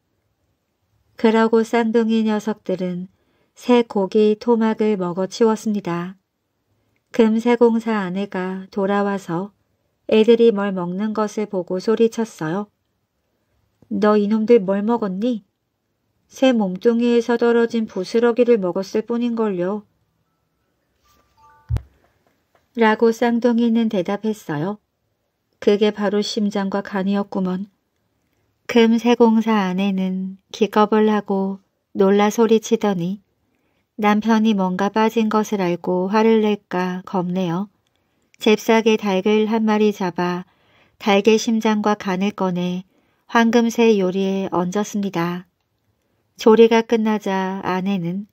그러고 쌍둥이 녀석들은 새 고기 토막을 먹어치웠습니다. 금세공사 아내가 돌아와서 애들이 뭘 먹는 것을 보고 소리쳤어요. 너 이놈들 뭘 먹었니? 새 몸뚱이에서 떨어진 부스러기를 먹었을 뿐인걸요. 라고 쌍둥이는 대답했어요. 그게 바로 심장과 간이었구먼. 금세공사 아내는 기겁을 하고 놀라 소리치더니 남편이 뭔가 빠진 것을 알고 화를 낼까 겁내요. 잽싸게 닭을 한 마리 잡아 닭의 심장과 간을 꺼내 황금새 요리에 얹었습니다. 조리가 끝나자 아내는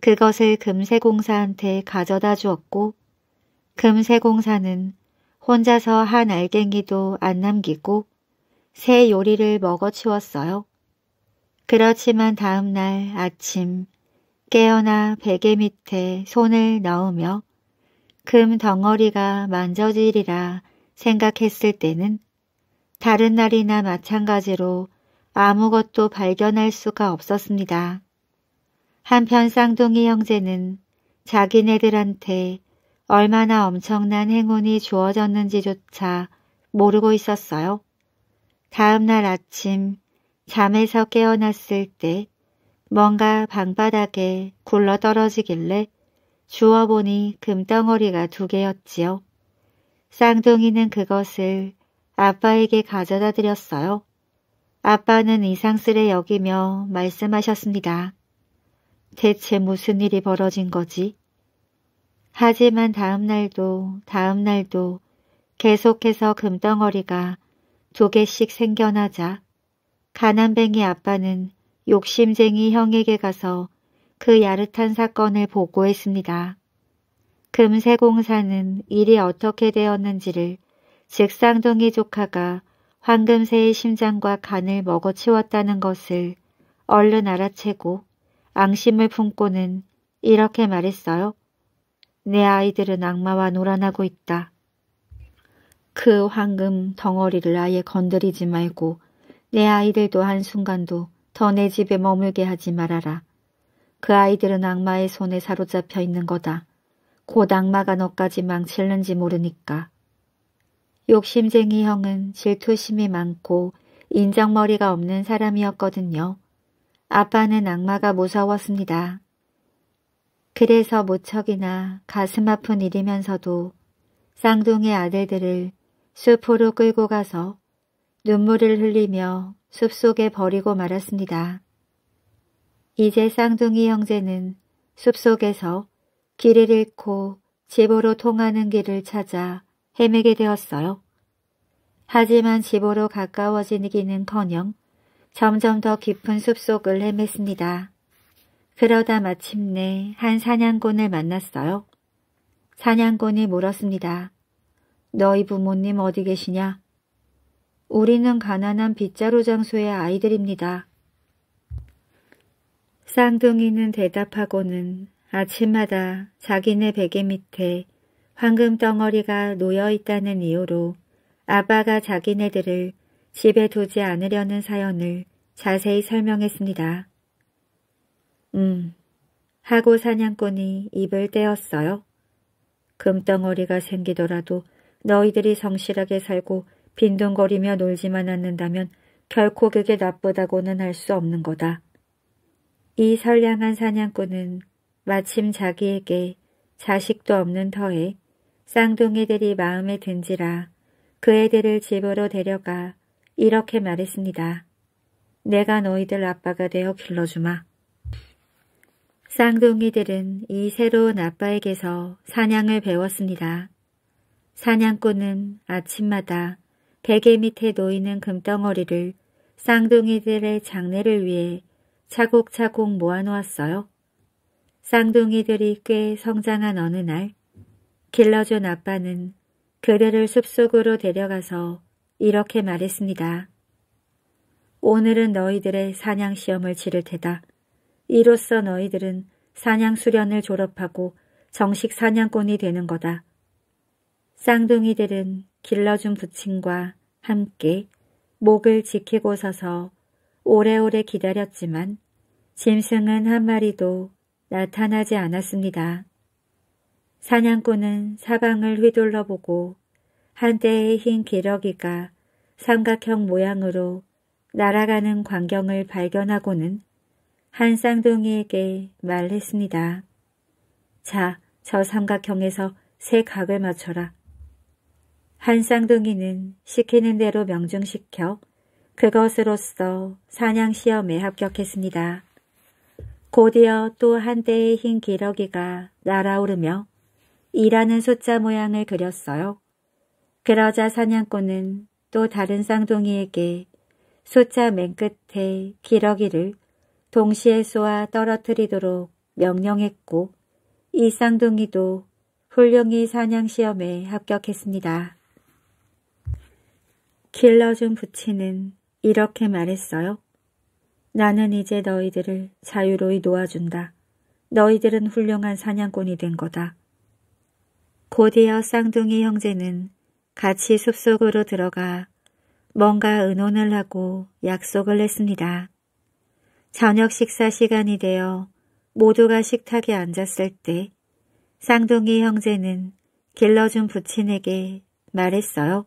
그것을 금세공사한테 가져다 주었고 금세공사는 혼자서 한 알갱이도 안 남기고 새 요리를 먹어치웠어요. 그렇지만 다음날 아침 깨어나 베개 밑에 손을 넣으며 금 덩어리가 만져지리라 생각했을 때는 다른 날이나 마찬가지로 아무것도 발견할 수가 없었습니다. 한편 쌍둥이 형제는 자기네들한테 얼마나 엄청난 행운이 주어졌는지조차 모르고 있었어요. 다음 날 아침 잠에서 깨어났을 때 뭔가 방바닥에 굴러 떨어지길래 주워보니 금덩어리가 두 개였지요. 쌍둥이는 그것을 아빠에게 가져다 드렸어요. 아빠는 이상스레 여기며 말씀하셨습니다. 대체 무슨 일이 벌어진 거지? 하지만 다음 날도 다음 날도 계속해서 금덩어리가 두 개씩 생겨나자 가난뱅이 아빠는 욕심쟁이 형에게 가서 그 야릇한 사건을 보고했습니다. 금세공사는 일이 어떻게 되었는지를 즉 쌍둥이 조카가 황금새의 심장과 간을 먹어치웠다는 것을 얼른 알아채고 앙심을 품고는 이렇게 말했어요. 내 아이들은 악마와 놀아나고 있다. 그 황금 덩어리를 아예 건드리지 말고 내 아이들도 한순간도 더 내 집에 머물게 하지 말아라. 그 아이들은 악마의 손에 사로잡혀 있는 거다. 곧 악마가 너까지 망칠는지 모르니까. 욕심쟁이 형은 질투심이 많고 인정머리가 없는 사람이었거든요. 아빠는 악마가 무서웠습니다. 그래서 무척이나 가슴 아픈 일이면서도 쌍둥이 아들들을 숲으로 끌고 가서 눈물을 흘리며 숲속에 버리고 말았습니다. 이제 쌍둥이 형제는 숲속에서 길을 잃고 집으로 통하는 길을 찾아 헤매게 되었어요. 하지만 집으로 가까워지기는커녕 점점 더 깊은 숲속을 헤맸습니다. 그러다 마침내 한 사냥꾼을 만났어요. 사냥꾼이 물었습니다. 너희 부모님 어디 계시냐? 우리는 가난한 빗자루 장소의 아이들입니다. 쌍둥이는 대답하고는 아침마다 자기네 베개 밑에 황금 덩어리가 놓여 있다는 이유로 아빠가 자기네들을 집에 두지 않으려는 사연을 자세히 설명했습니다. 음, 하고 사냥꾼이 입을 떼었어요. 금덩어리가 생기더라도 너희들이 성실하게 살고 빈둥거리며 놀지만 않는다면 결코 그게 나쁘다고는 할 수 없는 거다. 이 선량한 사냥꾼은 마침 자기에게 자식도 없는 터에 쌍둥이들이 마음에 든지라 그 애들을 집으로 데려가 이렇게 말했습니다. 내가 너희들 아빠가 되어 길러주마. 쌍둥이들은 이 새로운 아빠에게서 사냥을 배웠습니다. 사냥꾼은 아침마다 베개 밑에 놓이는 금덩어리를 쌍둥이들의 장례를 위해 차곡차곡 모아놓았어요. 쌍둥이들이 꽤 성장한 어느 날 길러준 아빠는 그들을 숲속으로 데려가서 이렇게 말했습니다. 오늘은 너희들의 사냥 시험을 치를 테다. 이로써 너희들은 사냥 수련을 졸업하고 정식 사냥꾼이 되는 거다. 쌍둥이들은 길러준 부친과 함께 목을 지키고 서서 오래오래 기다렸지만 짐승은 한 마리도 나타나지 않았습니다. 사냥꾼은 사방을 휘둘러 보고 한때의 흰 기러기가 삼각형 모양으로 날아가는 광경을 발견하고는 한 쌍둥이에게 말했습니다. 자, 저 삼각형에서 세 각을 맞춰라. 한 쌍둥이는 시키는 대로 명중시켜 그것으로써 사냥 시험에 합격했습니다. 곧이어 또 한대의 흰 기러기가 날아오르며 이라는 숫자 모양을 그렸어요. 그러자 사냥꾼은 또 다른 쌍둥이에게 숫자 맨 끝에 기러기를 동시에 쏘아 떨어뜨리도록 명령했고 이 쌍둥이도 훌륭히 사냥시험에 합격했습니다. 길러준 부치는 이렇게 말했어요. 나는 이제 너희들을 자유로이 놓아준다. 너희들은 훌륭한 사냥꾼이 된 거다. 곧이어 쌍둥이 형제는 같이 숲속으로 들어가 뭔가 의논을 하고 약속을 했습니다. 저녁 식사 시간이 되어 모두가 식탁에 앉았을 때 쌍둥이 형제는 길러준 부친에게 말했어요.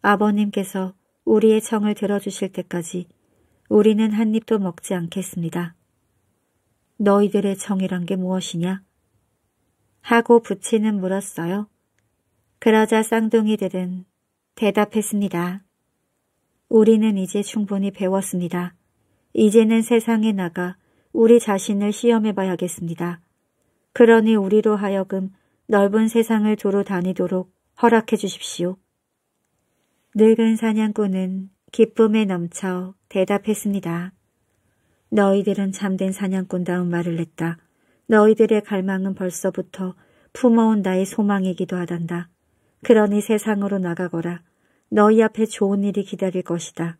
아버님께서 우리의 청을 들어주실 때까지 우리는 한 입도 먹지 않겠습니다. 너희들의 청이란 게 무엇이냐? 하고 부친은 물었어요. 그러자 쌍둥이들은 대답했습니다. 우리는 이제 충분히 배웠습니다. 이제는 세상에 나가 우리 자신을 시험해 봐야겠습니다. 그러니 우리로 하여금 넓은 세상을 두루 다니도록 허락해 주십시오. 늙은 사냥꾼은 기쁨에 넘쳐 대답했습니다. 너희들은 참된 사냥꾼다운 말을 했다. 너희들의 갈망은 벌써부터 품어온 나의 소망이기도 하단다. 그러니 세상으로 나가거라. 너희 앞에 좋은 일이 기다릴 것이다.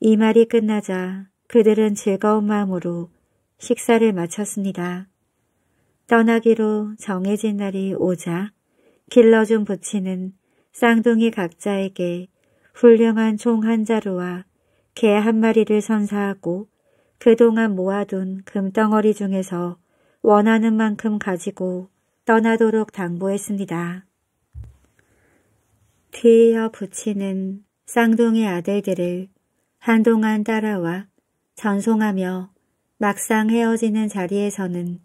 이 말이 끝나자 그들은 즐거운 마음으로 식사를 마쳤습니다. 떠나기로 정해진 날이 오자 길러준 부치는 쌍둥이 각자에게 훌륭한 총 한 자루와 개 한 마리를 선사하고 그동안 모아둔 금덩어리 중에서 원하는 만큼 가지고 떠나도록 당부했습니다. 뒤이어 부치는 쌍둥이 아들들을 한동안 따라와 전송하며 막상 헤어지는 자리에서는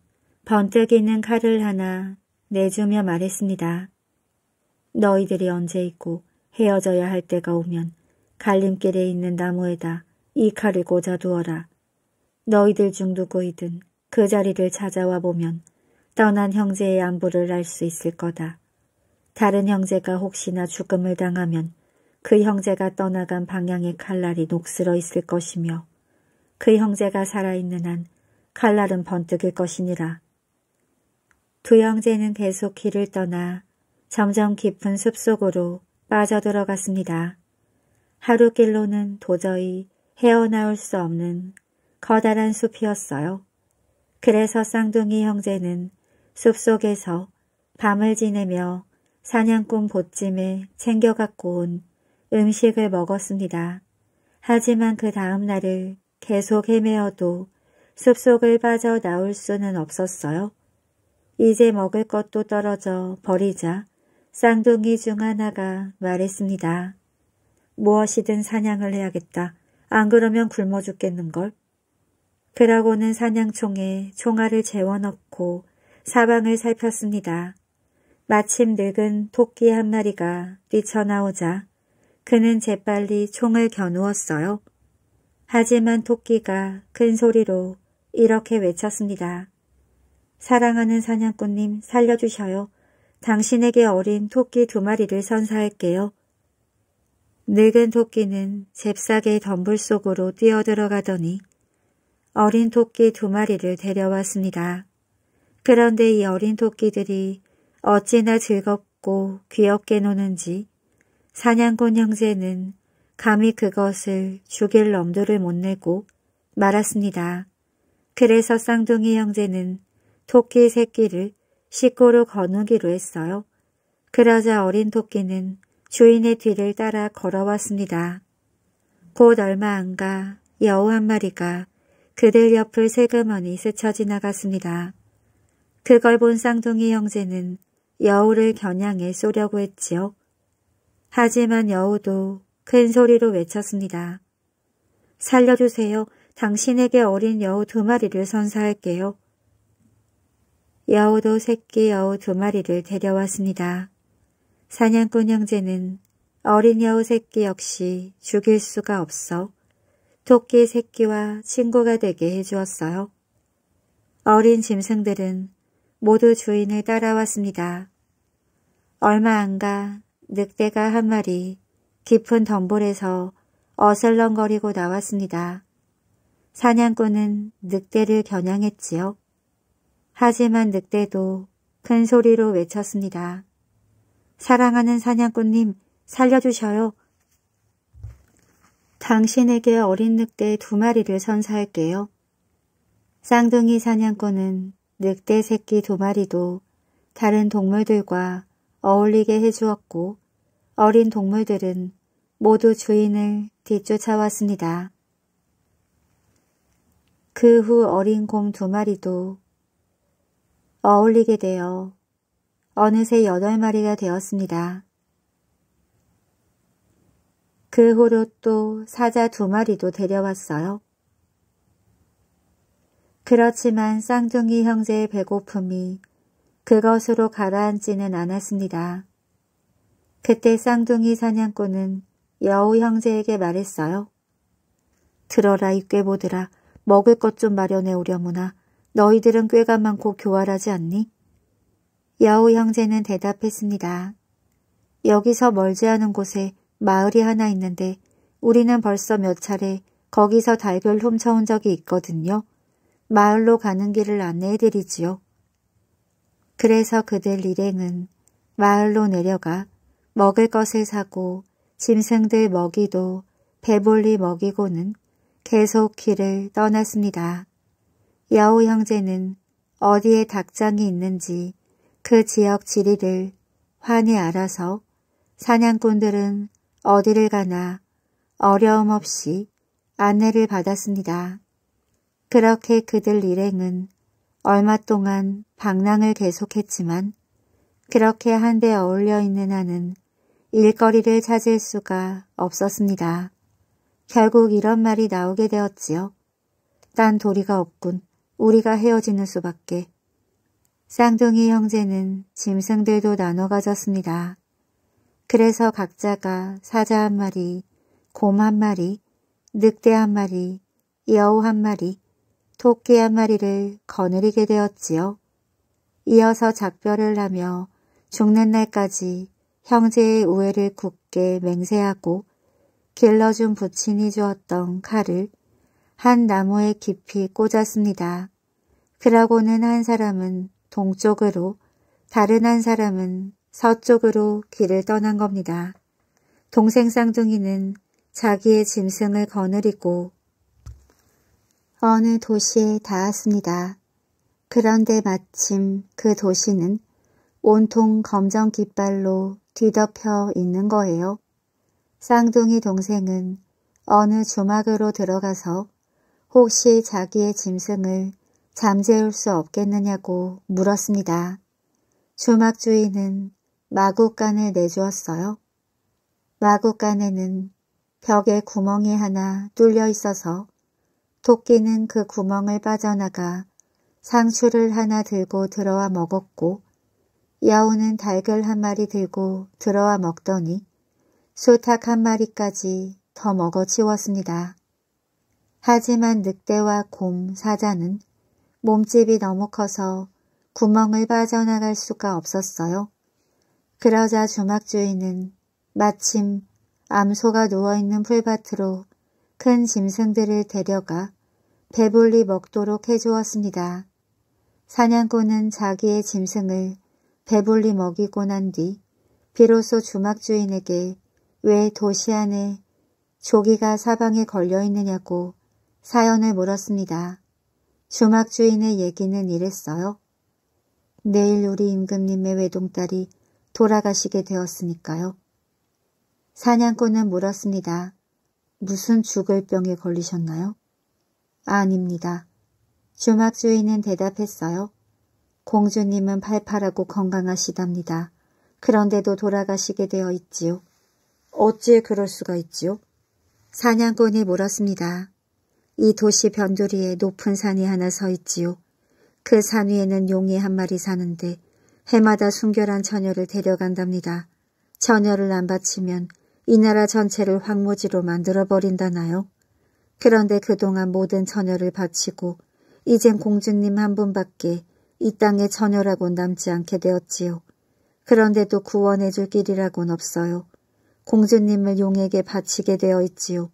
번뜩이는 칼을 하나 내주며 말했습니다. 너희들이 언제 있고 헤어져야 할 때가 오면 갈림길에 있는 나무에다 이 칼을 꽂아두어라. 너희들 중 누구이든 그 자리를 찾아와 보면 떠난 형제의 안부를 알 수 있을 거다. 다른 형제가 혹시나 죽음을 당하면 그 형제가 떠나간 방향의 칼날이 녹슬어 있을 것이며 그 형제가 살아있는 한 칼날은 번뜩일 것이니라. 두 형제는 계속 길을 떠나 점점 깊은 숲속으로 빠져들어갔습니다. 하루 길로는 도저히 헤어나올 수 없는 커다란 숲이었어요. 그래서 쌍둥이 형제는 숲속에서 밤을 지내며 사냥꾼 보찜에 챙겨 갖고 온 음식을 먹었습니다. 하지만 그 다음 날을 계속 헤매어도 숲속을 빠져나올 수는 없었어요. 이제 먹을 것도 떨어져 버리자 쌍둥이 중 하나가 말했습니다. 무엇이든 사냥을 해야겠다. 안 그러면 굶어 죽겠는걸. 그러고는 사냥총에 총알을 재워넣고 사방을 살폈습니다. 마침 늙은 토끼 한 마리가 뛰쳐나오자 그는 재빨리 총을 겨누었어요. 하지만 토끼가 큰 소리로 이렇게 외쳤습니다. 사랑하는 사냥꾼님 살려주셔요. 당신에게 어린 토끼 두 마리를 선사할게요. 늙은 토끼는 잽싸게 덤불 속으로 뛰어들어가더니 어린 토끼 두 마리를 데려왔습니다. 그런데 이 어린 토끼들이 어찌나 즐겁고 귀엽게 노는지 사냥꾼 형제는 감히 그것을 죽일 놈들을 못 내고 말았습니다. 그래서 쌍둥이 형제는 토끼 새끼를 식구로 거누기로 했어요. 그러자 어린 토끼는 주인의 뒤를 따라 걸어왔습니다. 곧 얼마 안 가 여우 한 마리가 그들 옆을 세그머니 스쳐 지나갔습니다. 그걸 본 쌍둥이 형제는 여우를 겨냥해 쏘려고 했지요. 하지만 여우도 큰 소리로 외쳤습니다. 살려주세요. 당신에게 어린 여우 두 마리를 선사할게요. 여우도 새끼 여우 두 마리를 데려왔습니다. 사냥꾼 형제는 어린 여우 새끼 역시 죽일 수가 없어 토끼 새끼와 친구가 되게 해주었어요. 어린 짐승들은 모두 주인을 따라왔습니다. 얼마 안 가 늑대가 한 마리 깊은 덤불에서 어슬렁거리고 나왔습니다. 사냥꾼은 늑대를 겨냥했지요. 하지만 늑대도 큰 소리로 외쳤습니다. 사랑하는 사냥꾼님 살려주셔요. 당신에게 어린 늑대 두 마리를 선사할게요. 쌍둥이 사냥꾼은 늑대 새끼 두 마리도 다른 동물들과 어울리게 해주었고 어린 동물들은 모두 주인을 뒤쫓아왔습니다. 그 후 어린 곰 두 마리도 어울리게 되어 어느새 여덟 마리가 되었습니다. 그 후로 또 사자 두 마리도 데려왔어요. 그렇지만 쌍둥이 형제의 배고픔이 그것으로 가라앉지는 않았습니다. 그때 쌍둥이 사냥꾼은 여우 형제에게 말했어요. 들어라 이 꾀보들아 먹을 것 좀 마련해 오려무나 너희들은 꾀가 많고 교활하지 않니? 여우 형제는 대답했습니다. 여기서 멀지 않은 곳에 마을이 하나 있는데 우리는 벌써 몇 차례 거기서 달걀 훔쳐온 적이 있거든요. 마을로 가는 길을 안내해드리지요. 그래서 그들 일행은 마을로 내려가 먹을 것을 사고 짐승들 먹이도 배불리 먹이고는 계속 길을 떠났습니다. 여우 형제는 어디에 닭장이 있는지 그 지역 지리를 환히 알아서 사냥꾼들은 어디를 가나 어려움 없이 안내를 받았습니다. 그렇게 그들 일행은 얼마 동안 방랑을 계속했지만 그렇게 한데 어울려 있는 한은 일거리를 찾을 수가 없었습니다. 결국 이런 말이 나오게 되었지요. 딴 도리가 없군. 우리가 헤어지는 수밖에. 쌍둥이 형제는 짐승들도 나눠 가졌습니다. 그래서 각자가 사자 한 마리, 곰 한 마리, 늑대 한 마리, 여우 한 마리, 토끼 한 마리를 거느리게 되었지요. 이어서 작별을 하며 죽는 날까지 형제의 우애를 굳게 맹세하고 길러준 부친이 주었던 칼을 한 나무에 깊이 꽂았습니다. 그러고는 한 사람은 동쪽으로 다른 한 사람은 서쪽으로 길을 떠난 겁니다. 동생 쌍둥이는 자기의 짐승을 거느리고 어느 도시에 닿았습니다. 그런데 마침 그 도시는 온통 검정 깃발로 뒤덮여 있는 거예요. 쌍둥이 동생은 어느 주막으로 들어가서 혹시 자기의 짐승을 잠재울 수 없겠느냐고 물었습니다. 주막 주인은 마구간을 내주었어요. 마구간에는 벽에 구멍이 하나 뚫려 있어서 토끼는 그 구멍을 빠져나가 상추를 하나 들고 들어와 먹었고 여우는 달걀 한 마리 들고 들어와 먹더니 수탉 한 마리까지 더 먹어 치웠습니다. 하지만 늑대와 곰, 사자는 몸집이 너무 커서 구멍을 빠져나갈 수가 없었어요. 그러자 주막 주인은 마침 암소가 누워있는 풀밭으로 큰 짐승들을 데려가 배불리 먹도록 해주었습니다. 사냥꾼은 자기의 짐승을 배불리 먹이고 난 뒤 비로소 주막 주인에게 왜 도시 안에 조기가 사방에 걸려 있느냐고 사연을 물었습니다. 주막 주인의 얘기는 이랬어요. 내일 우리 임금님의 외동딸이 돌아가시게 되었으니까요. 사냥꾼은 물었습니다. 무슨 죽을 병에 걸리셨나요? 아닙니다. 주막 주인은 대답했어요. 공주님은 팔팔하고 건강하시답니다. 그런데도 돌아가시게 되어 있지요. 어찌 그럴 수가 있지요? 사냥꾼이 물었습니다. 이 도시 변두리에 높은 산이 하나 서 있지요. 그 산 위에는 용이 한 마리 사는데 해마다 순결한 처녀를 데려간답니다. 처녀를 안 바치면 이 나라 전체를 황무지로 만들어버린다나요? 그런데 그동안 모든 처녀를 바치고 이젠 공주님 한 분밖에 이 땅에 처녀라고 남지 않게 되었지요. 그런데도 구원해줄 길이라곤 없어요. 공주님을 용에게 바치게 되어 있지요.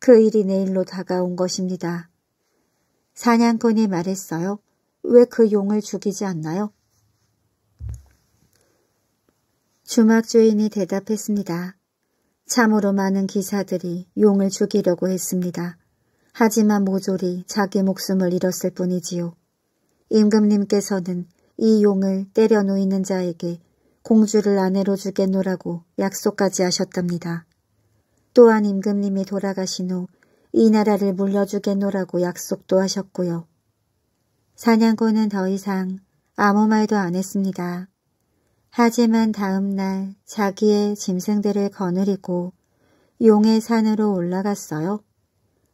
그 일이 내일로 다가온 것입니다. 사냥꾼이 말했어요. 왜 그 용을 죽이지 않나요? 주막 주인이 대답했습니다. 참으로 많은 기사들이 용을 죽이려고 했습니다. 하지만 모조리 자기 목숨을 잃었을 뿐이지요. 임금님께서는 이 용을 때려 놓이는 자에게 공주를 아내로 주겠노라고 약속까지 하셨답니다. 또한 임금님이 돌아가신 후 이 나라를 물려주겠노라고 약속도 하셨고요. 사냥꾼은 더 이상 아무 말도 안 했습니다. 하지만 다음 날 자기의 짐승들을 거느리고 용의 산으로 올라갔어요.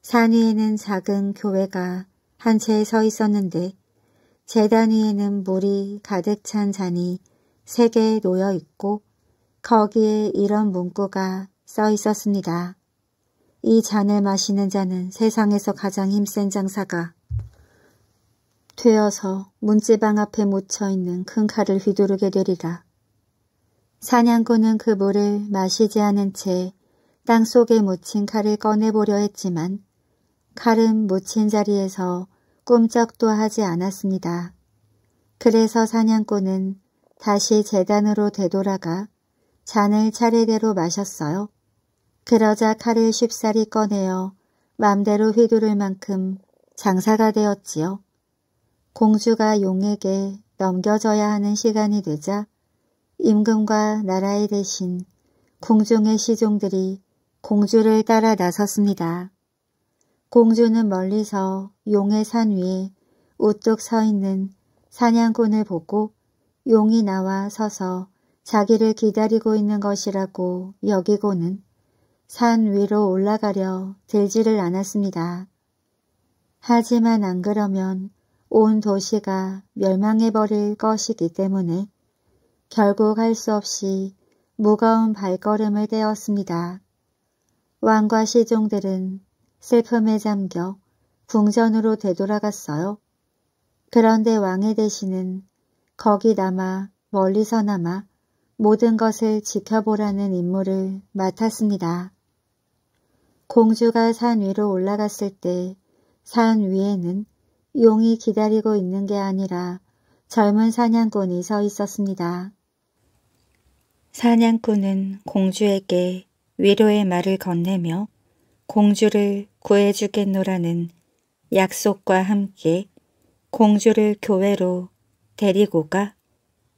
산 위에는 작은 교회가 한 채 서 있었는데 재단 위에는 물이 가득 찬 잔이 세 개 놓여 있고 거기에 이런 문구가 써 있었습니다. 이 잔을 마시는 자는 세상에서 가장 힘센 장사가 되어서 문지방 앞에 묻혀 있는 큰 칼을 휘두르게 되리라. 사냥꾼은 그 물을 마시지 않은 채 땅속에 묻힌 칼을 꺼내보려 했지만 칼은 묻힌 자리에서 꿈쩍도 하지 않았습니다. 그래서 사냥꾼은 다시 재단으로 되돌아가 잔을 차례대로 마셨어요. 그러자 칼을 쉽사리 꺼내어 맘대로 휘두를 만큼 장사가 되었지요. 공주가 용에게 넘겨져야 하는 시간이 되자 임금과 나라의 대신 궁중의 시종들이 공주를 따라 나섰습니다. 공주는 멀리서 용의 산 위에 우뚝 서 있는 사냥꾼을 보고 용이 나와 서서 자기를 기다리고 있는 것이라고 여기고는 산 위로 올라가려 들지를 않았습니다. 하지만 안 그러면 온 도시가 멸망해버릴 것이기 때문에 결국 할 수 없이 무거운 발걸음을 떼었습니다. 왕과 시종들은 슬픔에 잠겨 궁전으로 되돌아갔어요. 그런데 왕의 대신은 거기 남아 멀리서 남아 모든 것을 지켜보라는 임무를 맡았습니다. 공주가 산 위로 올라갔을 때 산 위에는 용이 기다리고 있는 게 아니라 젊은 사냥꾼이 서 있었습니다. 사냥꾼은 공주에게 위로의 말을 건네며 공주를 구해주겠노라는 약속과 함께 공주를 교회로 데리고 가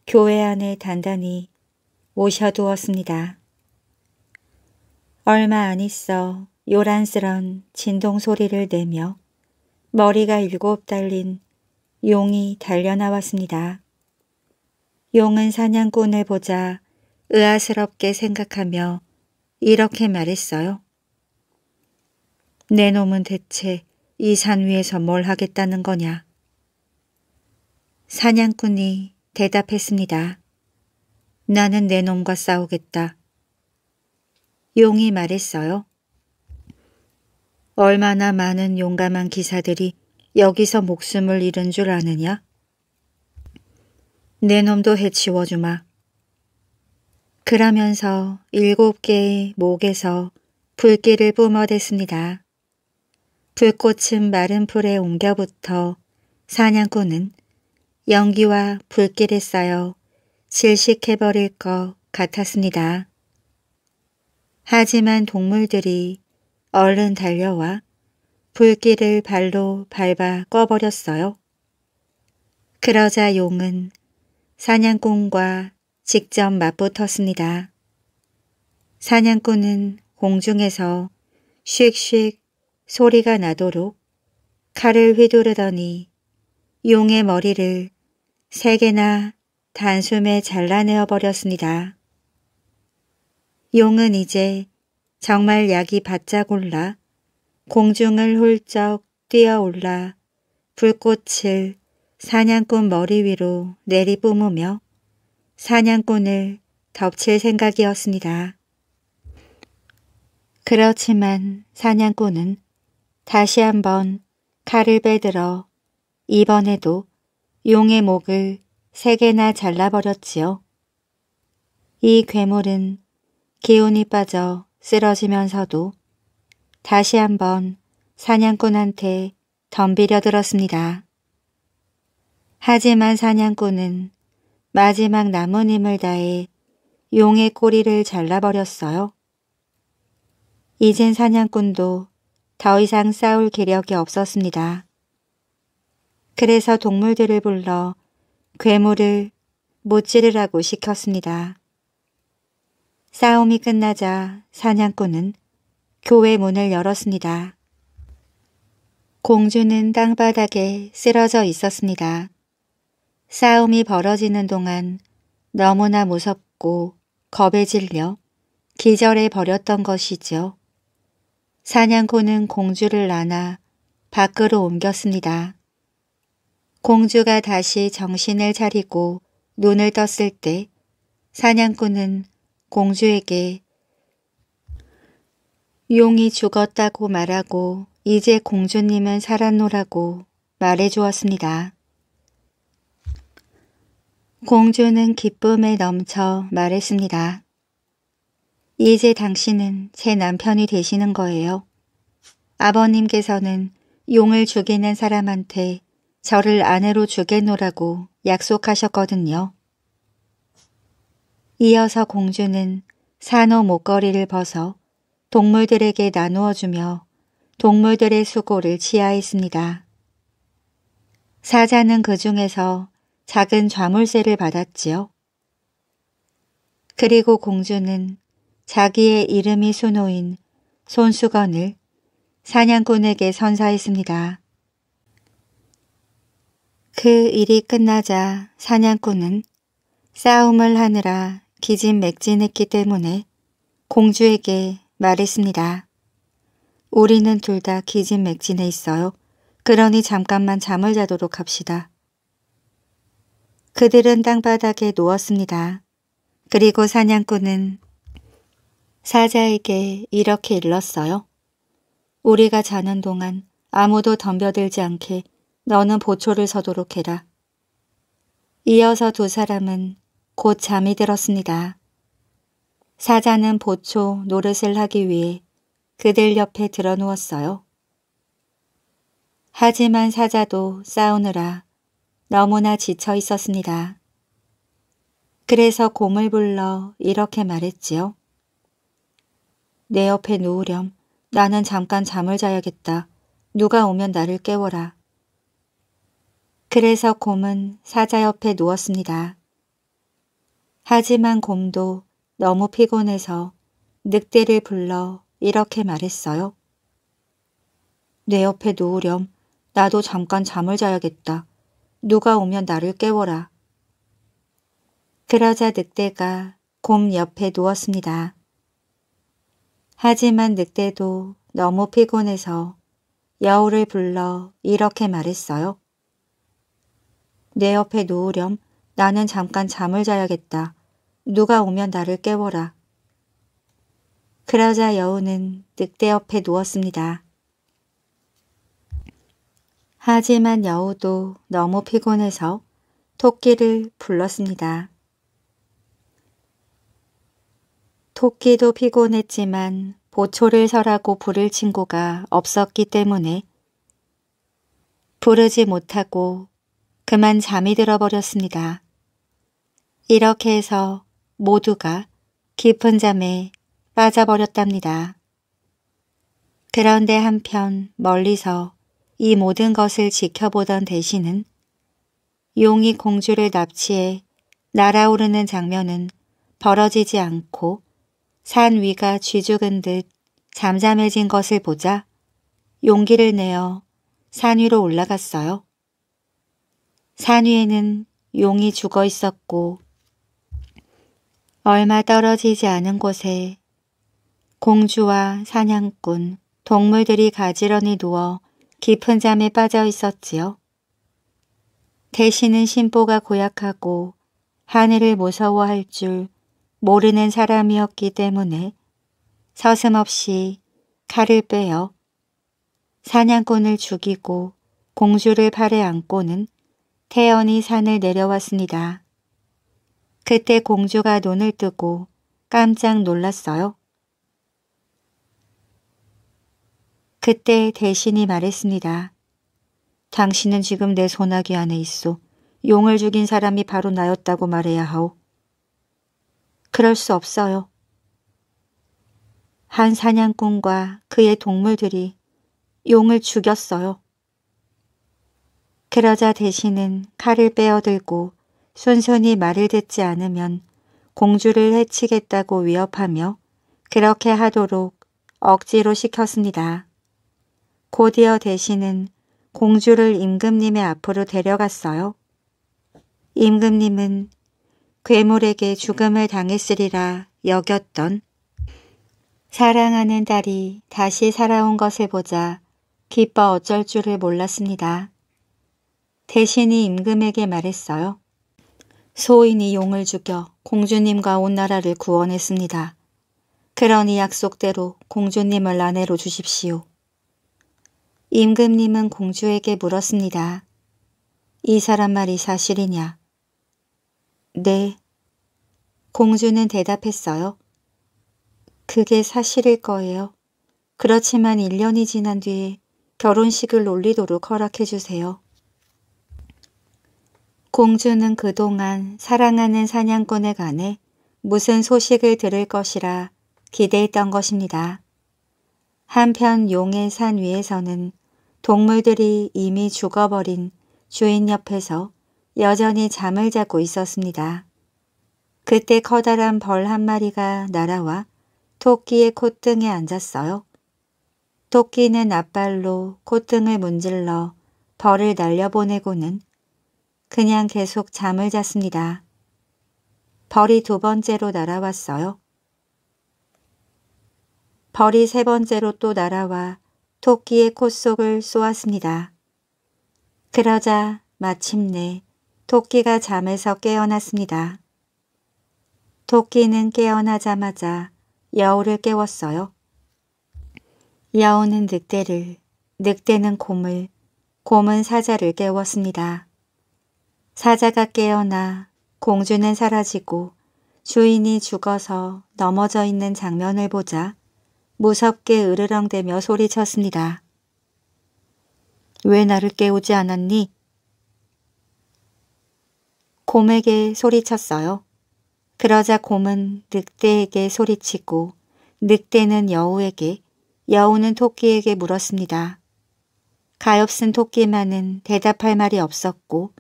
교회 안에 단단히 모셔두었습니다. 얼마 안 있어 요란스런 진동 소리를 내며 머리가 일곱 달린 용이 달려나왔습니다. 용은 사냥꾼을 보자 의아스럽게 생각하며 이렇게 말했어요. 내 놈은 대체 이 산 위에서 뭘 하겠다는 거냐? 사냥꾼이 대답했습니다. 나는 내 놈과 싸우겠다. 용이 말했어요. 얼마나 많은 용감한 기사들이 여기서 목숨을 잃은 줄 아느냐? 내 놈도 해치워주마. 그러면서 일곱 개의 목에서 불길을 뿜어댔습니다. 불꽃은 마른 풀에 옮겨붙어 사냥꾼은 연기와 불길에 쌓여 질식해버릴 것 같았습니다. 하지만 동물들이 얼른 달려와 불길을 발로 밟아 꺼버렸어요. 그러자 용은 사냥꾼과 직접 맞붙었습니다. 사냥꾼은 공중에서 슉슉 소리가 나도록 칼을 휘두르더니 용의 머리를 세 개나 단숨에 잘라내어 버렸습니다. 용은 이제 정말 약이 바짝 올라 공중을 훌쩍 뛰어올라 불꽃을 사냥꾼 머리 위로 내리뿜으며 사냥꾼을 덮칠 생각이었습니다. 그렇지만 사냥꾼은 다시 한번 칼을 빼들어 이번에도 용의 목을 세 개나 잘라버렸지요. 이 괴물은 기운이 빠져 쓰러지면서도 다시 한번 사냥꾼한테 덤비려 들었습니다. 하지만 사냥꾼은 마지막 남은 힘을 다해 용의 꼬리를 잘라버렸어요. 이젠 사냥꾼도 더 이상 싸울 기력이 없었습니다. 그래서 동물들을 불러 괴물을 못 찌르라고 시켰습니다. 싸움이 끝나자 사냥꾼은 교회 문을 열었습니다. 공주는 땅바닥에 쓰러져 있었습니다. 싸움이 벌어지는 동안 너무나 무섭고 겁에 질려 기절해 버렸던 것이죠. 사냥꾼은 공주를 안아 밖으로 옮겼습니다. 공주가 다시 정신을 차리고 눈을 떴을 때 사냥꾼은 공주에게 용이 죽었다고 말하고 이제 공주님은 살았노라고 말해주었습니다. 공주는 기쁨에 넘쳐 말했습니다. 이제 당신은 제 남편이 되시는 거예요. 아버님께서는 용을 죽이는 사람한테 저를 아내로 주겠노라고 약속하셨거든요. 이어서 공주는 산호 목걸이를 벗어 동물들에게 나누어 주며 동물들의 수고를 치하했습니다. 사자는 그 중에서 작은 좌물쇠를 받았지요. 그리고 공주는 자기의 이름이 수놓인 손수건을 사냥꾼에게 선사했습니다. 그 일이 끝나자 사냥꾼은 싸움을 하느라 기진맥진했기 때문에 공주에게 말했습니다. 우리는 둘 다 기진맥진해 있어요. 그러니 잠깐만 잠을 자도록 합시다. 그들은 땅바닥에 누웠습니다. 그리고 사냥꾼은 사자에게 이렇게 일렀어요. 우리가 자는 동안 아무도 덤벼들지 않게 너는 보초를 서도록 해라. 이어서 두 사람은 곧 잠이 들었습니다. 사자는 보초 노릇을 하기 위해 그들 옆에 들어 누웠어요. 하지만 사자도 싸우느라 너무나 지쳐 있었습니다. 그래서 곰을 불러 이렇게 말했지요. 내 옆에 누우렴. 나는 잠깐 잠을 자야겠다. 누가 오면 나를 깨워라. 그래서 곰은 사자 옆에 누웠습니다. 하지만 곰도 너무 피곤해서 늑대를 불러 이렇게 말했어요. 내 옆에 누우렴. 나도 잠깐 잠을 자야겠다. 누가 오면 나를 깨워라. 그러자 늑대가 곰 옆에 누웠습니다. 하지만 늑대도 너무 피곤해서 여우를 불러 이렇게 말했어요. 내 옆에 누우렴. 나는 잠깐 잠을 자야겠다. 누가 오면 나를 깨워라. 그러자 여우는 늑대 옆에 누웠습니다. 하지만 여우도 너무 피곤해서 토끼를 불렀습니다. 토끼도 피곤했지만 보초를 설하고 부를 친구가 없었기 때문에 부르지 못하고 그만 잠이 들어버렸습니다. 이렇게 해서 모두가 깊은 잠에 빠져버렸답니다. 그런데 한편 멀리서 이 모든 것을 지켜보던 대신은 용이 공주를 납치해 날아오르는 장면은 벌어지지 않고 산 위가 쥐죽은 듯 잠잠해진 것을 보자 용기를 내어 산 위로 올라갔어요. 산 위에는 용이 죽어 있었고 얼마 떨어지지 않은 곳에 공주와 사냥꾼, 동물들이 가지런히 누워 깊은 잠에 빠져 있었지요. 대신은 신보가 고약하고 하늘을 무서워할 줄 모르는 사람이었기 때문에 서슴없이 칼을 빼어 사냥꾼을 죽이고 공주를 팔에 안고는 태연히 산을 내려왔습니다. 그때 공주가 눈을 뜨고 깜짝 놀랐어요. 그때 대신이 말했습니다. 당신은 지금 내 소나기 안에 있어. 용을 죽인 사람이 바로 나였다고 말해야 하오. 그럴 수 없어요. 한 사냥꾼과 그의 동물들이 용을 죽였어요. 그러자 대신은 칼을 빼어들고 순순히 말을 듣지 않으면 공주를 해치겠다고 위협하며 그렇게 하도록 억지로 시켰습니다. 곧이어 대신은 공주를 임금님의 앞으로 데려갔어요. 임금님은 괴물에게 죽음을 당했으리라 여겼던 사랑하는 딸이 다시 살아온 것을 보자 기뻐 어쩔 줄을 몰랐습니다. 대신이 임금에게 말했어요. 소인이 용을 죽여 공주님과 온 나라를 구원했습니다. 그러니 약속대로 공주님을 아내로 주십시오. 임금님은 공주에게 물었습니다. 이 사람 말이 사실이냐? 네. 공주는 대답했어요. 그게 사실일 거예요. 그렇지만 1년이 지난 뒤에 결혼식을 올리도록 허락해 주세요. 공주는 그동안 사랑하는 사냥꾼에 관해 무슨 소식을 들을 것이라 기대했던 것입니다. 한편 용의 산 위에서는 동물들이 이미 죽어버린 주인 옆에서 여전히 잠을 자고 있었습니다. 그때 커다란 벌 한 마리가 날아와 토끼의 콧등에 앉았어요. 토끼는 앞발로 콧등을 문질러 벌을 날려보내고는 그냥 계속 잠을 잤습니다. 벌이 두 번째로 날아왔어요. 벌이 세 번째로 또 날아와 토끼의 콧속을 쏘았습니다. 그러자 마침내 토끼가 잠에서 깨어났습니다. 토끼는 깨어나자마자 여우를 깨웠어요. 여우는 늑대를, 늑대는 곰을, 곰은 사자를 깨웠습니다. 사자가 깨어나 공주는 사라지고 주인이 죽어서 넘어져 있는 장면을 보자 무섭게 으르렁대며 소리쳤습니다. 왜 나를 깨우지 않았니? 곰에게 소리쳤어요. 그러자 곰은 늑대에게 소리치고 늑대는 여우에게 여우는 토끼에게 물었습니다. 가엾은 토끼만은 대답할 말이 없었고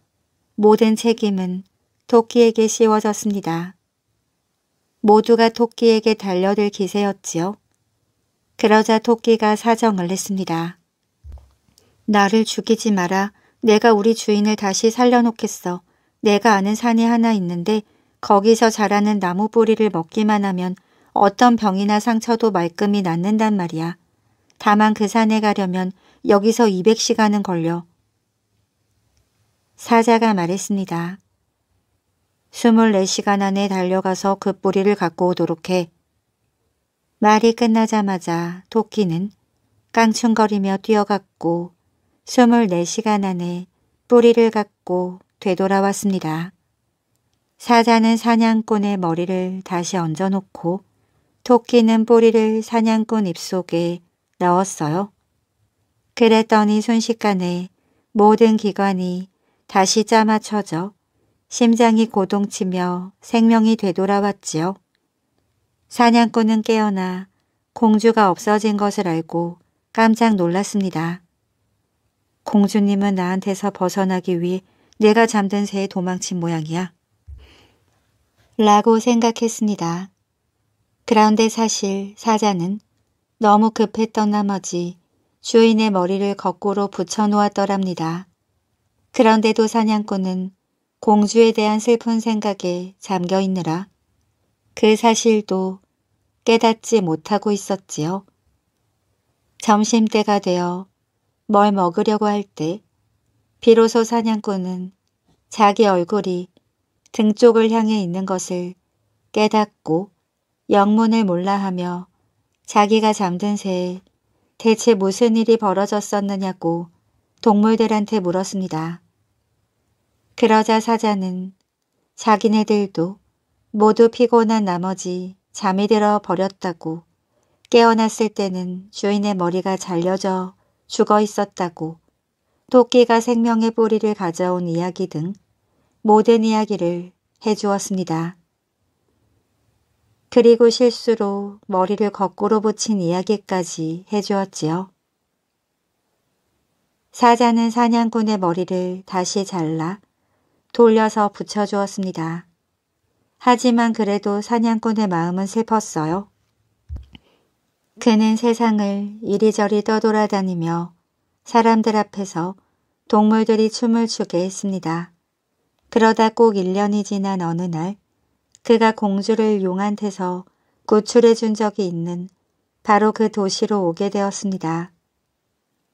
모든 책임은 토끼에게 씌워졌습니다. 모두가 토끼에게 달려들 기세였지요. 그러자 토끼가 사정을 냈습니다. 나를 죽이지 마라. 내가 우리 주인을 다시 살려놓겠어. 내가 아는 산이 하나 있는데 거기서 자라는 나무 뿌리를 먹기만 하면 어떤 병이나 상처도 말끔히 낫는단 말이야. 다만 그 산에 가려면 여기서 200시간은 걸려. 사자가 말했습니다. 24시간 안에 달려가서 그 뿌리를 갖고 오도록 해. 말이 끝나자마자 토끼는 깡충거리며 뛰어갔고 24시간 안에 뿌리를 갖고 되돌아왔습니다. 사자는 사냥꾼의 머리를 다시 얹어놓고 토끼는 뿌리를 사냥꾼 입속에 넣었어요. 그랬더니 순식간에 모든 기관이 다시 짜맞춰져 심장이 고동치며 생명이 되돌아왔지요. 사냥꾼은 깨어나 공주가 없어진 것을 알고 깜짝 놀랐습니다. 공주님은 나한테서 벗어나기 위해 내가 잠든 새에 도망친 모양이야. 라고 생각했습니다. 그런데 사실 사자는 너무 급했던 나머지 주인의 머리를 거꾸로 붙여놓았더랍니다. 그런데도 사냥꾼은 공주에 대한 슬픈 생각에 잠겨 있느라 그 사실도 깨닫지 못하고 있었지요. 점심때가 되어 뭘 먹으려고 할 때 비로소 사냥꾼은 자기 얼굴이 등 쪽을 향해 있는 것을 깨닫고 영문을 몰라하며 자기가 잠든 새에 대체 무슨 일이 벌어졌었느냐고 동물들한테 물었습니다. 그러자 사자는 자기네들도 모두 피곤한 나머지 잠이 들어 버렸다고 깨어났을 때는 주인의 머리가 잘려져 죽어 있었다고 토끼가 생명의 뿌리를 가져온 이야기 등 모든 이야기를 해주었습니다. 그리고 실수로 머리를 거꾸로 붙인 이야기까지 해주었지요. 사자는 사냥꾼의 머리를 다시 잘라 돌려서 붙여주었습니다. 하지만 그래도 사냥꾼의 마음은 슬펐어요. 그는 세상을 이리저리 떠돌아다니며 사람들 앞에서 동물들이 춤을 추게 했습니다. 그러다 꼭 1년이 지난 어느 날 그가 공주를 용한테서 구출해 준 적이 있는 바로 그 도시로 오게 되었습니다.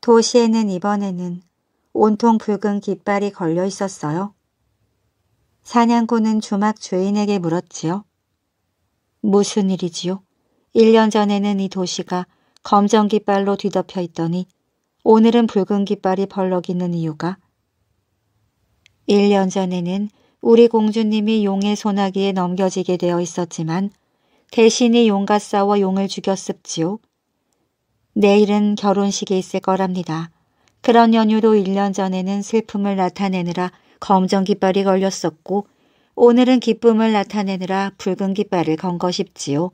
도시에는 이번에는 온통 붉은 깃발이 걸려 있었어요. 사냥꾼은 주막 주인에게 물었지요. 무슨 일이지요? 1년 전에는 이 도시가 검정 깃발로 뒤덮여 있더니 오늘은 붉은 깃발이 벌럭이는 이유가 1년 전에는 우리 공주님이 용의 소나기에 넘겨지게 되어 있었지만 대신이 용과 싸워 용을 죽였습지요. 내일은 결혼식이 있을 거랍니다. 그런 연유로 1년 전에는 슬픔을 나타내느라 검정 깃발이 걸렸었고 오늘은 기쁨을 나타내느라 붉은 깃발을 건 것입지요.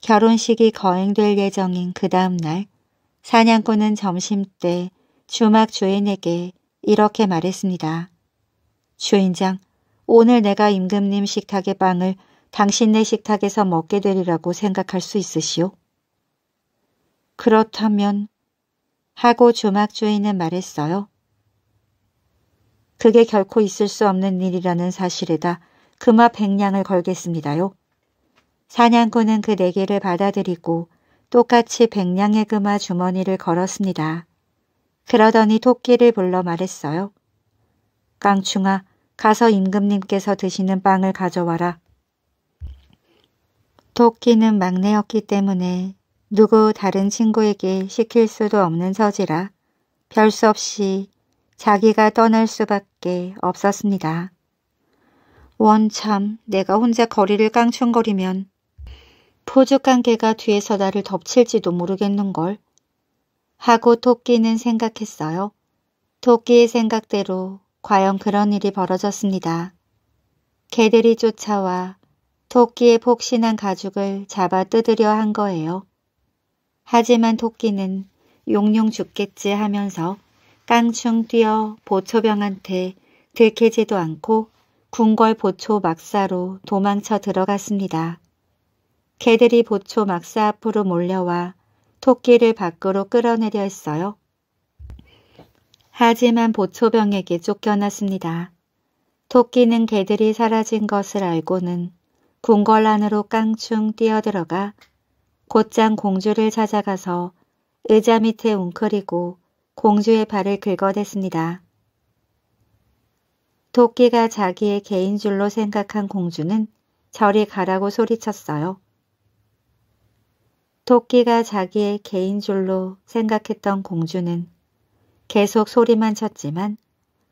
결혼식이 거행될 예정인 그 다음 날 사냥꾼은 점심때 주막 주인에게 이렇게 말했습니다. 주인장, 오늘 내가 임금님 식탁의 빵을 당신네 식탁에서 먹게 되리라고 생각할 수 있으시오? 그렇다면 하고 주막 주인은 말했어요. 그게 결코 있을 수 없는 일이라는 사실에다 금화 백냥을 걸겠습니다요. 사냥꾼은 그 네개를 받아들이고 똑같이 백냥의 금화 주머니를 걸었습니다. 그러더니 토끼를 불러 말했어요. 깡충아, 가서 임금님께서 드시는 빵을 가져와라. 토끼는 막내였기 때문에 누구 다른 친구에게 시킬 수도 없는 서지라 별 수 없이 자기가 떠날 수밖에 없었습니다. 원참 내가 혼자 거리를 깡충거리면 포죽한 개가 뒤에서 나를 덮칠지도 모르겠는걸. 하고 토끼는 생각했어요. 토끼의 생각대로 과연 그런 일이 벌어졌습니다. 개들이 쫓아와 토끼의 폭신한 가죽을 잡아 뜯으려 한 거예요. 하지만 토끼는 용용 죽겠지 하면서 깡충 뛰어 보초병한테 들키지도 않고 궁궐 보초 막사로 도망쳐 들어갔습니다. 개들이 보초 막사 앞으로 몰려와 토끼를 밖으로 끌어내려 했어요. 하지만 보초병에게 쫓겨났습니다. 토끼는 개들이 사라진 것을 알고는 궁궐 안으로 깡충 뛰어들어가 곧장 공주를 찾아가서 의자 밑에 웅크리고 공주의 발을 긁어댔습니다. 토끼가 자기의 개인 줄로 생각한 공주는 저리 가라고 소리쳤어요. 토끼가 자기의 개인 줄로 생각했던 공주는 계속 소리만 쳤지만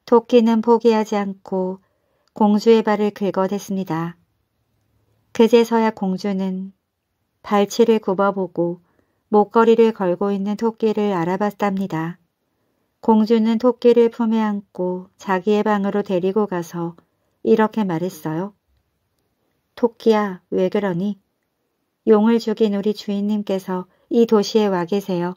토끼는 포기하지 않고 공주의 발을 긁어댔습니다. 그제서야 공주는 발치를 굽어보고 목걸이를 걸고 있는 토끼를 알아봤답니다. 공주는 토끼를 품에 안고 자기의 방으로 데리고 가서 이렇게 말했어요. 토끼야, 왜 그러니? 용을 죽인 우리 주인님께서 이 도시에 와 계세요.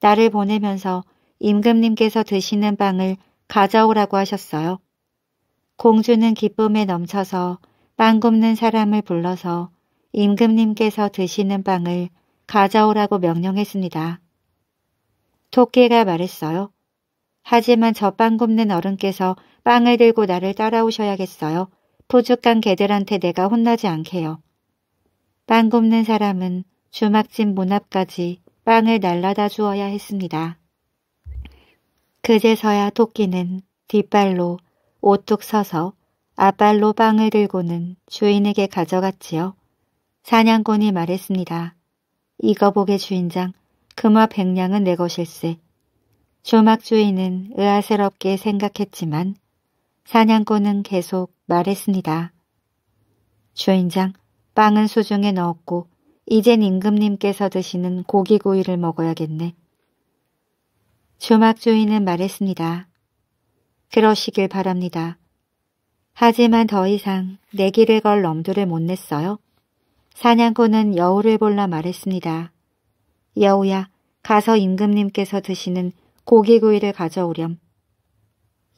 나를 보내면서 임금님께서 드시는 빵을 가져오라고 하셨어요. 공주는 기쁨에 넘쳐서 빵 굽는 사람을 불러서 임금님께서 드시는 빵을 가져오라고 명령했습니다. 토끼가 말했어요. 하지만 저 빵 굽는 어른께서 빵을 들고 나를 따라오셔야겠어요. 부죽한 개들한테 내가 혼나지 않게요. 빵 굽는 사람은 주막집 문 앞까지 빵을 날라다 주어야 했습니다. 그제서야 토끼는 뒷발로 오뚝 서서 앞발로 빵을 들고는 주인에게 가져갔지요. 사냥꾼이 말했습니다. 이거 보게 주인장, 금화 백냥은 내 것일세. 조막 주인은 의아스럽게 생각했지만 사냥꾼은 계속 말했습니다. 주인장, 빵은 수중에 넣었고 이젠 임금님께서 드시는 고기구이를 먹어야겠네. 주막 주인은 말했습니다. 그러시길 바랍니다. 하지만 더 이상 내기를 걸 엄두를 못 냈어요. 사냥꾼은 여우를 볼라 말했습니다. 여우야, 가서 임금님께서 드시는 고기구이를 가져오렴.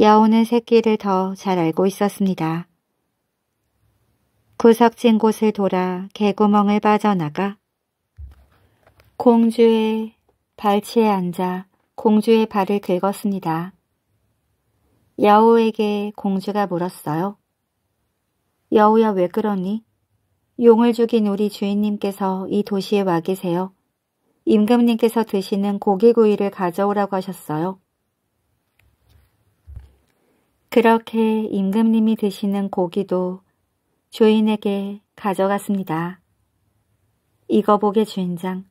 여우는 새끼를 더 잘 알고 있었습니다. 구석진 곳을 돌아 개구멍을 빠져나가 공주의 발치에 앉아 공주의 발을 긁었습니다. 여우에게 공주가 물었어요. 여우야 왜 그러니? 용을 죽인 우리 주인님께서 이 도시에 와 계세요. 임금님께서 드시는 고기구이를 가져오라고 하셨어요. 그렇게 임금님이 드시는 고기도 주인에게 가져갔습니다. 이거 보게 주인장.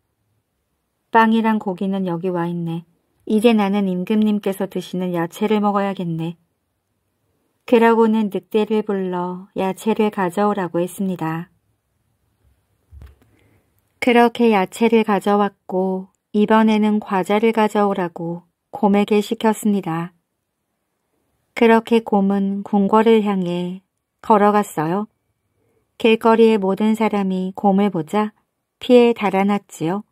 빵이랑 고기는 여기 와 있네. 이제 나는 임금님께서 드시는 야채를 먹어야겠네. 그러고는 늑대를 불러 야채를 가져오라고 했습니다. 그렇게 야채를 가져왔고 이번에는 과자를 가져오라고 곰에게 시켰습니다. 그렇게 곰은 궁궐을 향해 걸어갔어요. 길거리의 모든 사람이 곰을 보자 피에 달아났지요.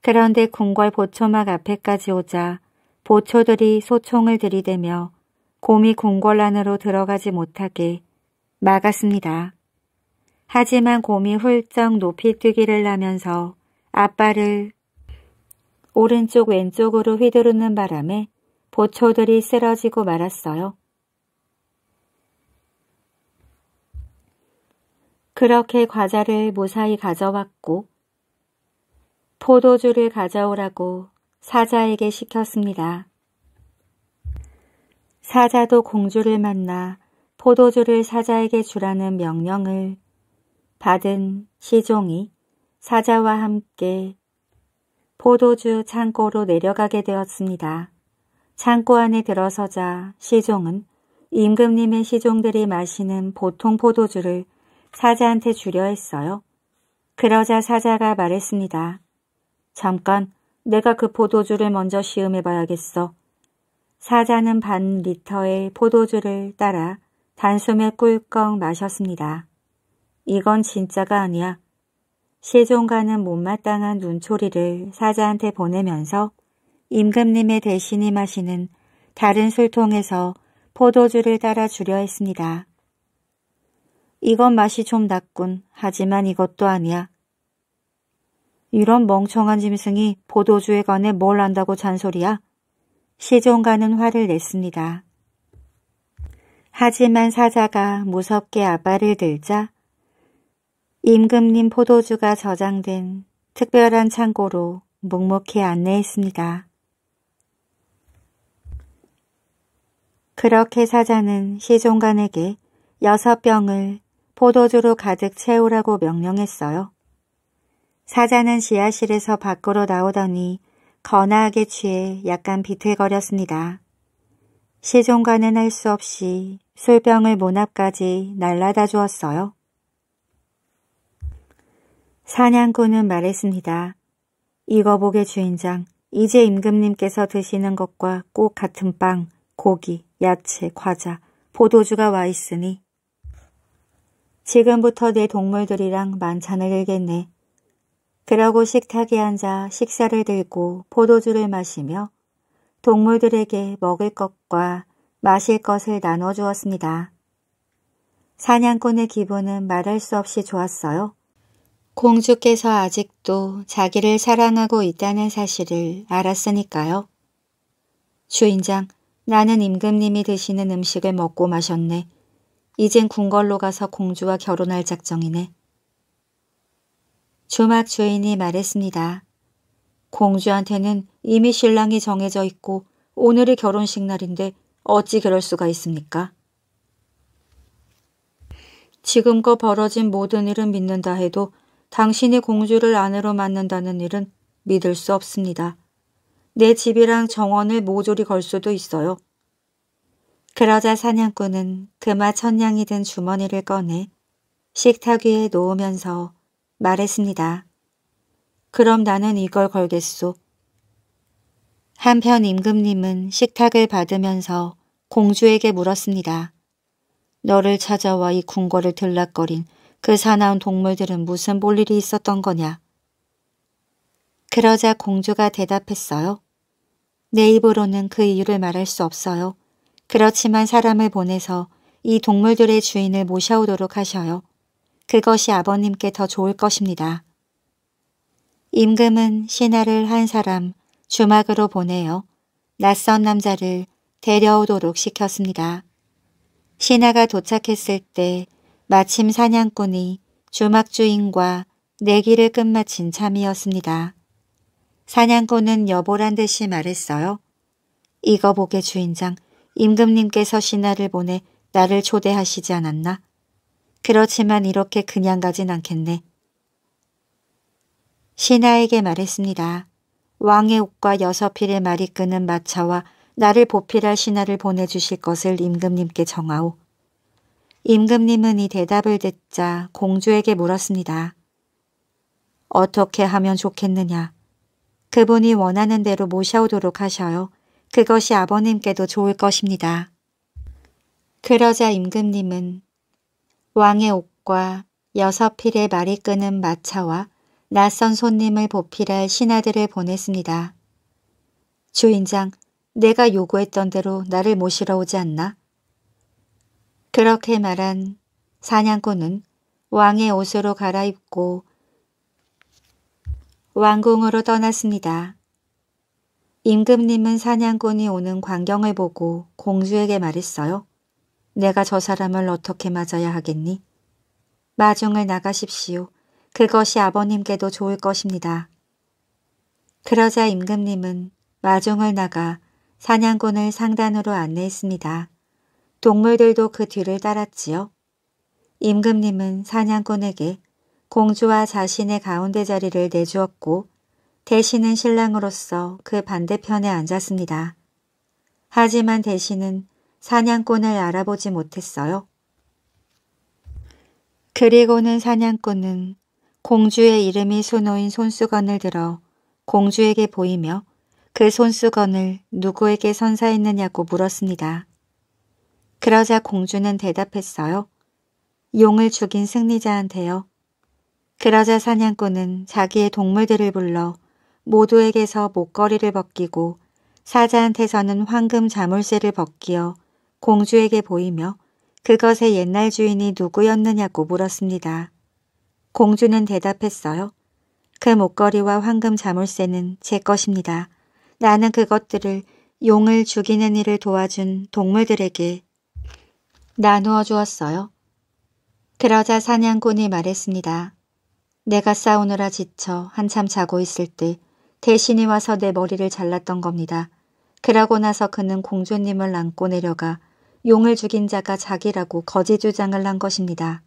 그런데 궁궐 보초막 앞에까지 오자 보초들이 소총을 들이대며 곰이 궁궐 안으로 들어가지 못하게 막았습니다. 하지만 곰이 훌쩍 높이 뛰기를 하면서 앞발을 오른쪽 왼쪽으로 휘두르는 바람에 보초들이 쓰러지고 말았어요. 그렇게 과자를 무사히 가져왔고 포도주를 가져오라고 사자에게 시켰습니다. 사자도 공주를 만나 포도주를 사자에게 주라는 명령을 받은 시종이 사자와 함께 포도주 창고로 내려가게 되었습니다. 창고 안에 들어서자 시종은 임금님의 시종들이 마시는 보통 포도주를 사자한테 주려 했어요. 그러자 사자가 말했습니다. 잠깐, 내가 그 포도주를 먼저 시음해봐야겠어. 사자는 반 리터의 포도주를 따라 단숨에 꿀꺽 마셨습니다. 이건 진짜가 아니야. 시종가는 못마땅한 눈초리를 사자한테 보내면서 임금님의 대신이 마시는 다른 술통에서 포도주를 따라 주려 했습니다. 이건 맛이 좀 낮군. 하지만 이것도 아니야. 이런 멍청한 짐승이 포도주에 관해 뭘 안다고 잔소리야? 시종가는 화를 냈습니다. 하지만 사자가 무섭게 아발을 들자 임금님 포도주가 저장된 특별한 창고로 묵묵히 안내했습니다. 그렇게 사자는 시종관에게 여섯 병을 포도주로 가득 채우라고 명령했어요. 사자는 지하실에서 밖으로 나오더니 거나하게 취해 약간 비틀거렸습니다. 시종관은 할 수 없이 술병을 문 앞까지 날라다 주었어요. 사냥꾼은 말했습니다. 이거 보게 주인장, 이제 임금님께서 드시는 것과 꼭 같은 빵, 고기, 야채, 과자, 포도주가 와 있으니 지금부터 내 동물들이랑 만찬을 일겠네. 그러고 식탁에 앉아 식사를 들고 포도주를 마시며 동물들에게 먹을 것과 마실 것을 나눠 주었습니다. 사냥꾼의 기분은 말할 수 없이 좋았어요. 공주께서 아직도 자기를 사랑하고 있다는 사실을 알았으니까요. 주인장, 나는 임금님이 드시는 음식을 먹고 마셨네. 이젠 궁궐로 가서 공주와 결혼할 작정이네. 주막 주인이 말했습니다. 공주한테는 이미 신랑이 정해져 있고 오늘이 결혼식 날인데 어찌 그럴 수가 있습니까? 지금껏 벌어진 모든 일은 믿는다 해도 당신이 공주를 아내로 맞는다는 일은 믿을 수 없습니다. 내 집이랑 정원을 모조리 걸 수도 있어요. 그러자 사냥꾼은 그마 천냥이 든 주머니를 꺼내 식탁 위에 놓으면서 말했습니다. 그럼 나는 이걸 걸겠소. 한편 임금님은 식탁을 받으면서 공주에게 물었습니다. 너를 찾아와 이 궁궐을 들락거린 그 사나운 동물들은 무슨 볼 일이 있었던 거냐? 그러자 공주가 대답했어요. 내 입으로는 그 이유를 말할 수 없어요. 그렇지만 사람을 보내서 이 동물들의 주인을 모셔오도록 하셔요. 그것이 아버님께 더 좋을 것입니다. 임금은 신하를 한 사람 주막으로 보내어 낯선 남자를 데려오도록 시켰습니다. 신하가 도착했을 때 마침 사냥꾼이 주막 주인과 내기를 끝마친 참이었습니다. 사냥꾼은 여보란 듯이 말했어요. 이거 보게 주인장, 임금님께서 신하를 보내 나를 초대하시지 않았나? 그렇지만 이렇게 그냥 가진 않겠네. 신하에게 말했습니다. 왕의 옷과 여섯 필의 말이 끄는 마차와 나를 보필할 신하를 보내주실 것을 임금님께 정하오. 임금님은 이 대답을 듣자 공주에게 물었습니다. 어떻게 하면 좋겠느냐. 그분이 원하는 대로 모셔오도록 하셔요. 그것이 아버님께도 좋을 것입니다. 그러자 임금님은 왕의 옷과 여섯 필의 말이 끄는 마차와 낯선 손님을 보필할 신하들을 보냈습니다. 주인장, 내가 요구했던 대로 나를 모시러 오지 않나? 그렇게 말한 사냥꾼은 왕의 옷으로 갈아입고 왕궁으로 떠났습니다. 임금님은 사냥꾼이 오는 광경을 보고 공주에게 말했어요. 내가 저 사람을 어떻게 맞아야 하겠니? 마중을 나가십시오. 그것이 아버님께도 좋을 것입니다. 그러자 임금님은 마중을 나가 사냥꾼을 상단으로 안내했습니다. 동물들도 그 뒤를 따랐지요. 임금님은 사냥꾼에게 공주와 자신의 가운데 자리를 내주었고 대신은 신랑으로서 그 반대편에 앉았습니다. 하지만 대신은 사냥꾼을 알아보지 못했어요. 그리고는 사냥꾼은 공주의 이름이 수놓인 손수건을 들어 공주에게 보이며 그 손수건을 누구에게 선사했느냐고 물었습니다. 그러자 공주는 대답했어요. 용을 죽인 승리자한테요. 그러자 사냥꾼은 자기의 동물들을 불러 모두에게서 목걸이를 벗기고 사자한테서는 황금 자물쇠를 벗기어 공주에게 보이며 그것의 옛날 주인이 누구였느냐고 물었습니다. 공주는 대답했어요. 그 목걸이와 황금 자물쇠는 제 것입니다. 나는 그것들을 용을 죽이는 일을 도와준 동물들에게 나누어 주었어요. 그러자 사냥꾼이 말했습니다. 내가 싸우느라 지쳐 한참 자고 있을 때 대신이 와서 내 머리를 잘랐던 겁니다. 그러고 나서 그는 공주님을 안고 내려가 용을 죽인 자가 자기라고 거짓 주장을 한 것입니다.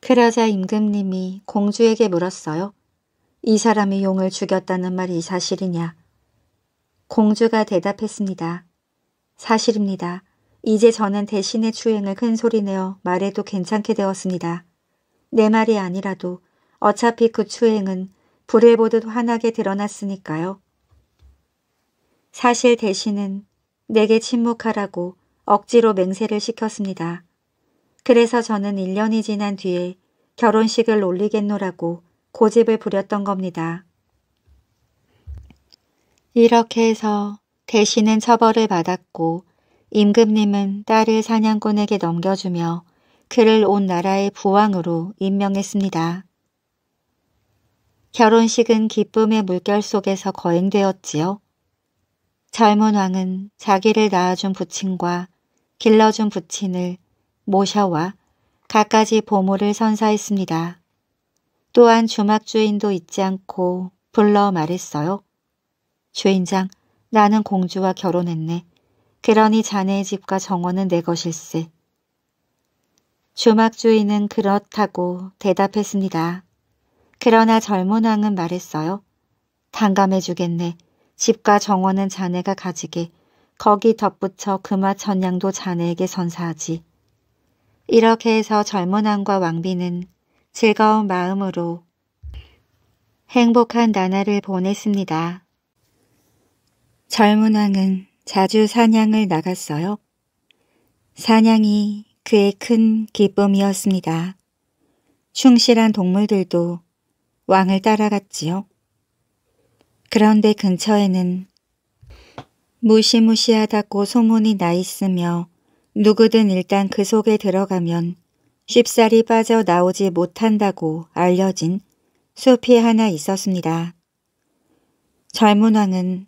그러자 임금님이 공주에게 물었어요. 이 사람이 용을 죽였다는 말이 사실이냐? 공주가 대답했습니다. 사실입니다. 이제 저는 대신의 추행을 큰 소리내어 말해도 괜찮게 되었습니다. 내 말이 아니라도 어차피 그 추행은 불을 보듯 환하게 드러났으니까요. 사실 대신은 내게 침묵하라고 억지로 맹세를 시켰습니다. 그래서 저는 1년이 지난 뒤에 결혼식을 올리겠노라고 고집을 부렸던 겁니다. 이렇게 해서 대신은 처벌을 받았고 임금님은 딸을 사냥꾼에게 넘겨주며 그를 온 나라의 부왕으로 임명했습니다. 결혼식은 기쁨의 물결 속에서 거행되었지요. 젊은 왕은 자기를 낳아준 부친과 길러준 부친을 모셔와 갖가지 보물을 선사했습니다. 또한 주막 주인도 잊지 않고 불러 말했어요. 주인장, 나는 공주와 결혼했네. 그러니 자네의 집과 정원은 내 것일세. 주막주인은 그렇다고 대답했습니다. 그러나 젊은 왕은 말했어요. 단감해 주겠네. 집과 정원은 자네가 가지게 거기 덧붙여 금화 천냥도 자네에게 선사하지. 이렇게 해서 젊은 왕과 왕비는 즐거운 마음으로 행복한 나날을 보냈습니다. 젊은 왕은 자주 사냥을 나갔어요. 사냥이 그의 큰 기쁨이었습니다. 충실한 동물들도 왕을 따라갔지요. 그런데 근처에는 무시무시하다고 소문이 나 있으며 누구든 일단 그 속에 들어가면 쉽사리 빠져나오지 못한다고 알려진 숲이 하나 있었습니다. 젊은 왕은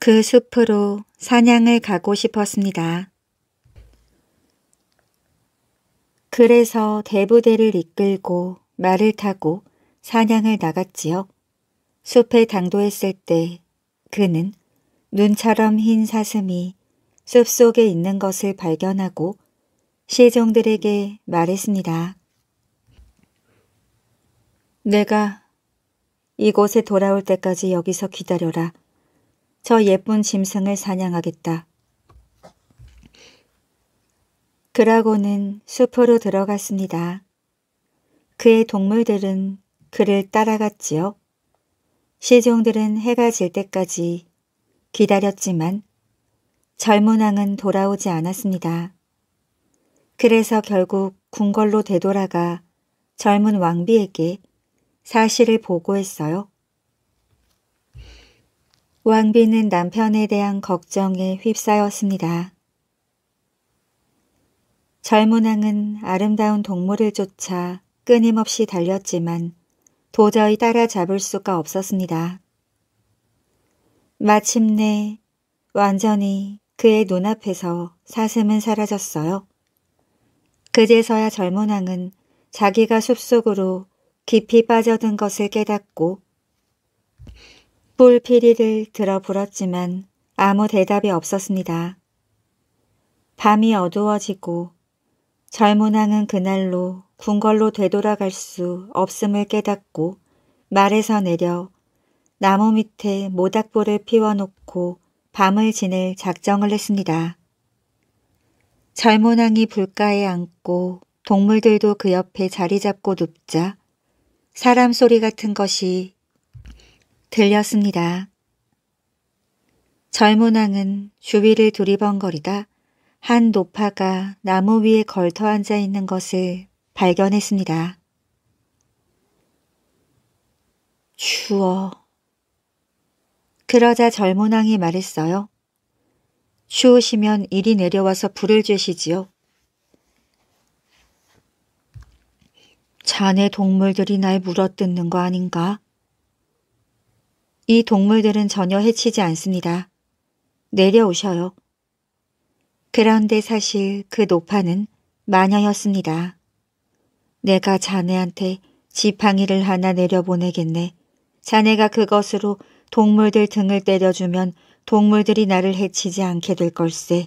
그 숲으로 사냥을 가고 싶었습니다. 그래서 대부대를 이끌고 말을 타고 사냥을 나갔지요. 숲에 당도했을 때 그는 눈처럼 흰 사슴이 숲속에 있는 것을 발견하고 시종들에게 말했습니다. 내가 이곳에 돌아올 때까지 여기서 기다려라. 저 예쁜 짐승을 사냥하겠다. 그라고는 숲으로 들어갔습니다. 그의 동물들은 그를 따라갔지요. 시종들은 해가 질 때까지 기다렸지만 젊은 왕은 돌아오지 않았습니다. 그래서 결국 궁궐로 되돌아가 젊은 왕비에게 사실을 보고했어요. 왕비는 남편에 대한 걱정에 휩싸였습니다. 젊은 왕은 아름다운 동물을 쫓아 끊임없이 달렸지만 도저히 따라잡을 수가 없었습니다. 마침내 완전히 그의 눈앞에서 사슴은 사라졌어요. 그제서야 젊은 왕은 자기가 숲속으로 깊이 빠져든 것을 깨닫고 뿔피리를 들어 불었지만 아무 대답이 없었습니다. 밤이 어두워지고 젊은 왕은 그날로 궁궐로 되돌아갈 수 없음을 깨닫고 말에서 내려 나무 밑에 모닥불을 피워놓고 밤을 지낼 작정을 했습니다. 젊은왕이 불가에 앉고 동물들도 그 옆에 자리 잡고 눕자 사람 소리 같은 것이 들렸습니다. 젊은 왕은 주위를 두리번거리다 한 노파가 나무 위에 걸터 앉아 있는 것을 발견했습니다. 추워. 그러자 젊은 왕이 말했어요. 추우시면 이리 내려와서 불을 쬐시지요. 자네 동물들이 날 물어뜯는 거 아닌가? 이 동물들은 전혀 해치지 않습니다. 내려오셔요. 그런데 사실 그 노파는 마녀였습니다. 내가 자네한테 지팡이를 하나 내려보내겠네. 자네가 그것으로 동물들 등을 때려주면 동물들이 나를 해치지 않게 될 걸세.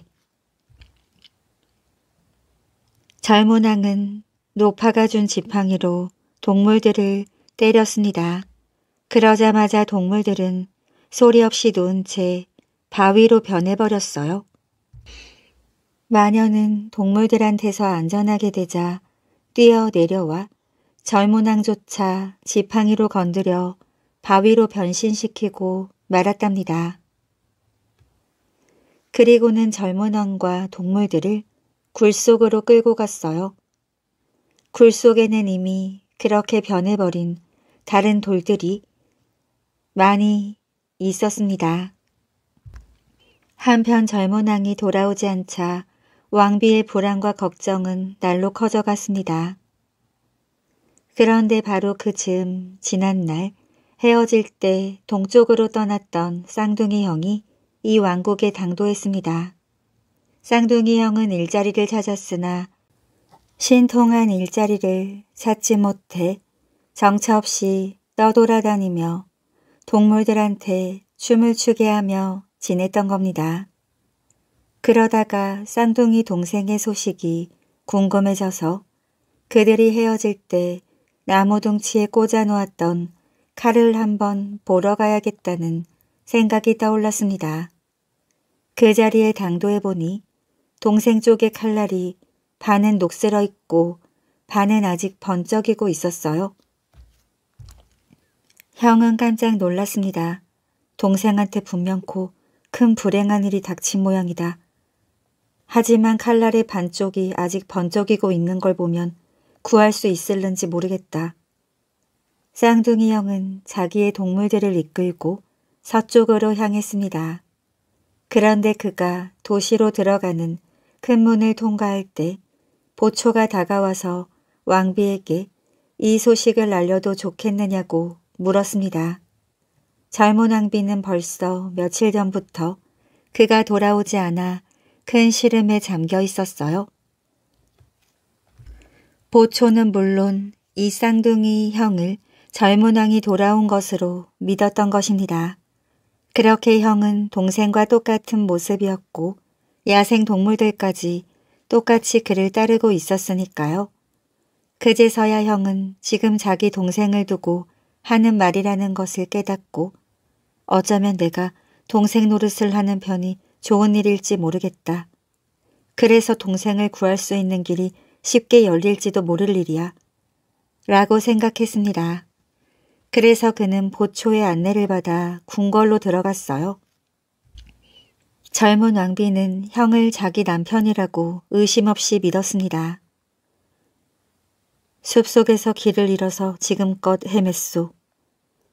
젊은 왕은 노파가 준 지팡이로 동물들을 때렸습니다. 그러자마자 동물들은 소리 없이 누운 채 바위로 변해버렸어요. 마녀는 동물들한테서 안전하게 되자 뛰어 내려와 젊은 왕조차 지팡이로 건드려 바위로 변신시키고 말았답니다. 그리고는 젊은 왕과 동물들을 굴 속으로 끌고 갔어요. 굴 속에는 이미 그렇게 변해버린 다른 돌들이 많이 있었습니다. 한편 젊은 왕이 돌아오지 않자 왕비의 불안과 걱정은 날로 커져갔습니다. 그런데 바로 그 즈음 지난 날 헤어질 때 동쪽으로 떠났던 쌍둥이 형이 이 왕국에 당도했습니다. 쌍둥이 형은 일자리를 찾았으나 신통한 일자리를 찾지 못해 정처 없이 떠돌아다니며 동물들한테 춤을 추게 하며 지냈던 겁니다. 그러다가 쌍둥이 동생의 소식이 궁금해져서 그들이 헤어질 때 나무둥치에 꽂아 놓았던 칼을 한번 보러 가야겠다는 생각이 떠올랐습니다. 그 자리에 당도해 보니 동생 쪽의 칼날이 반은 녹슬어 있고 반은 아직 번쩍이고 있었어요. 형은 깜짝 놀랐습니다. 동생한테 분명코 큰 불행한 일이 닥친 모양이다. 하지만 칼날의 반쪽이 아직 번쩍이고 있는 걸 보면 구할 수 있을는지 모르겠다. 쌍둥이 형은 자기의 동물들을 이끌고 서쪽으로 향했습니다. 그런데 그가 도시로 들어가는 큰 문을 통과할 때 보초가 다가와서 왕비에게 이 소식을 알려도 좋겠느냐고 물었습니다. 젊은 왕비는 벌써 며칠 전부터 그가 돌아오지 않아 큰 시름에 잠겨 있었어요. 보초는 물론 이 쌍둥이 형을 젊은 왕이 돌아온 것으로 믿었던 것입니다. 그렇게 형은 동생과 똑같은 모습이었고 야생 동물들까지 똑같이 그를 따르고 있었으니까요. 그제서야 형은 지금 자기 동생을 두고 하는 말이라는 것을 깨닫고 어쩌면 내가 동생 노릇을 하는 편이 좋은 일일지 모르겠다. 그래서 동생을 구할 수 있는 길이 쉽게 열릴지도 모를 일이야. 라고 생각했습니다. 그래서 그는 보초의 안내를 받아 궁궐로 들어갔어요. 젊은 왕비는 형을 자기 남편이라고 의심 없이 믿었습니다. 숲속에서 길을 잃어서 지금껏 헤맸소.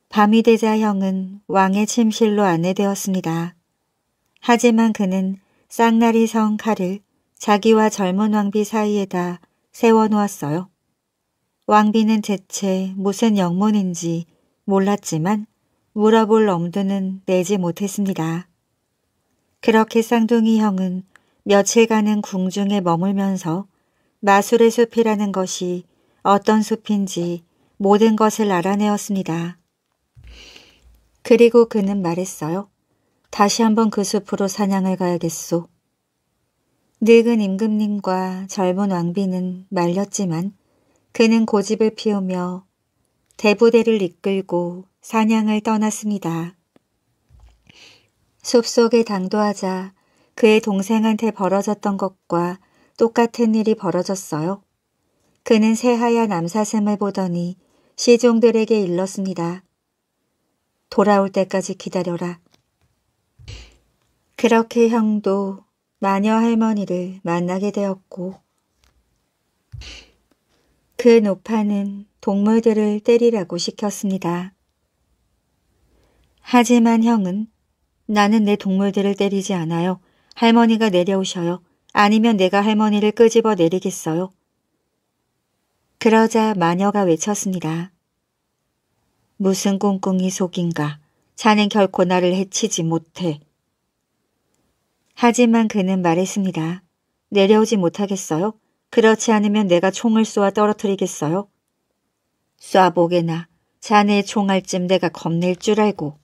밤이 되자 형은 왕의 침실로 안내되었습니다. 하지만 그는 쌍나리 성 칼을 자기와 젊은 왕비 사이에다 세워놓았어요. 왕비는 대체 무슨 영문인지 몰랐지만 물어볼 엄두는 내지 못했습니다. 그렇게 쌍둥이 형은 며칠간은 궁중에 머물면서 마술의 숲이라는 것이 어떤 숲인지 모든 것을 알아내었습니다. 그리고 그는 말했어요. 다시 한번 그 숲으로 사냥을 가야겠소. 늙은 임금님과 젊은 왕비는 말렸지만 그는 고집을 피우며 대부대를 이끌고 사냥을 떠났습니다. 숲속에 당도하자 그의 동생한테 벌어졌던 것과 똑같은 일이 벌어졌어요. 그는 새하얀 암사슴을 보더니 시종들에게 일렀습니다. 돌아올 때까지 기다려라. 그렇게 형도 마녀 할머니를 만나게 되었고 그 노파는 동물들을 때리라고 시켰습니다. 하지만 형은 나는 내 동물들을 때리지 않아요. 할머니가 내려오셔요. 아니면 내가 할머니를 끄집어 내리겠어요. 그러자 마녀가 외쳤습니다. 무슨 꿍꿍이 속인가. 자넨 결코 나를 해치지 못해. 하지만 그는 말했습니다. 내려오지 못하겠어요? 그렇지 않으면 내가 총을 쏘아 떨어뜨리겠어요? 쏴보게나. 자네의 총알쯤 내가 겁낼 줄 알고.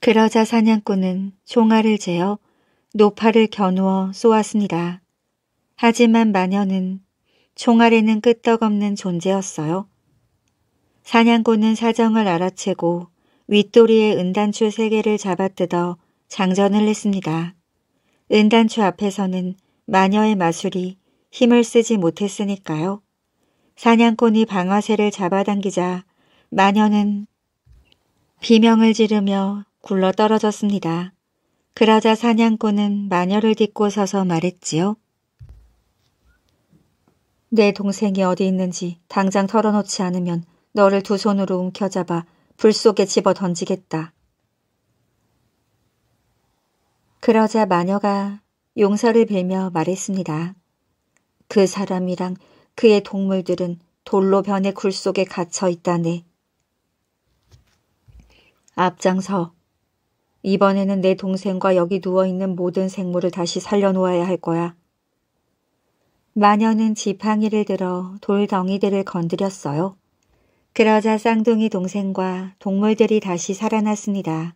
그러자 사냥꾼은 총알을 재어 노파를 겨누어 쏘았습니다. 하지만 마녀는 총알에는 끄떡없는 존재였어요. 사냥꾼은 사정을 알아채고 윗도리의 은단추 세 개를 잡아뜯어 장전을 했습니다. 은단추 앞에서는 마녀의 마술이 힘을 쓰지 못했으니까요. 사냥꾼이 방아쇠를 잡아당기자 마녀는 비명을 지르며 굴러 떨어졌습니다. 그러자 사냥꾼은 마녀를 딛고 서서 말했지요. 내 동생이 어디 있는지 당장 털어놓지 않으면 너를 두 손으로 움켜잡아 불 속에 집어 던지겠다. 그러자 마녀가 용서를 빌며 말했습니다. 그 사람이랑 그의 동물들은 돌로 변해 굴 속에 갇혀 있다네. 앞장서. 이번에는 내 동생과 여기 누워있는 모든 생물을 다시 살려놓아야 할 거야. 마녀는 지팡이를 들어 돌덩이들을 건드렸어요. 그러자 쌍둥이 동생과 동물들이 다시 살아났습니다.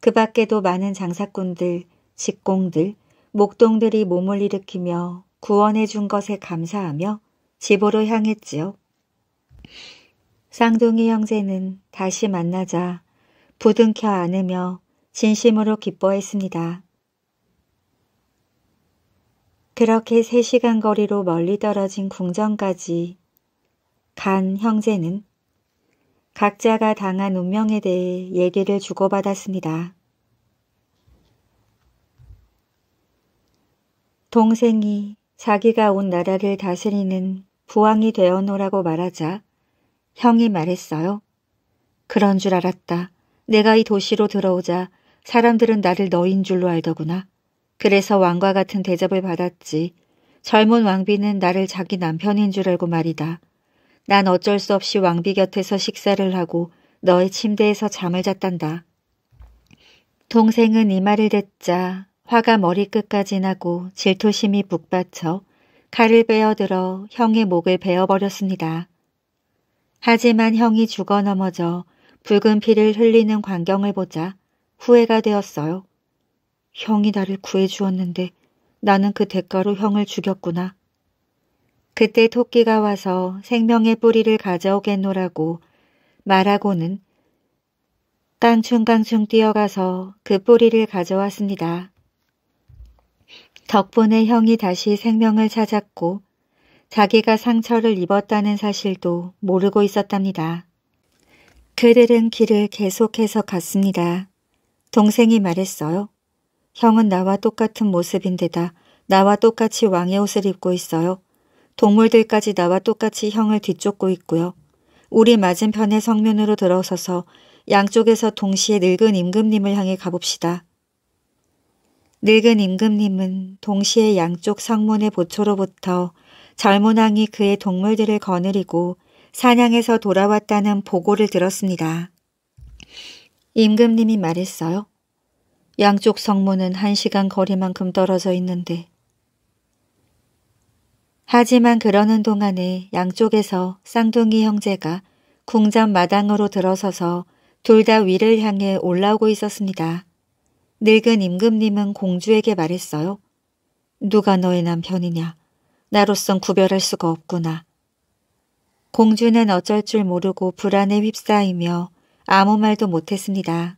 그 밖에도 많은 장사꾼들, 직공들, 목동들이 몸을 일으키며 구원해 준 것에 감사하며 집으로 향했지요. 쌍둥이 형제는 다시 만나자 부둥켜 안으며 진심으로 기뻐했습니다. 그렇게 3시간 거리로 멀리 떨어진 궁전까지 간 형제는 각자가 당한 운명에 대해 얘기를 주고받았습니다. 동생이 자기가 온 나라를 다스리는 부왕이 되어노라고 말하자 형이 말했어요. 그런 줄 알았다. 내가 이 도시로 들어오자 사람들은 나를 너인 줄로 알더구나. 그래서 왕과 같은 대접을 받았지. 젊은 왕비는 나를 자기 남편인 줄 알고 말이다. 난 어쩔 수 없이 왕비 곁에서 식사를 하고 너의 침대에서 잠을 잤단다. 동생은 이 말을 듣자 화가 머리끝까지 나고 질투심이 북받쳐 칼을 베어들어 형의 목을 베어버렸습니다. 하지만 형이 죽어 넘어져 붉은 피를 흘리는 광경을 보자 후회가 되었어요. 형이 나를 구해주었는데 나는 그 대가로 형을 죽였구나. 그때 토끼가 와서 생명의 뿌리를 가져오겠노라고 말하고는 깡충깡충 뛰어가서 그 뿌리를 가져왔습니다. 덕분에 형이 다시 생명을 찾았고 자기가 상처를 입었다는 사실도 모르고 있었답니다. 그들은 길을 계속해서 갔습니다. 동생이 말했어요. 형은 나와 똑같은 모습인데다 나와 똑같이 왕의 옷을 입고 있어요. 동물들까지 나와 똑같이 형을 뒤쫓고 있고요. 우리 맞은편의 성면으로 들어서서 양쪽에서 동시에 늙은 임금님을 향해 가봅시다. 늙은 임금님은 동시에 양쪽 성문의 보초로부터 젊은 왕이 그의 동물들을 거느리고 사냥에서 돌아왔다는 보고를 들었습니다. 임금님이 말했어요. 양쪽 성문은 한 시간 거리만큼 떨어져 있는데 하지만 그러는 동안에 양쪽에서 쌍둥이 형제가 궁전 마당으로 들어서서 둘 다 위를 향해 올라오고 있었습니다. 늙은 임금님은 공주에게 말했어요. 누가 너의 남편이냐? 나로선 구별할 수가 없구나. 공주는 어쩔 줄 모르고 불안에 휩싸이며 아무 말도 못했습니다.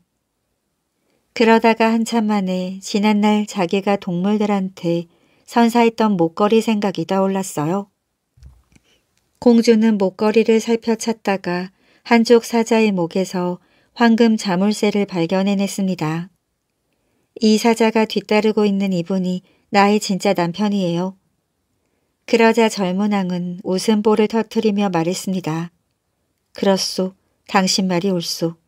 그러다가 한참 만에 지난날 자기가 동물들한테 선사했던 목걸이 생각이 떠올랐어요. 공주는 목걸이를 살펴 찾다가 한쪽 사자의 목에서 황금 자물쇠를 발견해냈습니다. 이 사자가 뒤따르고 있는 이분이 나의 진짜 남편이에요. 그러자 젊은 왕은 웃음보를 터트리며 말했습니다. 그렇소, 당신 말이 옳소.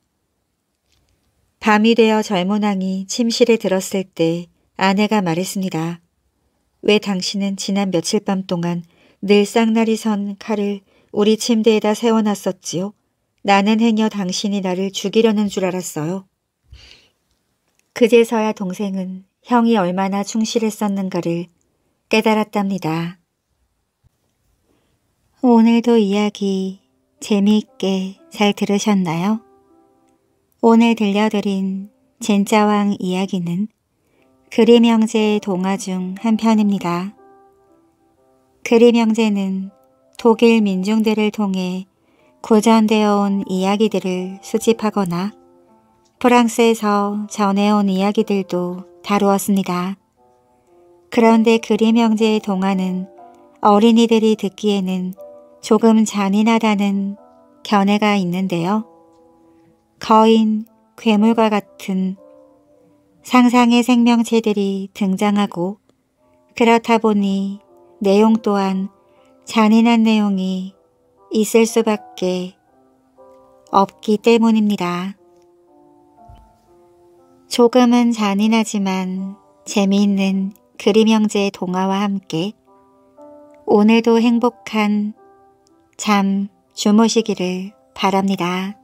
밤이 되어 젊은 왕이 침실에 들었을 때 아내가 말했습니다. 왜 당신은 지난 며칠 밤 동안 늘 쌍날이 선 칼을 우리 침대에다 세워놨었지요? 나는 행여 당신이 나를 죽이려는 줄 알았어요. 그제서야 동생은 형이 얼마나 충실했었는가를 깨달았답니다. 오늘도 이야기 재미있게 잘 들으셨나요? 오늘 들려드린 진짜왕 이야기는 그림 형제의 동화 중 한 편입니다. 그림 형제는 독일 민중들을 통해 구전되어 온 이야기들을 수집하거나 프랑스에서 전해온 이야기들도 다루었습니다. 그런데 그림 형제의 동화는 어린이들이 듣기에는 조금 잔인하다는 견해가 있는데요. 거인, 괴물과 같은 상상의 생명체들이 등장하고 그렇다 보니 내용 또한 잔인한 내용이 있을 수밖에 없기 때문입니다. 조금은 잔인하지만 재미있는 그림 형제의 동화와 함께 오늘도 행복한 잠 주무시기를 바랍니다.